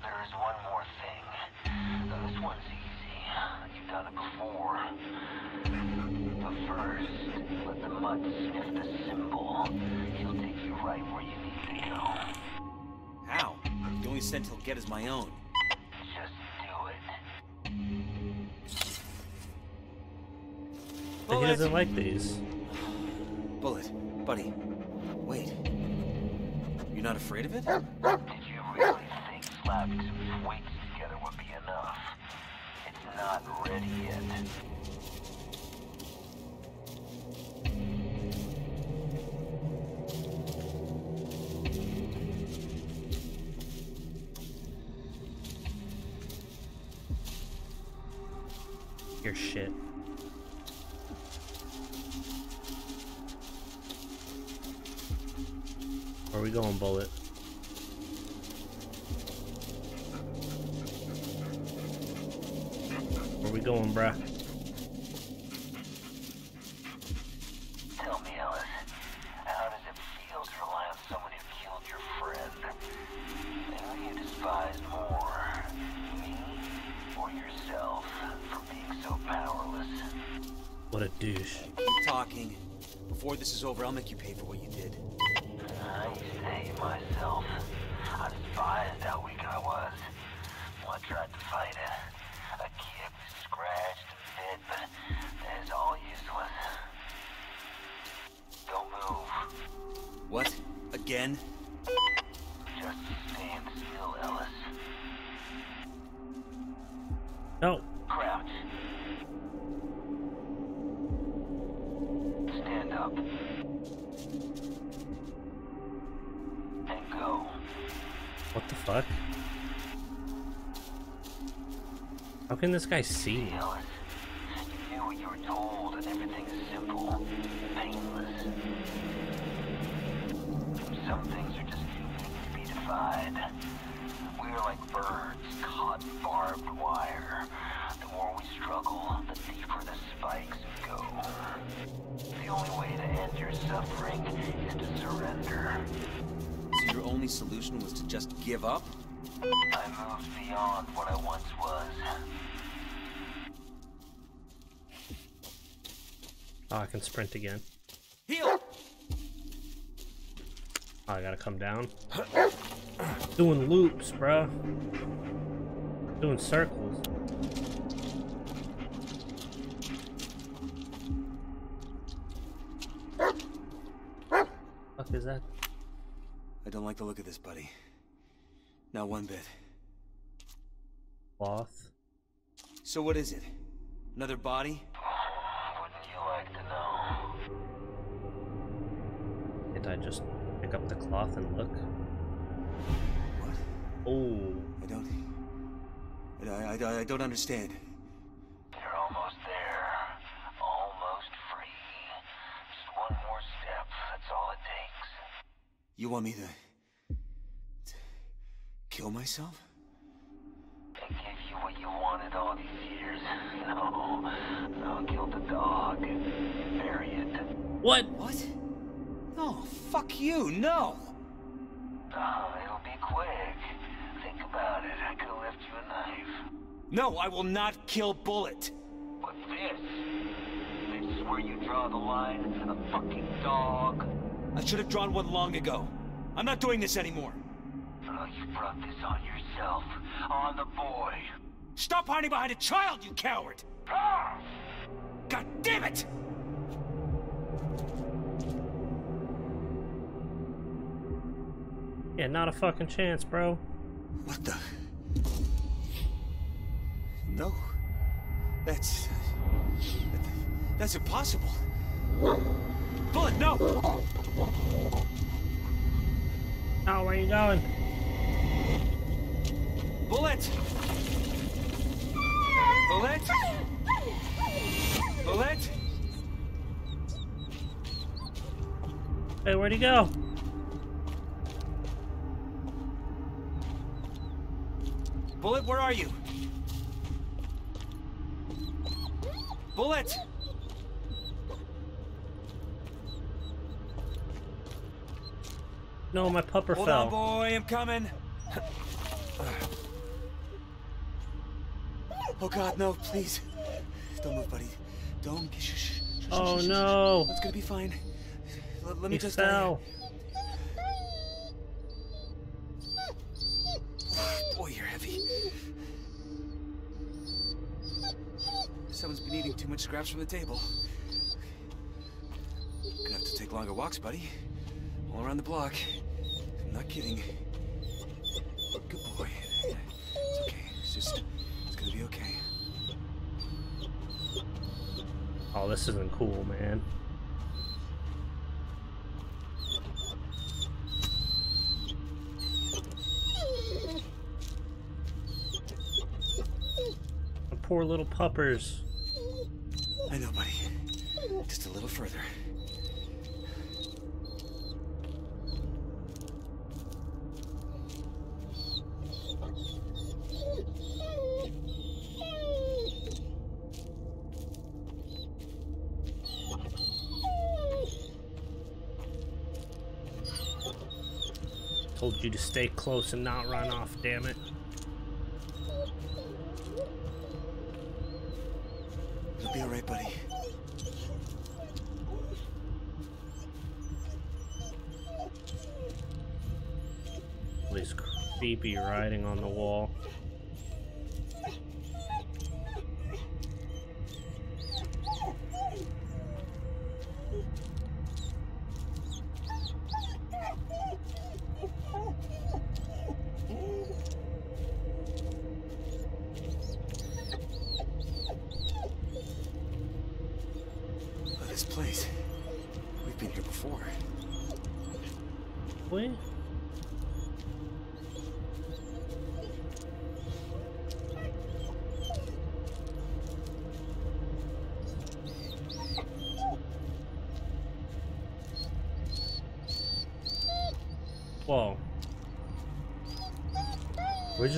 There is one more thing. Now, This one's easy. You've done it before. But first, let the mud sniff the symbol. He'll take you right where you need to go. How? The only scent he'll get is my own. Just do it. But he doesn't like these. Bullet, buddy, wait. You're not afraid of it? Did you really think slapping some twigs together would be enough? It's not ready yet. Over, I'll make you pay for what can this guy see you knew what you were told, and everything simple, painless. Some things are just too big to be defied. We are like birds caught in barbed wire. The more we struggle, the deeper the spikes go. The only way to end your suffering is to surrender. So your only solution was to just give up? I moved beyond what I once was. Oh, I can sprint again. Heel! Oh, I gotta come down. Doing loops, bro. Doing circles. Fuck is that? I don't like the look of this, buddy. Not one bit. Cloth. So what is it? Another body? Did I just pick up the cloth and look? What? Oh, I don't... I, I, I don't understand. You're almost there. Almost free. Just one more step. That's all it takes. You want me to... to kill myself? I gave you what you wanted all these years. No. No, kill the dog. Bury it. what? What? No, fuck you, no! Oh, it'll be quick. Think about it. I could have left you a knife. No, I will not kill Bullet! But this... This is where you draw the line. A fucking dog. I should have drawn one long ago. I'm not doing this anymore. Oh, you brought this on yourself. On the boy. Stop hiding behind a child, you coward! Ah! God damn it! Yeah, not a fucking chance, bro. What the? No. That's... That's impossible. Bullet, no! Oh, where are you going? Bullet! Bullet! Bullet! Hey, where'd he go? Bullet, where are you? Bullet! No, my pupper Hold fell. on, boy, I'm coming. Oh God, no, please. Don't move, buddy. Don't. Shh, shh, shh, shh, Oh, shh, shh, shh. no. It's gonna be fine. Let, let me He just. Uh, fell. Boy, been eating too much scraps from the table. Gonna have to take longer walks, buddy. All around the block. I'm not kidding. Good boy. It's okay. It's just. It's gonna be okay. Oh, this isn't cool, man. Poor little puppers. I know, buddy. Just a little further. Told you to stay close and not run off, damn it.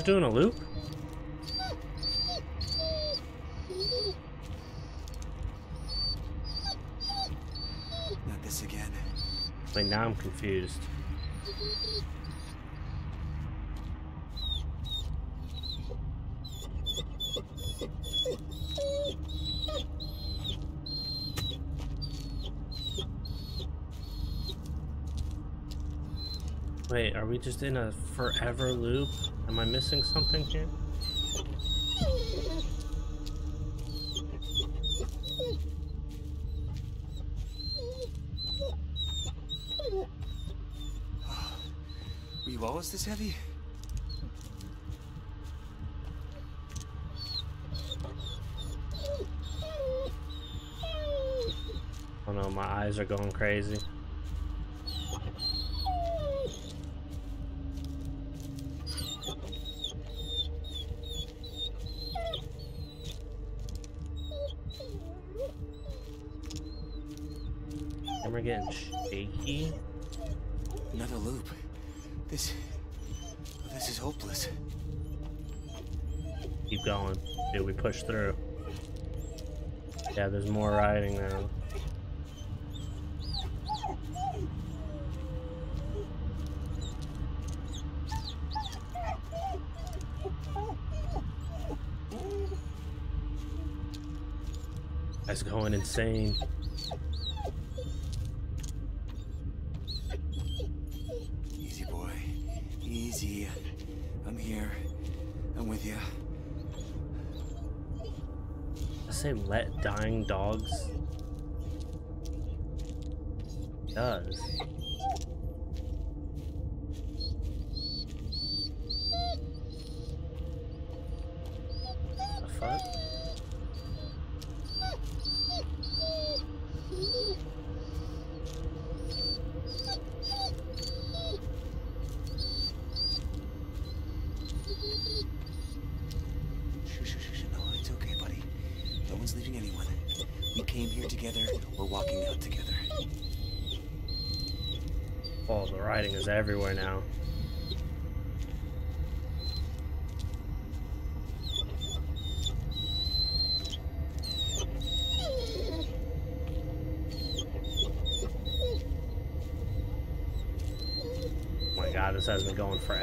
Just doing a loop? Not this again. Wait, now I'm confused. Wait, are we just in a forever loop? Am I missing something here? Were you always this heavy? Oh no, my eyes are going crazy. Going. We push through. Yeah, there's more riding now. That's going insane. Easy, boy. Easy. I'm here. I'm with you. Say let dying dogs. Does. The fuck? The writing is everywhere now. Oh my god, this has been going forever.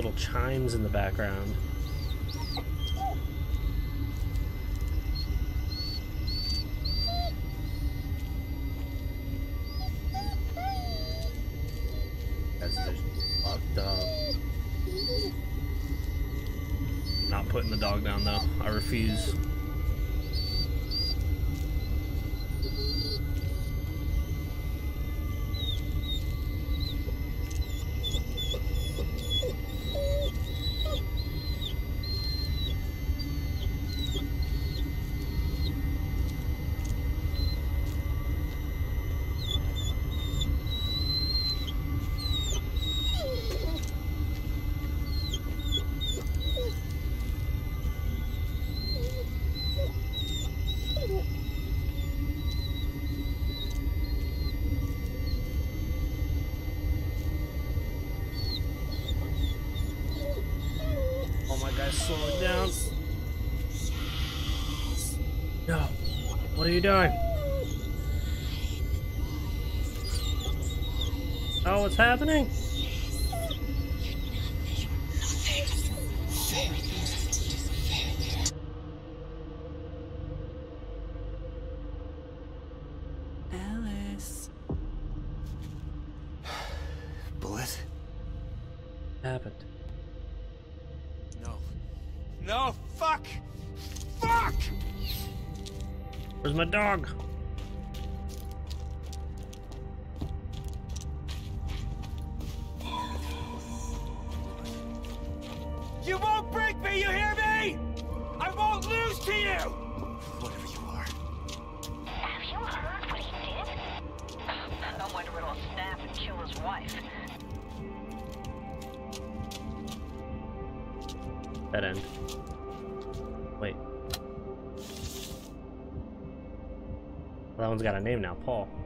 Little chimes in the background. You doing? Oh, what's happening? Dog? Got a name now, Paul.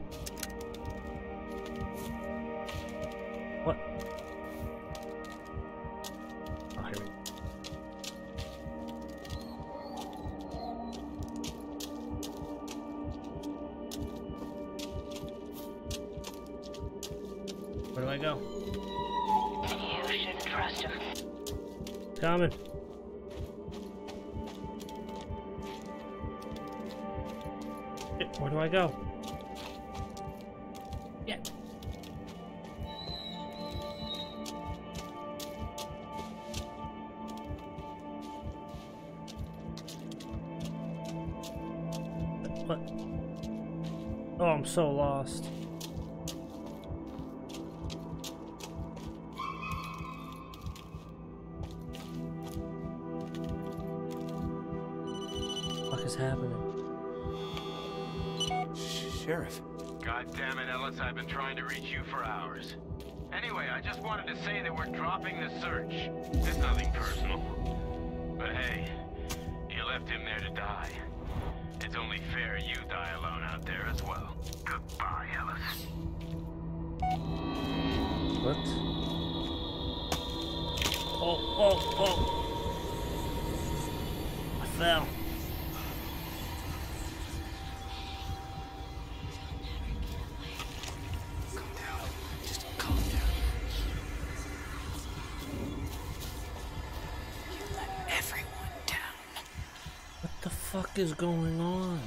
I'm so lost. What is happening? Sheriff. God damn it, Ellis, I've been trying to reach you for hours. Anyway, I just wanted to say that we're dropping the search. It's nothing personal. But hey, you left him there to die. It's only fair you die alone out there as well. Goodbye, Ellis. What? Oh, oh, oh. I fell. Is going on?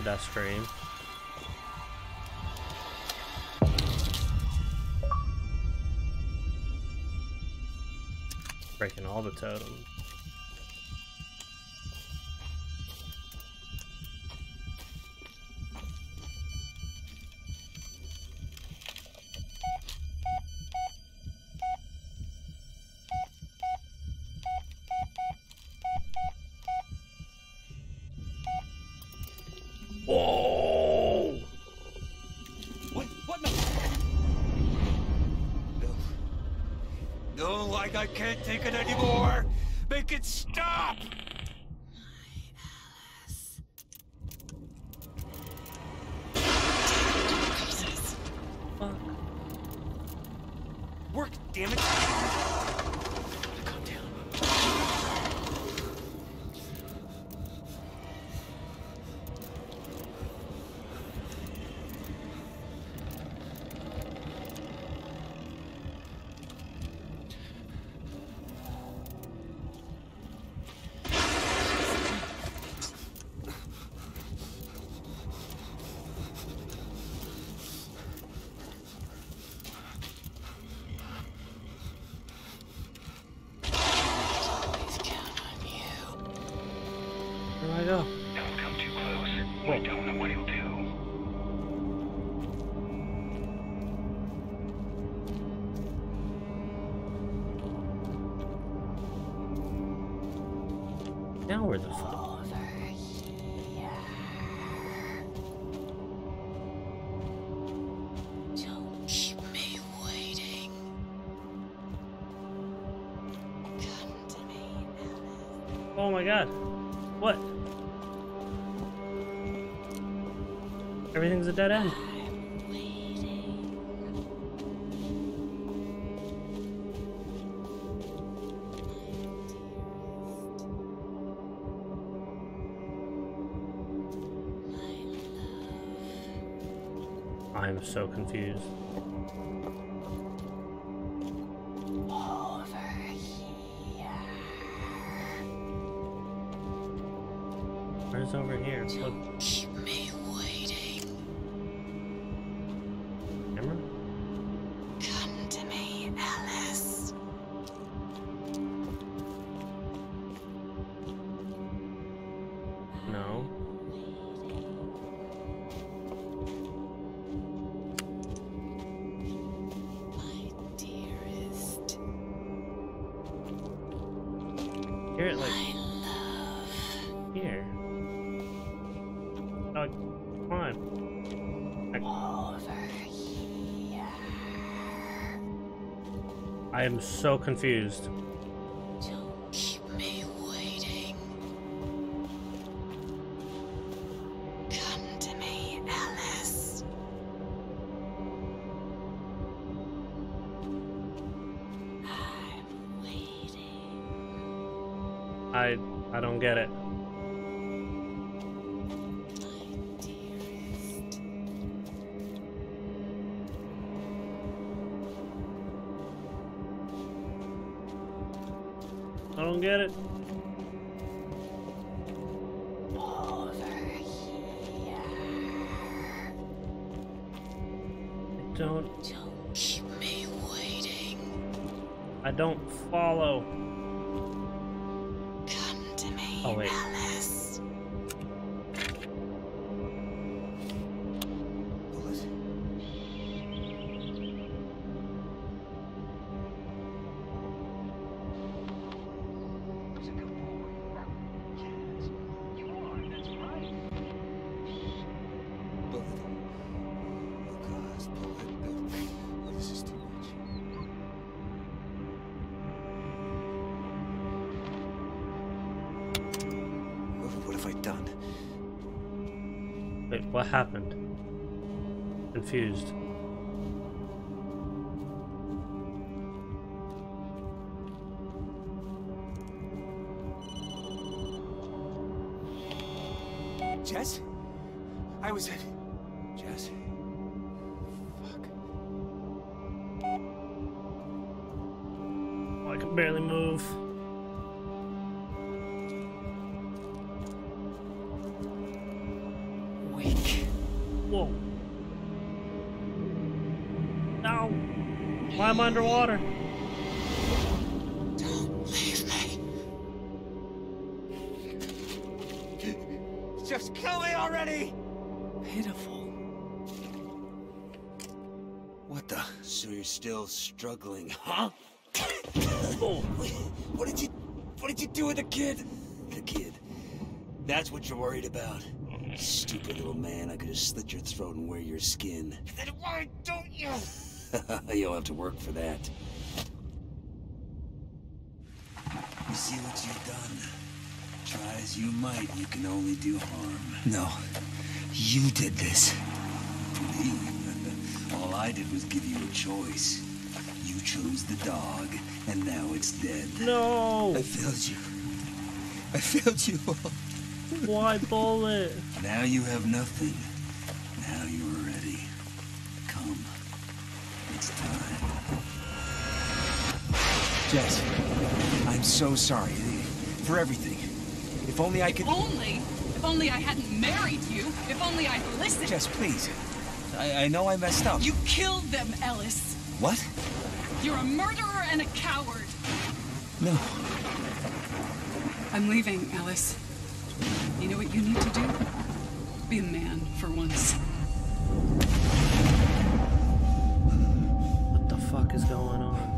Heard that scream. Breaking all the totems. Oh my god. What? Everything's a dead end. So confused. Where's over here? Look, I am so confused. Don't keep me waiting. Come to me, Ellis. I'm waiting. I I don't get it. What happened? Confused. Kid? The kid. That's what you're worried about. Stupid little man, I could have slit your throat and wear your skin. Then why don't you? You'll have to work for that. You see what you've done? Try as you might, you can only do harm. No. You did this. Me? All I did was give you a choice. You You chose the dog, and now it's dead. No! I failed you. I failed you. Why bullet? now you have nothing. Now you are ready. Come. It's time. Jess, I'm so sorry for everything. If only I could. If only, if only I hadn't married you. If only I'd listened. Jess, please. I, I know I messed up. You killed them, Ellis. What? You're a murderer and a coward. No. I'm leaving, Ellis. You know what you need to do? Be a man for once. What the fuck is going on?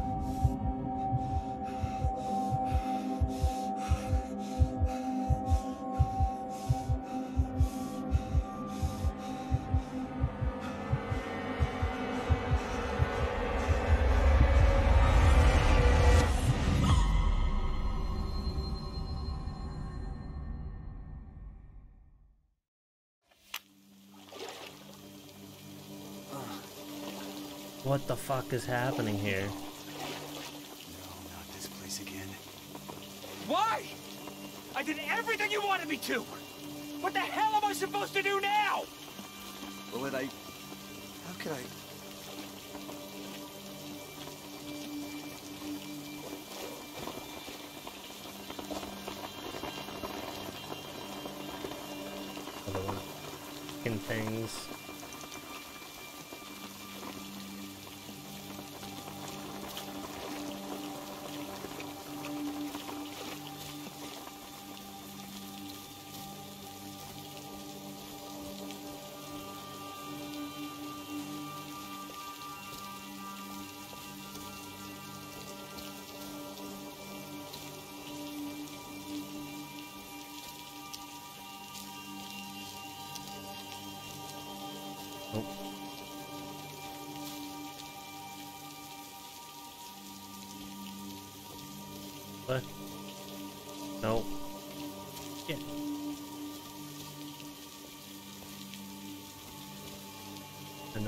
What the fuck is happening here? No, not this place again. Why? I did everything you wanted me to! What the hell am I supposed to do now? Bullet, I. How could I. Other one. Things.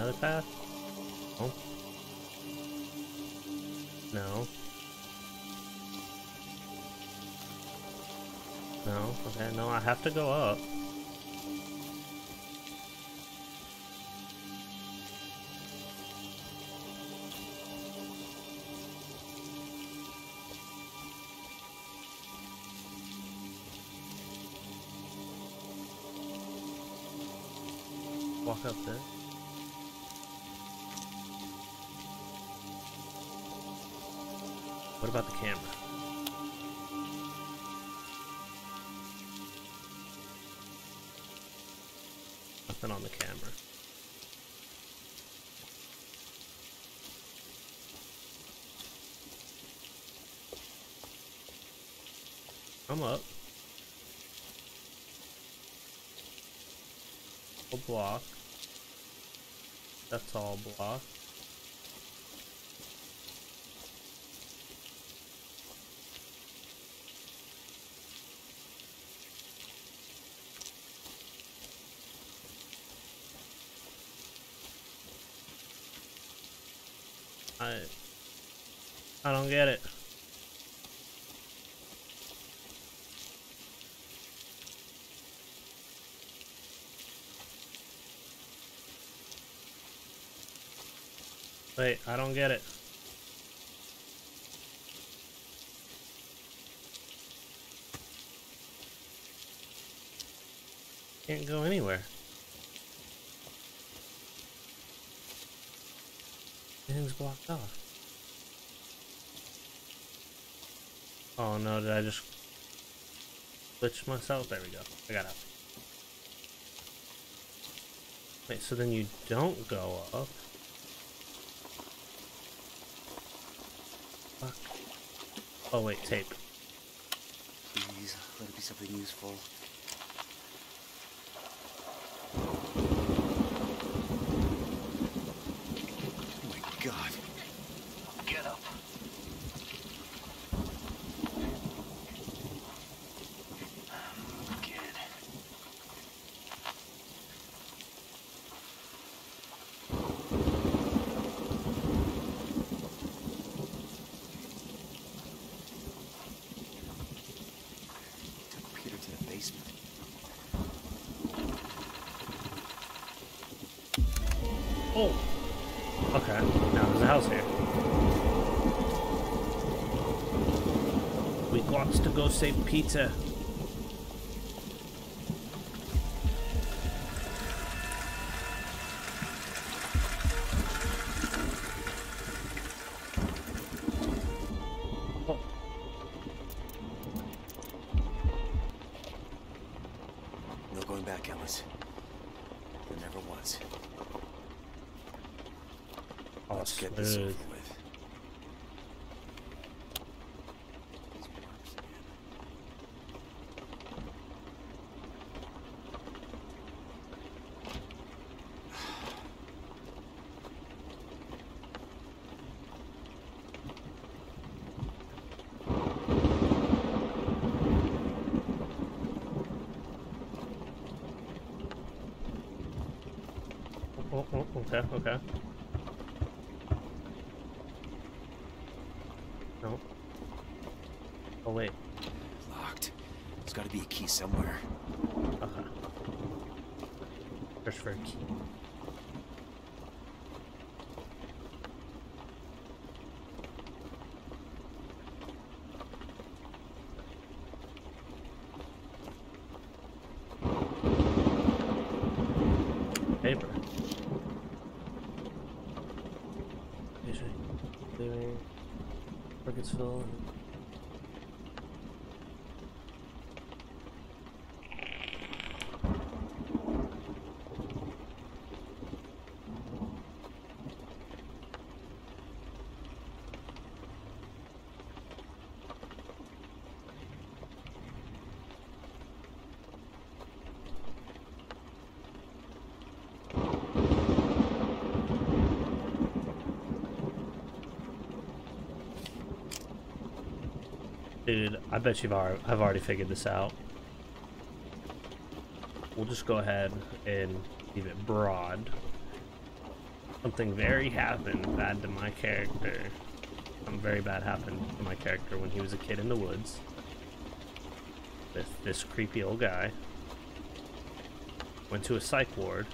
Another path? No. No. No. Okay, no, I have to go up. Walk up there. What about the camera? Nothing on the camera. I'm up. A block. That's all block. I I don't get it. Wait, I don't get it. Can't go anywhere. Everything's blocked off. Oh no, did I just glitch myself? There we go. I got up. Wait, so then you don't go up. Fuck. Oh wait, tape. Please, let it be something useful. Oh my god. Get up. Kid. computer to the basement. Oh. Okay. Now there's a house here. We got to go save Peter. Okay, okay. No. Oh wait. Locked. There's got to be a key somewhere. Okay. Search for a key. Paper. Usually, leaving. Burkittsville. Dude, I bet you've already, figured this out. We'll just go ahead and leave it broad. Something very happened bad to my character. Something very bad happened to my character when he was a kid in the woods. With this creepy old guy. Went to a psych ward.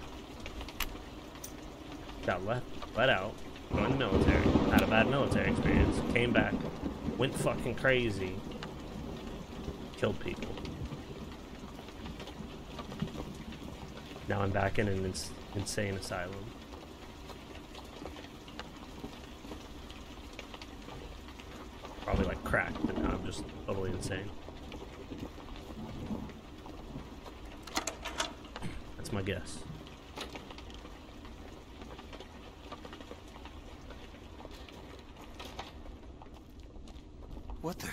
Got let, let out. Joined the military. Had a bad military experience. Came back. Went fucking crazy. Killed people. Now I'm back in an ins insane asylum. Probably like crack, but now I'm just totally insane. That's my guess. What the?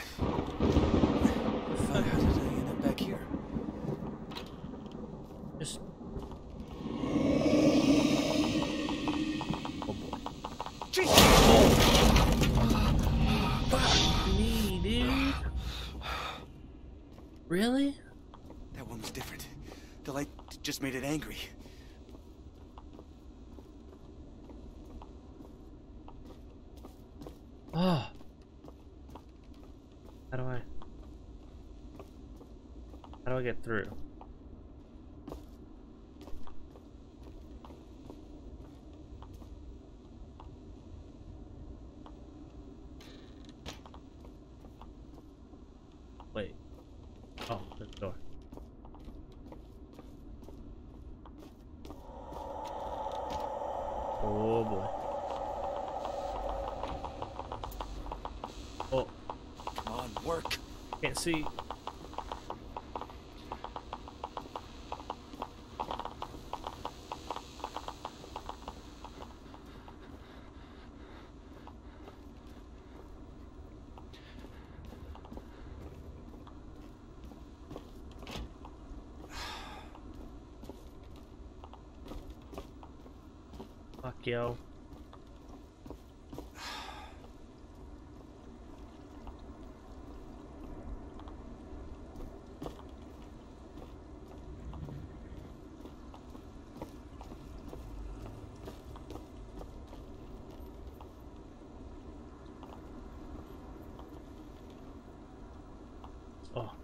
Fuck, how did I end up back here? Just. Oh boy. Fuck me, dude. Really? That one was different. The light just made it angry. Oh. How do I? How do I get through? Wait. Oh, there's the door. Oh boy. Oh, Come on, work. can't see. Oh,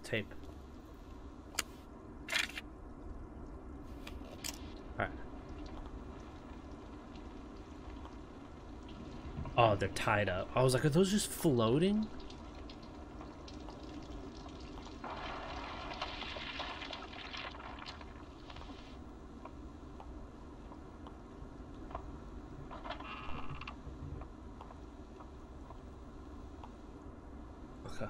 tape. Oh, they're tied up. I was like, are those just floating? Okay.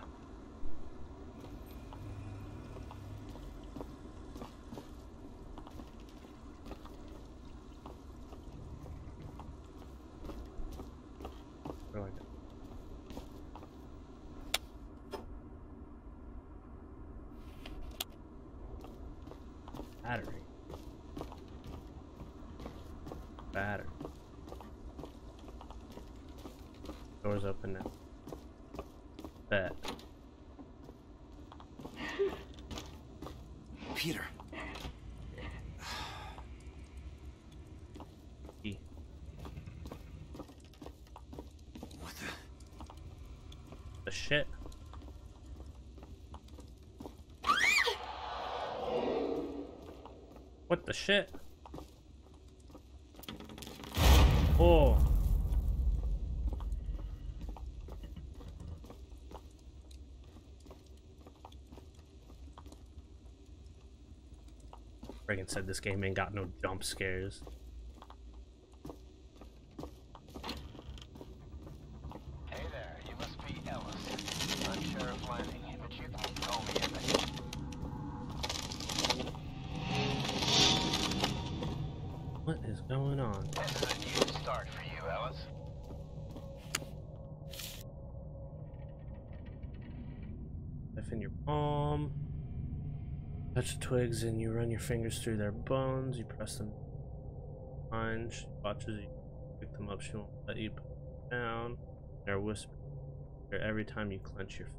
Where do I go? Battery. Battery. Doors open now. Bet. Peter. Key. What the? The shit. What the shit? Oh. Reagan said this game ain't got no jump scares. Twigs and you run your fingers through their bones. You press them. Fine. She watches you pick them up. She won't let you put them down. They're whispering every time you clench your.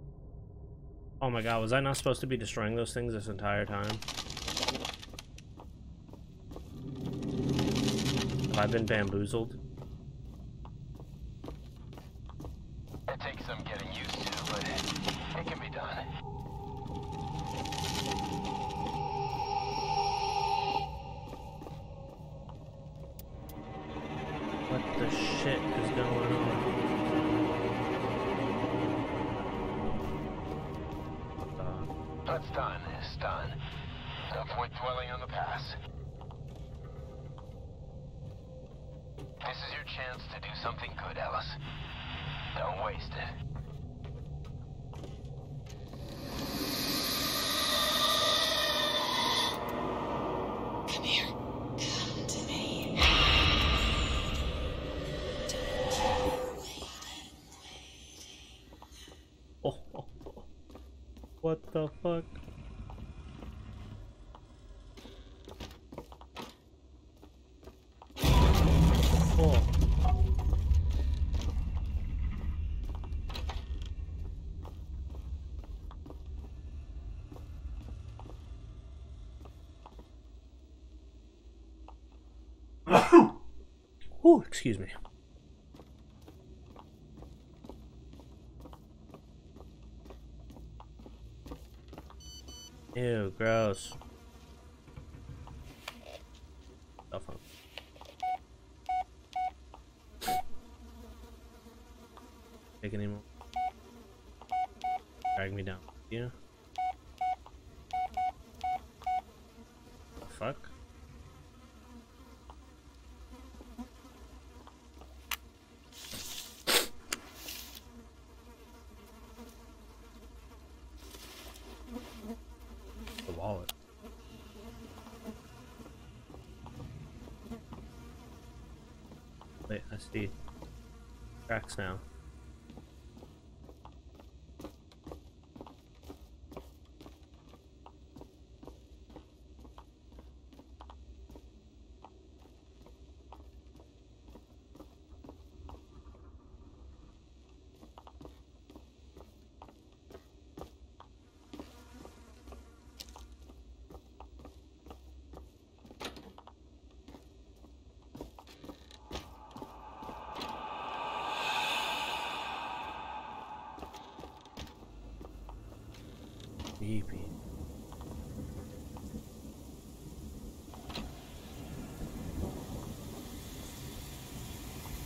Oh my god, was I not supposed to be destroying those things this entire time? Have I been bamboozled? Excuse me. Ew, gross. Oh, Cell phone. Take any more. Drag me down. You? Fuck. The wallet. Wait, I see. Tracks now. Creepy.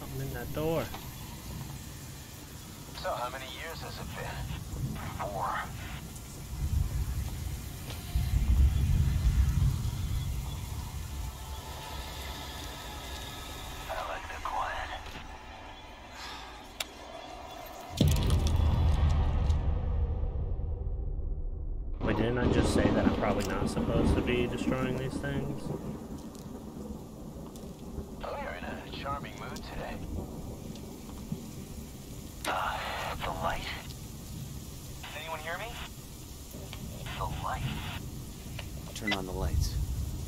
Something in that door. So how many years has it been? Four. I like the quiet. Wait, didn't I just say that I'm probably not supposed to be destroying these things? Oh, you're in a charming mood today. Ah, the light. Does anyone hear me? The light. Turn on the lights.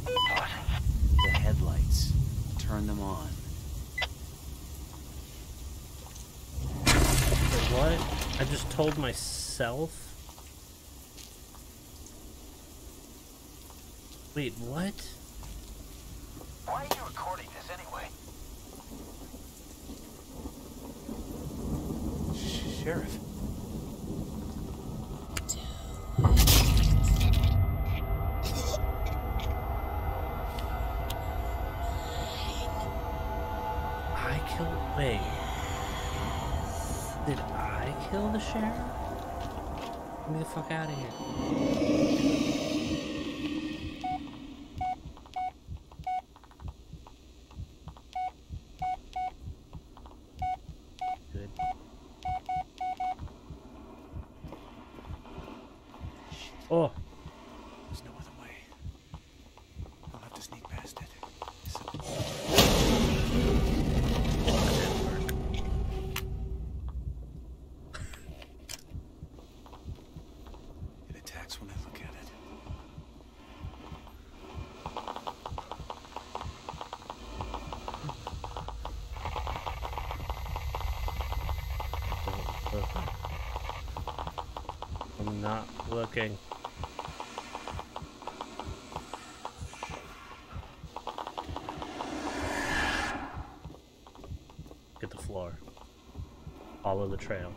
What? The headlights. Turn them on. Wait, what? I just told myself? Wait, what? Oh, There's no other way. I'll have to sneak past it. It attacks when I look at it. don't. I'm not looking. The floor. Follow the trail.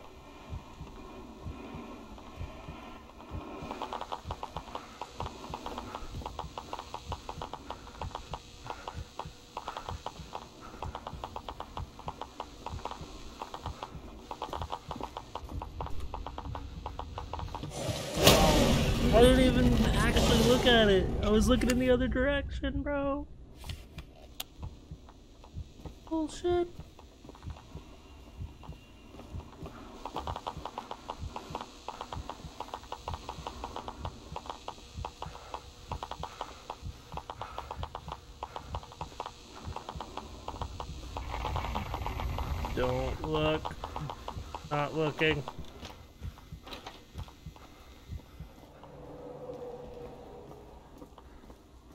I didn't even actually look at it. I was looking in the other direction, bro. Bullshit. Don't look. Not looking.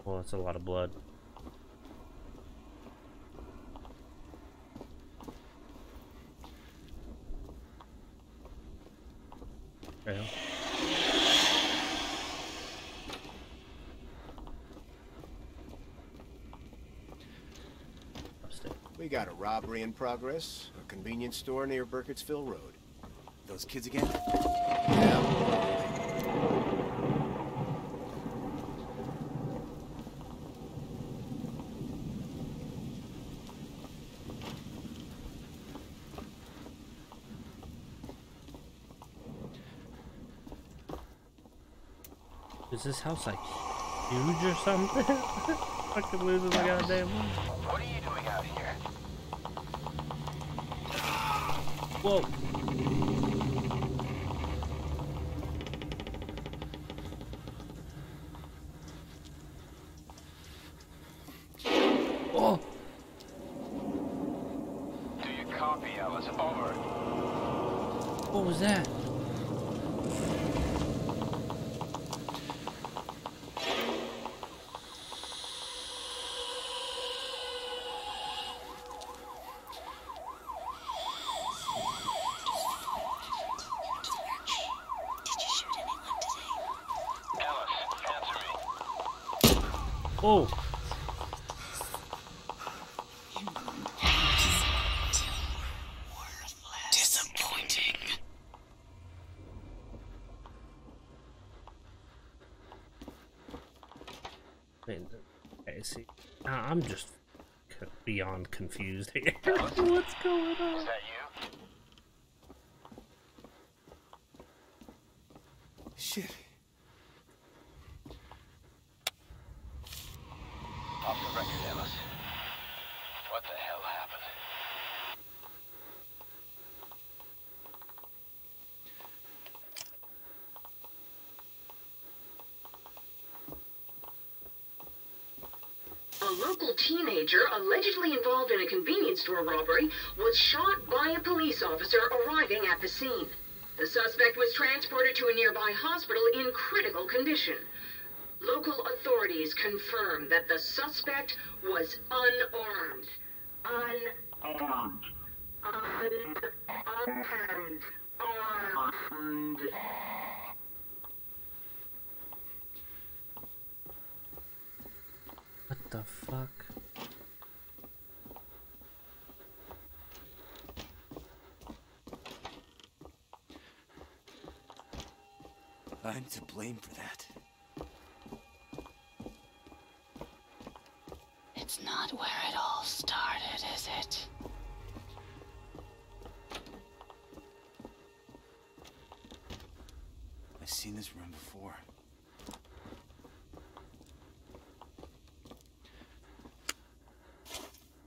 Well, that's a lot of blood. Trail. Upstate. We got a robbery in progress, a convenience store near Burkittsville Road. Those kids again? Yeah. Is this house like huge or something? Fucking losing my goddamn mind. What are you doing out here? Whoa. Oh, Do you copy, Ellis? Over. what was that? Ellis, answer me. Oh, Disappointing. wait. Okay, see. Now I'm just beyond confused here. What's going on? Is that you? A local teenager, allegedly involved in a convenience store robbery, was shot by a police officer arriving at the scene. The suspect was transported to a nearby hospital in critical condition. Local authorities confirm that the suspect was unarmed. Unarmed. Unarmed. Unarmed. What the fuck? I'm to blame for that. It's not where it all started, is it? I've seen this room before.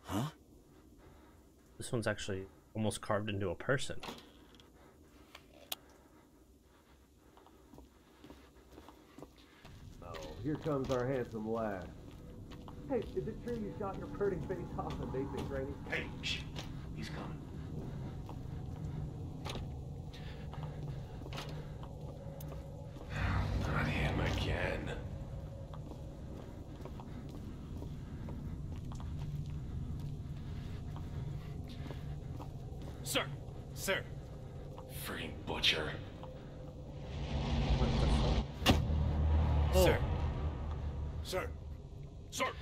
Huh? This one's actually almost carved into a person. Oh, here comes our handsome lad. Hey, is it true you shot your pretty face off in basic training? Hey, shh. He's coming. Not him again. Sir! Sir! Freaking butcher. Sir! Sir. Sir!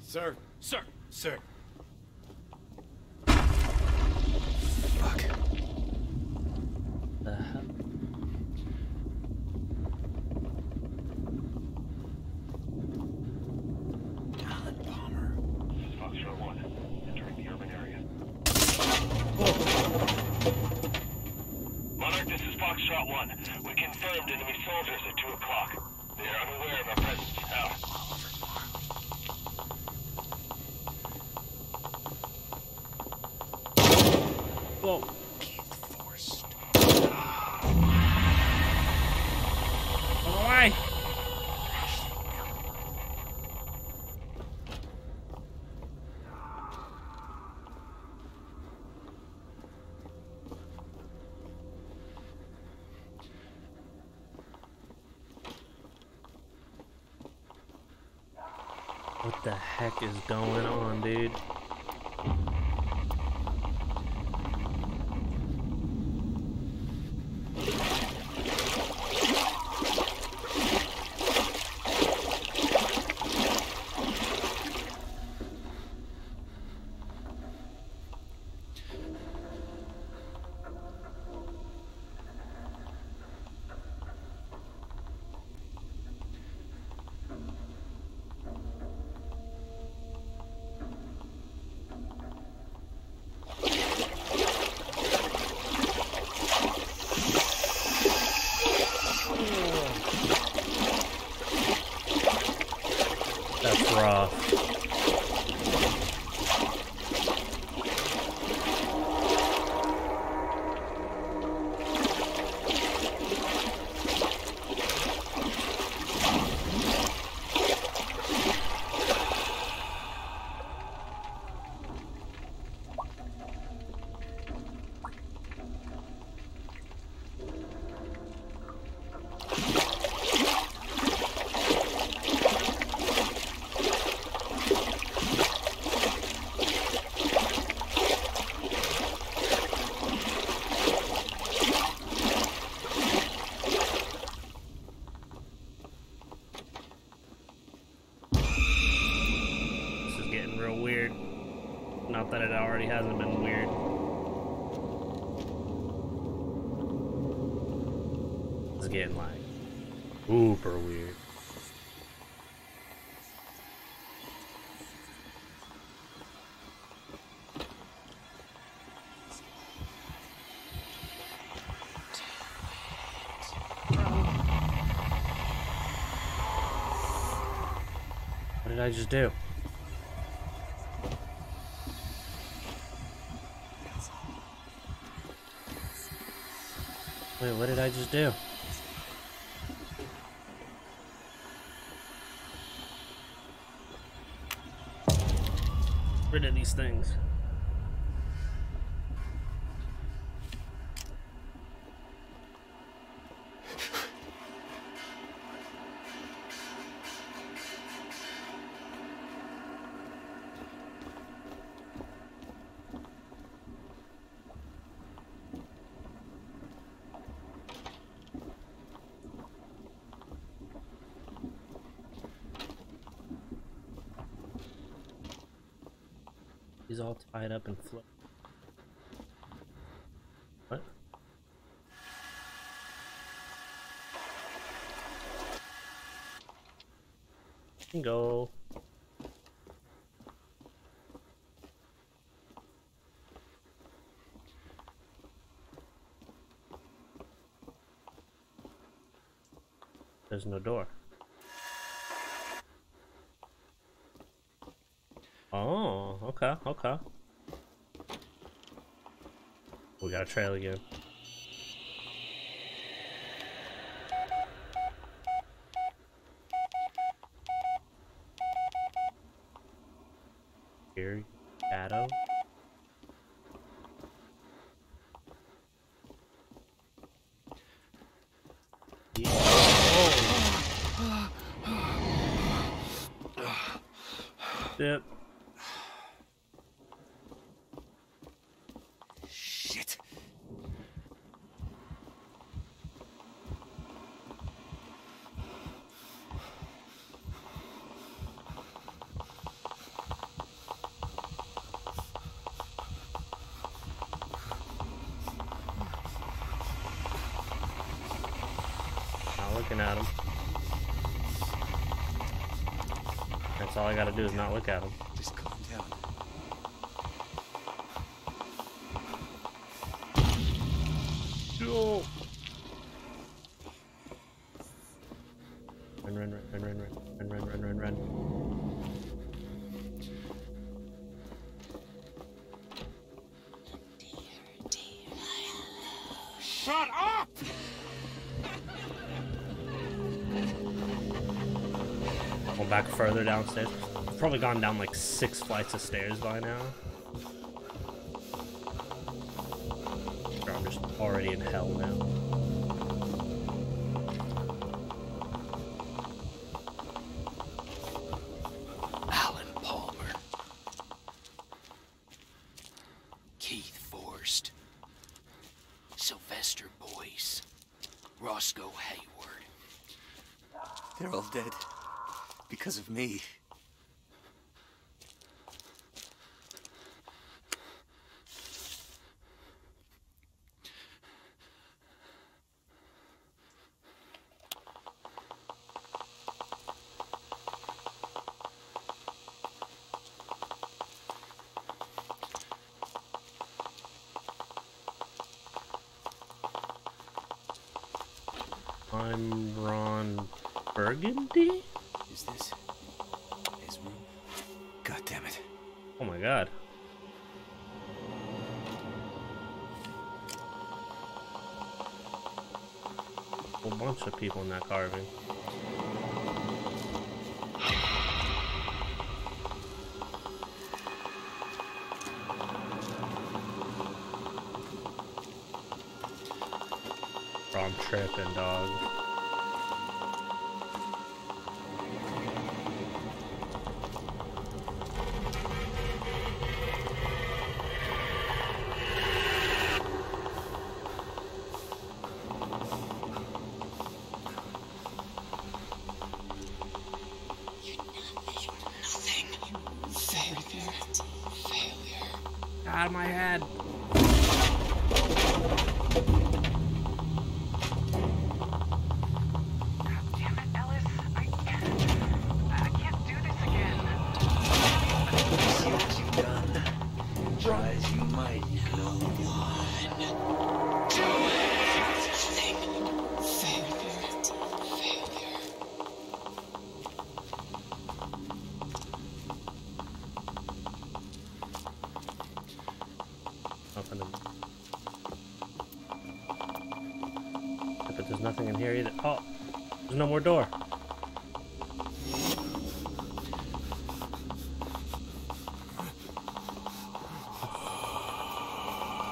Sir. Sir! Sir! Fuck. The hell? Alan Palmer. This is Foxtrot 1, entering the urban area. Monarch, this is Foxtrot 1. We confirmed enemy soldiers at 2 o'clock. They are unaware of our presence now. Whoa. Why? What the heck is going on, dude? did I just do? Wait, what did I just do? Rid of these things. All tied up and float. What? Go. There's no door. Oh, okay, okay. We got a trail again. Here, shadow. Yeah. Oh. Yep. Shit. Not looking at him. That's all I gotta do is not look at him. Just calm down. No. Run, run, run, run, run, run, run, run, run, run, run. Shut up! Going back further downstairs. I've probably gone down like six flights of stairs by now. I'm just already in hell now. Alan Palmer. Keith Forrest. Sylvester Boyce. Roscoe Hayward. They're all dead. Because of me. I'm Ron Burgundy? Is this his room? God damn it. Oh my god. A bunch of people in that carving. Out of my head. more door.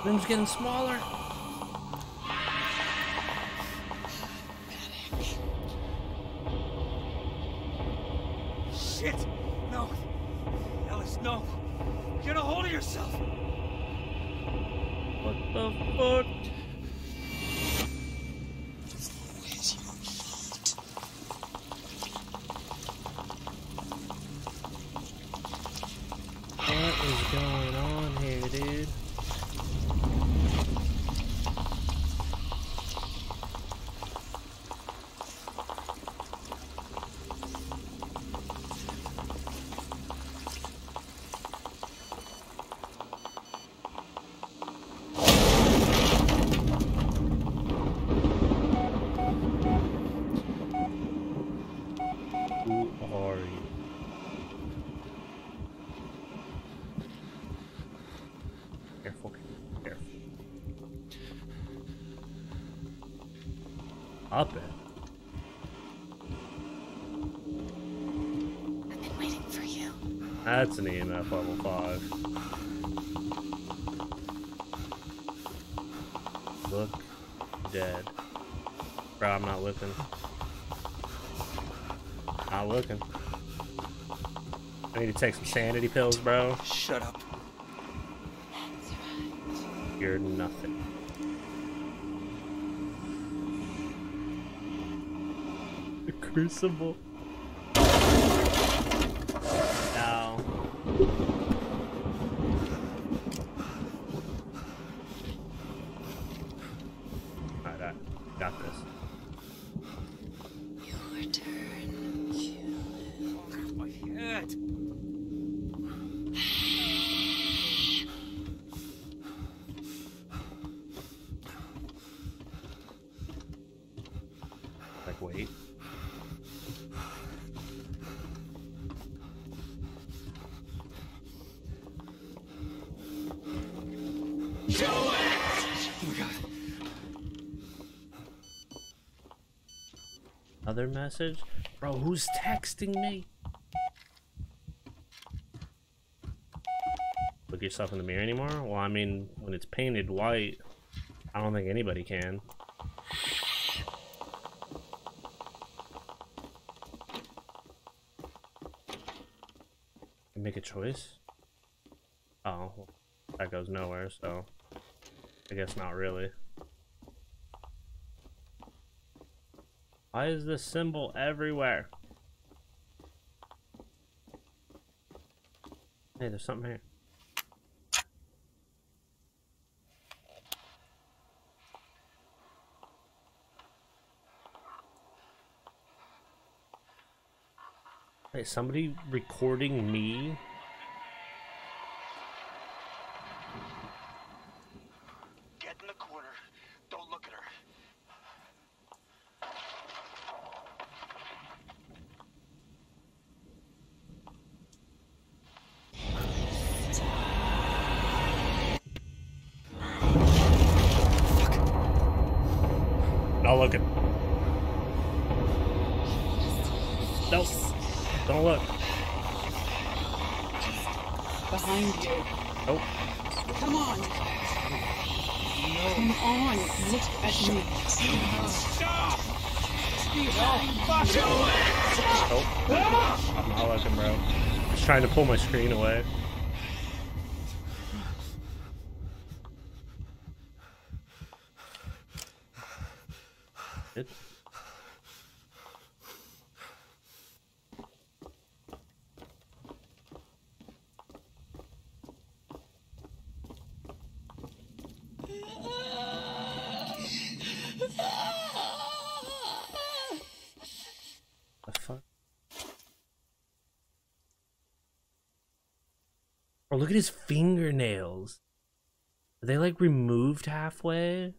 Room's getting smaller. That's an EMF level 5. Look dead. Bro, I'm not looking. Not looking. I need to take some sanity pills, bro. Shut up. You're nothing. The crucible. Thank you. Other message? Bro, who's texting me? Look yourself in the mirror anymore? Well, I mean, when it's painted white, I don't think anybody can. Make a choice? Oh, that goes nowhere, so I guess not really. Why is this symbol everywhere? Hey, there's something here. Hey, somebody recording me? Screen away. It. The fuck? Oh, look at his fingernails. Are they like removed halfway?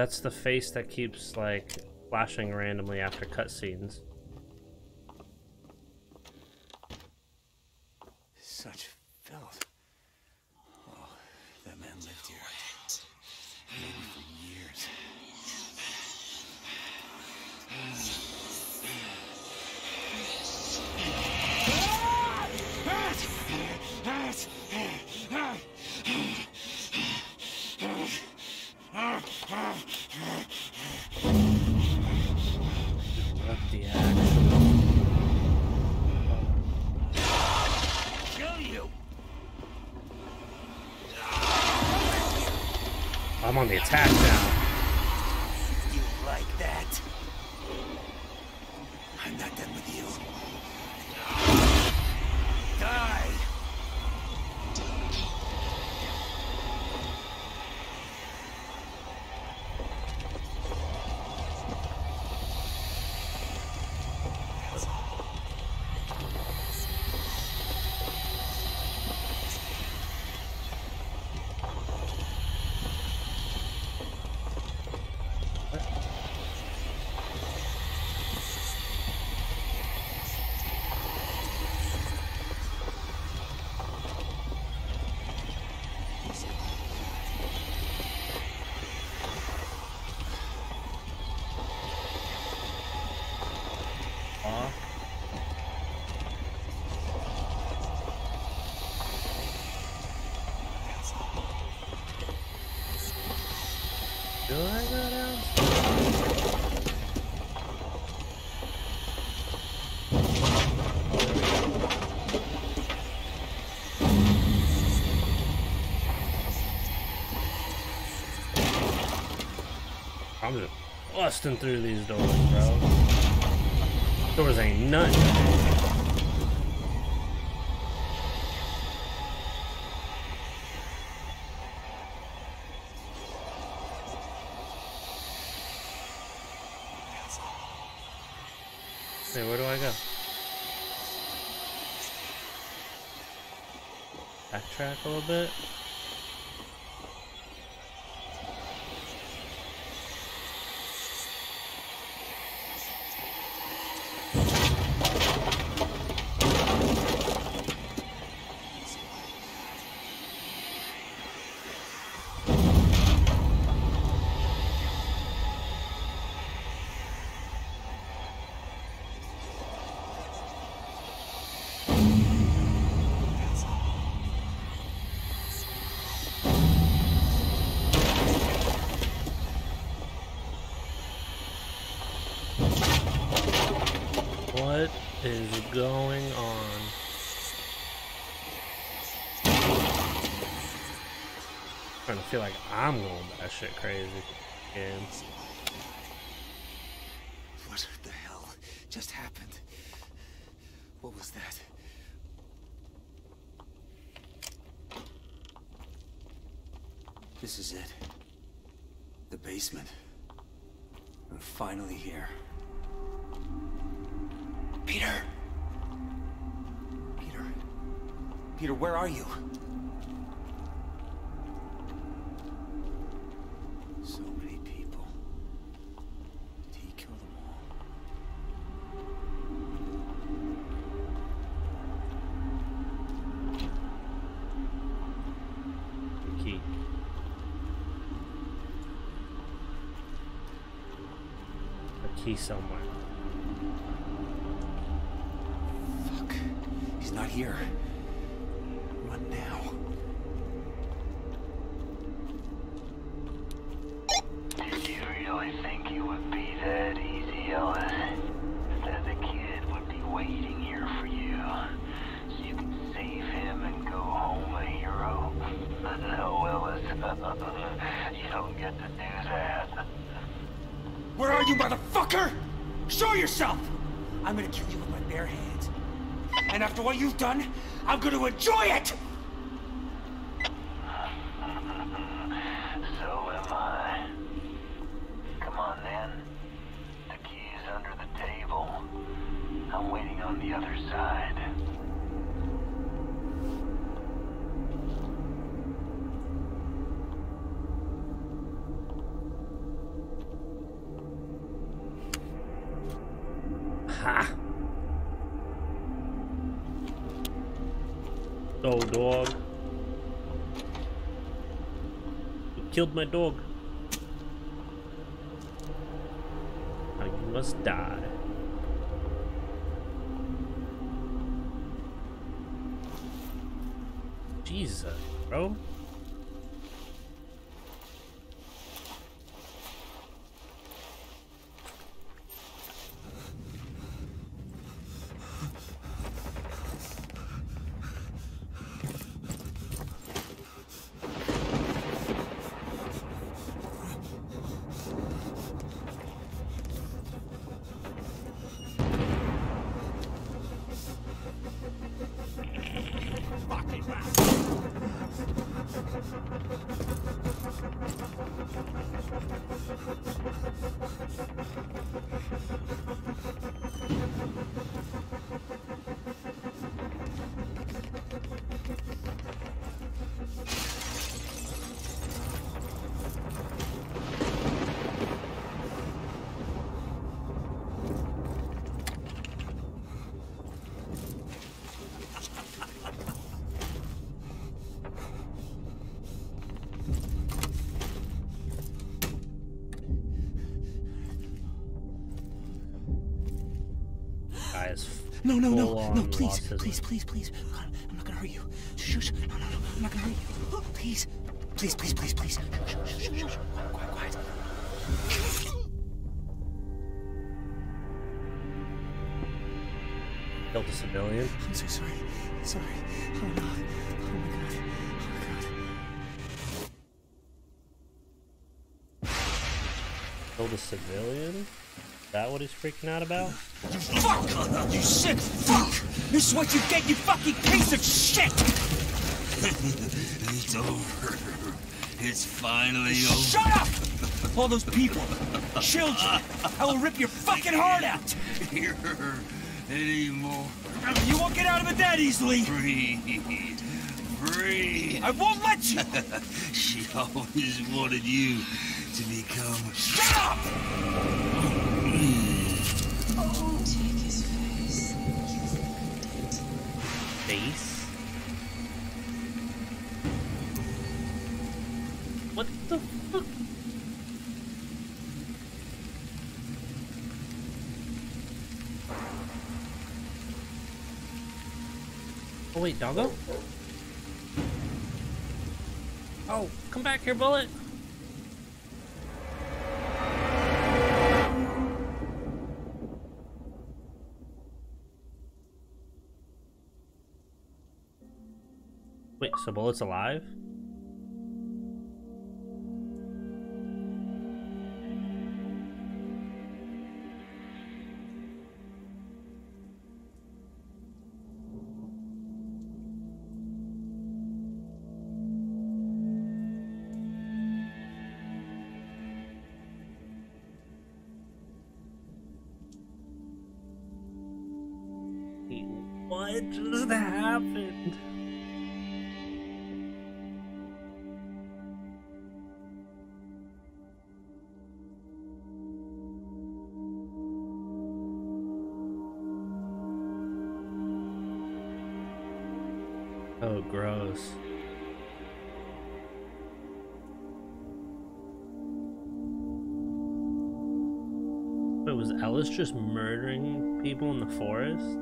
that's the face that keeps, like, flashing randomly after cutscenes. busting through these doors, bro. Doors ain't nothing. Hey, where do I go? Backtrack a little bit. I'm going that shit crazy. And key somewhere. Fuck. He's not here. What now? Did you really think it would be that easy, Ellis? That the kid would be waiting here for you, so you can save him and go home a hero? No, Ellis. you don't get to do that. Where are you, motherfucker? Show yourself! I'm gonna kill you with my bare hands. And after what you've done, I'm gonna enjoy it! Killed my dog. Please, please, please, please. God, I'm not gonna hurt you. Shh, shh, no, no, no, I'm not gonna hurt you. Please, please, please, please, please. Shh, shh, shh, shh. Quiet, quiet, quiet. Killed a civilian. I'm so sorry. Sorry. Oh no. Oh my god. Oh my god. Killed a civilian? Is that what he's freaking out about? You fuck! You sick fuck! This is what you get, you fucking piece of shit! it's over. It's finally over. Shut up! All those people, children, I will rip your fucking heart out! Here anymore. You won't get out of it that easily! Breathe. Breathe. I won't let you! she always wanted you to become. Shut up! Oh, doggo? Oh, come back here, bullet! Wait, so Bullet's alive? Just murdering people in the forest?